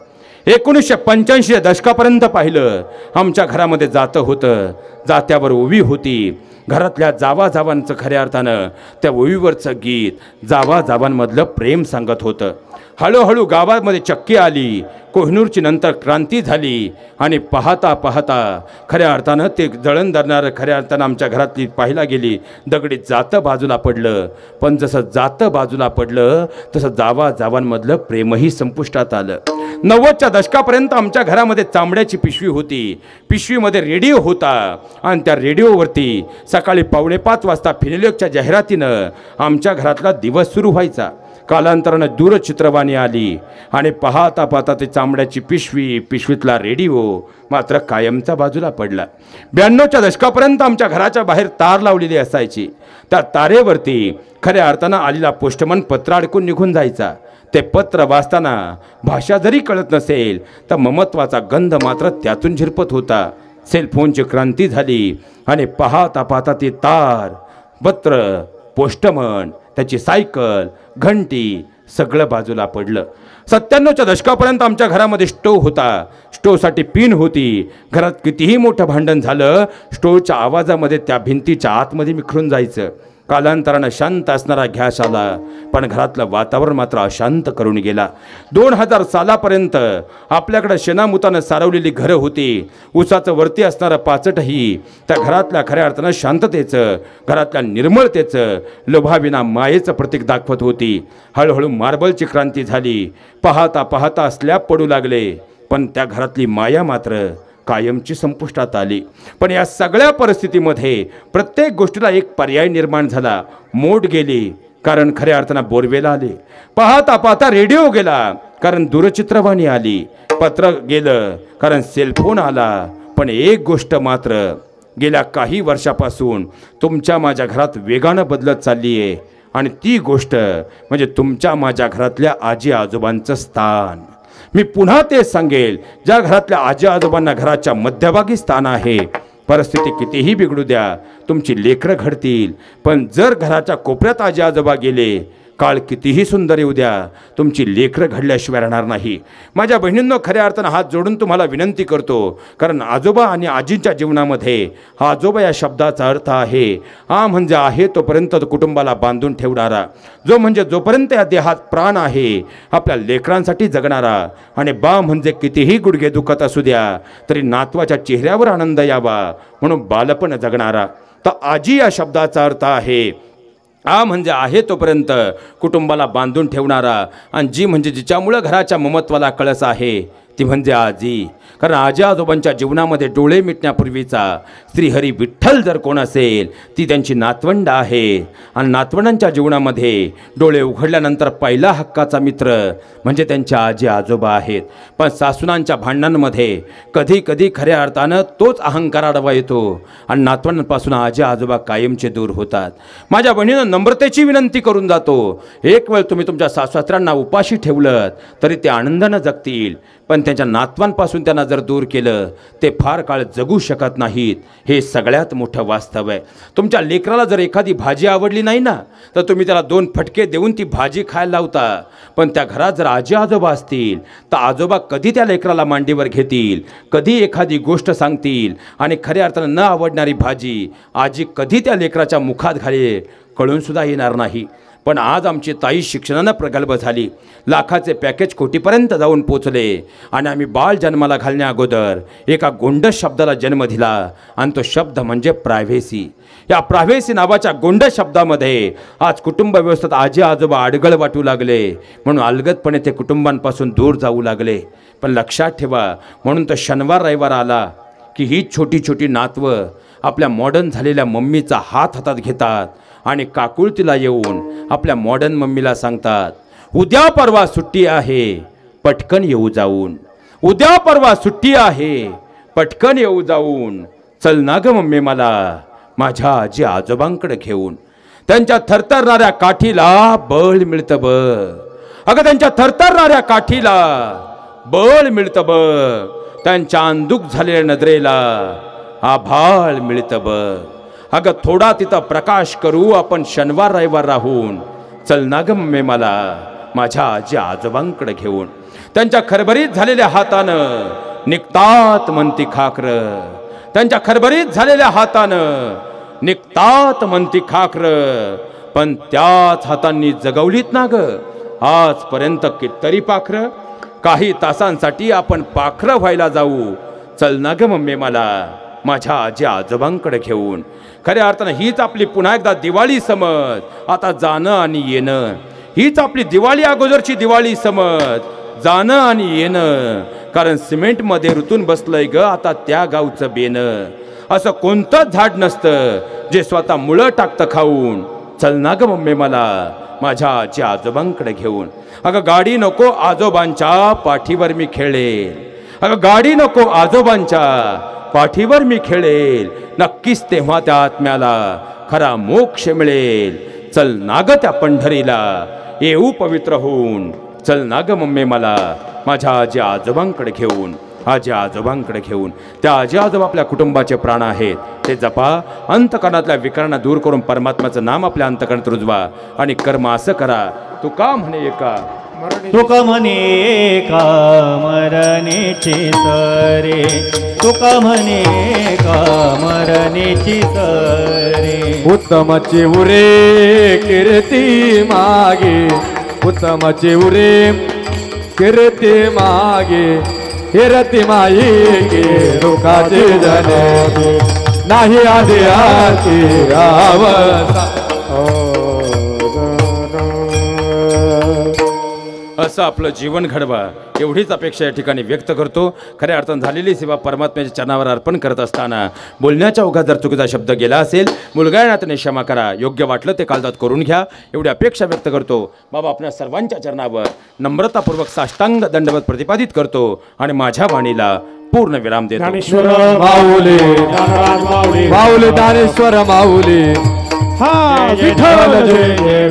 एकोणीसशे पंच्याऐंशी दशकापर्यंत पाहिलं आमच्या घरामध्ये जातं होतं. जात्यावर ओवी होती. घरातल्या जावा जावांचं खऱ्या अर्थानं त्या ओवीवरचं गीत जावा जावांमधलं प्रेम सांगत होतं. हळूहळू गावामध्ये चक्की आली. कोहिनूरची नंतर क्रांती झाली. आणि पाहता पाहता खऱ्या अर्थानं ते जळण धरणारं खऱ्या अर्थानं आमच्या घरातली पाहिला गेली. दगडी जातं बाजूला पडलं. पण जसं जातं बाजूला पडलं तसं जावा जावांमधलं प्रेमही संपुष्टात आलं. नव्वदच्या दशकापर्यंत आमच्या घरामध्ये चांबड्याची पिशवी होती. पिशवीमध्ये रेडिओ होता. आणि त्या रेडिओवरती सकाळी पावणेपाच वाजता फिनेलोकच्या जाहिरातीनं आमच्या घरातला दिवस सुरू व्हायचा. कालांतरानं दूरचित्रवाणी आली आणि पाहता पाहता ते चांबड्याची पिशवी पिशवीतला रेडिओ मात्र कायमचा बाजूला पडला. ब्याण्णवच्या दशकापर्यंत आमच्या घराच्या बाहेर तार लावलेली असायची. त्या तारेवरती खऱ्या अर्थानं आलेला पोस्टमन पत्र अडकून निघून जायचा. ते पत्र वाचताना भाषा जरी कळत नसेल तर ममत्वाचा गंध मात्र त्यातून झिरपत होता. सेलफोनची क्रांती झाली आणि पाहता पाहता ते तार पत्र पोस्टमन त्याची सायकल घंटी सगळं बाजूला पडलं. सत्त्याण्णवच्या दशकापर्यंत आमच्या घरामध्ये स्टोव होता. स्टोवसाठी पिन होती. घरात कितीही मोठं भांडण झालं स्टोवच्या आवाजामध्ये त्या भिंतीच्या आतमध्ये मिखरून जायचं. कालांतरानं शांत असणारा घ्यास आला. पण घरातलं वातावरण मात्र अशांत करून गेला. दोन हजार सालापर्यंत आपल्याकडं शेणामुतानं सारवलेली घरं होती. उसाचं वरती असणारं पाचटही त्या घरातल्या खऱ्या अर्थानं शांततेचं घरातल्या निर्मळतेचं लोभाविना मायेचं प्रतीक दाखवत होती. हळूहळू मार्बलची क्रांती झाली. पाहता पाहता स्लॅब पडू लागले. पण त्या घरातली माया मात्र कायमची संपुष्टात आली. पण या सगळ्या परिस्थितीमध्ये प्रत्येक गोष्टीला एक पर्याय निर्माण झाला. मोड गेली कारण खऱ्या अर्थानं बोरवेल आले. पाहता पाहता रेडिओ गेला कारण दूरचित्रवाणी आली. पत्र गेलं कारण सेलफोन आला. पण एक गोष्ट मात्र गेल्या काही वर्षापासून तुमच्या माझ्या घरात वेगानं बदलत चालली आहे आणि ती गोष्ट म्हणजे तुमच्या माझ्या घरातल्या आजी आजोबांचं स्थान. मी पुन्हा तेच सांगेल. ज्या घरातल्या आजी आजोबांना घराच्या मध्यभागी स्थान आहे परिस्थिती कितीही बिघडू द्या तुमची लेकरं घडतील. पण जर घराच्या कोपऱ्यात आजी आजोबा गेले काळ कितीही सुंदर येऊ द्या तुमची लेखरं घडल्याशिवाय राहणार नाही. माझ्या बहिणींनो खऱ्या अर्थानं हात जोडून तुम्हाला विनंती करतो कारण आजोबा आणि आजींच्या जीवनामध्ये हा आजोबा या शब्दाचा अर्थ आहे. हा म्हणजे आहे तोपर्यंत कुटुंबाला बांधून ठेवणारा. जो म्हणजे जोपर्यंत या देहात प्राण आहे आपल्या लेकरांसाठी जगणारा. आणि बा म्हणजे कितीही गुडघे दुखत असू द्या तरी नातवाच्या चेहऱ्यावर आनंद यावा म्हणून बालपण जगणारा. तर आजी या शब्दाचा अर्थ आहे आ म्हणजे आहे तोपर्यंत कुटुंबाला बांधून ठेवणारा. आणि जी म्हणजे जिच्यामुळं घराच्या ममत्वाला कळस आहे ती म्हणजे आजी. कारण आजी आजोबांच्या जीवनामध्ये डोळे मिटण्यापूर्वीचा श्रीहरी विठ्ठल जर कोण असेल ती त्यांची नातवंड आहे. आणि नातवंडांच्या जीवनामध्ये डोळे उघडल्यानंतर पहिला हक्काचा मित्र म्हणजे त्यांच्या आजी आजोबा आहेत. पण सासूनांच्या भांडणांमध्ये कधी कधी खऱ्या अर्थानं तोच अहंकार आडवा येतो आणि नातवंडांपासून आजी आजोबा कायमचे दूर होतात. माझ्या बहिणीनं नम्रतेची विनंती करून जातो. एक वेळ तुम्ही तुमच्या सासऱ्यांना उपाशी ठेवलं तरी ते आनंदानं जगतील. पण त्यांच्या नातवांपासून त्यांना जर दूर केलं ते फार काळ जगू शकत नाहीत. हे सगळ्यात मोठं वास्तव आहे. तुमच्या लेकराला जर एखादी भाजी आवडली नाही ना तर तुम्ही त्याला दोन फटके देऊन ती भाजी खायला लावता. पण त्या घरात जर आजी आजोबा असतील तर आजोबा कधी त्या लेकराला मांडीवर घेतील कधी एखादी गोष्ट सांगतील आणि खऱ्या अर्थानं न आवडणारी भाजी आजी कधी त्या लेकराच्या मुखात घाली कळूनसुद्धा येणार नाही. पण आज आमची ताई शिक्षणानं प्रगल्भ झाली. लाखाचे पॅकेज कोटीपर्यंत जाऊन पोचले. आणि आम्ही बाळ जन्माला घालण्या अगोदर एका गोंड शब्दाला जन्म दिला. आणि तो शब्द म्हणजे प्रायव्हेसी. या प्रायव्हेसी नावाच्या गोंड शब्दामध्ये आज कुटुंब व्यवस्थेत आजी आजोबा आडगळ वाटू लागले. म्हणून अलगदपणे ते कुटुंबांपासून दूर जाऊ लागले. पण लक्षात ठेवा म्हणून तो शनिवार रविवार आला की ही छोटी छोटी नातवं आपल्या मॉडर्न झालेल्या मम्मीचा हात हातात घेतात. आणि काकुळतीला येऊन आपल्या मॉडर्न मम्मीला सांगतात उद्या परवा सुट्टी आहे पटकन येऊ जाऊन. उद्या परवा सुट्टी आहे पटकन येऊ जाऊन. चल ना ग मम्मी मला माझ्या आजी आजोबांकडे घेऊन. त्यांच्या थरथरणाऱ्या काठीला बळ मिळतं बघ. अगं त्यांच्या थरथरणाऱ्या काठीला बळ मिळतं बघ. त्यांच्या अंदुक झालेल्या नजरेला आभाळ मिळतं बघ. अगं थोडा तिथं प्रकाश करू आपण शनिवार रविवार राहून. चल ना ग मम्मी मला माझ्या आजी आजोबांकडे घेऊन. त्यांच्या खरभरीत झालेल्या हातानं निघतात म्हणती खाकर. त्यांच्या खरभरीत झालेल्या हातानं निघतात म्हणती खाकर. पण त्याच हातांनी जगवलीत ना ग आजपर्यंत कितीतरी पाखरं. काही तासांसाठी आपण पाखरं व्हायला जाऊ. चल ना ग मम्मी मला माझ्या आजी आजोबांकडे घेऊन. खऱ्या अर्थानं हीच आपली पुन्हा एकदा दिवाळी समज. आता जाणं आणि येणं. हीच आपली दिवाळी अगोदरची दिवाळी समज. जाणं आणि येणं. कारण सिमेंटमध्ये ऋतून बसलंय ग आता त्या गावचं बेणं. असं कोणतंच झाड नसतं जे स्वतः मुळं टाकतं खाऊन. चल ना ग मम्मी मला माझ्या आजी आजोबांकडे घेऊन. अगं गाडी नको आजोबांच्या पाठीवर मी खेळेल. अगं गाडी नको आजोबांच्या. पाठीवर मी खेळेल. नक्कीच तेव्हा त्या आत्म्याला खरा मोक्ष मिळेल. चल नाग त्या पंढरीला. येऊ पवित्र होऊन. चल नाग मम्मी मला. माझ्या आजी आजोबांकडे घेऊन. आजी आजोबांकडे घेऊन. त्या आजी आजोबा आपल्या कुटुंबाचे प्राण आहेत. ते जपा. अंतकरणातल्या विकारांना दूर करून परमात्म्याचं नाम आपल्या अंतकरणात रुजवा. आणि कर्म असं करा. तू का म्हणे एका तुक म्हणे का मरणेची सरे? तुक म्हणे का मरणेची सरे? उत्तमचे उरे कीर्ती मागे उत्तमचे उरे कीर्ती मागे हिरती माई गे लोकाचे जने नाही आधी आधी आवसा असं आपलं जीवन घडवा एवढीच अपेक्षा या ठिकाणी व्यक्त करतो. खऱ्या अर्थानं झालेली सेवा परमात्म्याच्या चरणावर अर्पण करत असताना बोलण्याच्या ओघात जर चुकीचा शब्द गेला असेल मुलगा या नात्याने क्षमा करा. योग्य वाटलं ते कालदात करून घ्या. एवढी अपेक्षा व्यक्त करतो. बाबा आपल्या सर्वांच्या चरणावर नम्रतापूर्वक साष्टांग दंडवत प्रतिपादित करतो आणि माझ्या वाणीला पूर्ण विराम देतो. ज्ञानेश्वर माऊली. माऊली. दानेश्वर माऊली. हा विठ्ठल. जय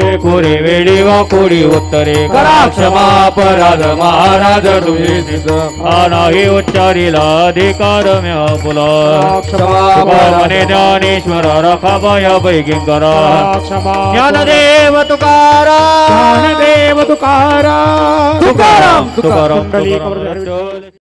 बोलिलेले कोरे वेळी वा कोडी उत्तरे. करा क्षमा अपराध महाराज तुझे सिद्ध. हा नाही उच्चारीला अधिकार म्या फुला म्हणे ज्ञानेश्वर रखा बाया पैकी करा ज्ञानदेव तुकाराम ज्ञानदेव तुकाराम तुकाराम तुकाराम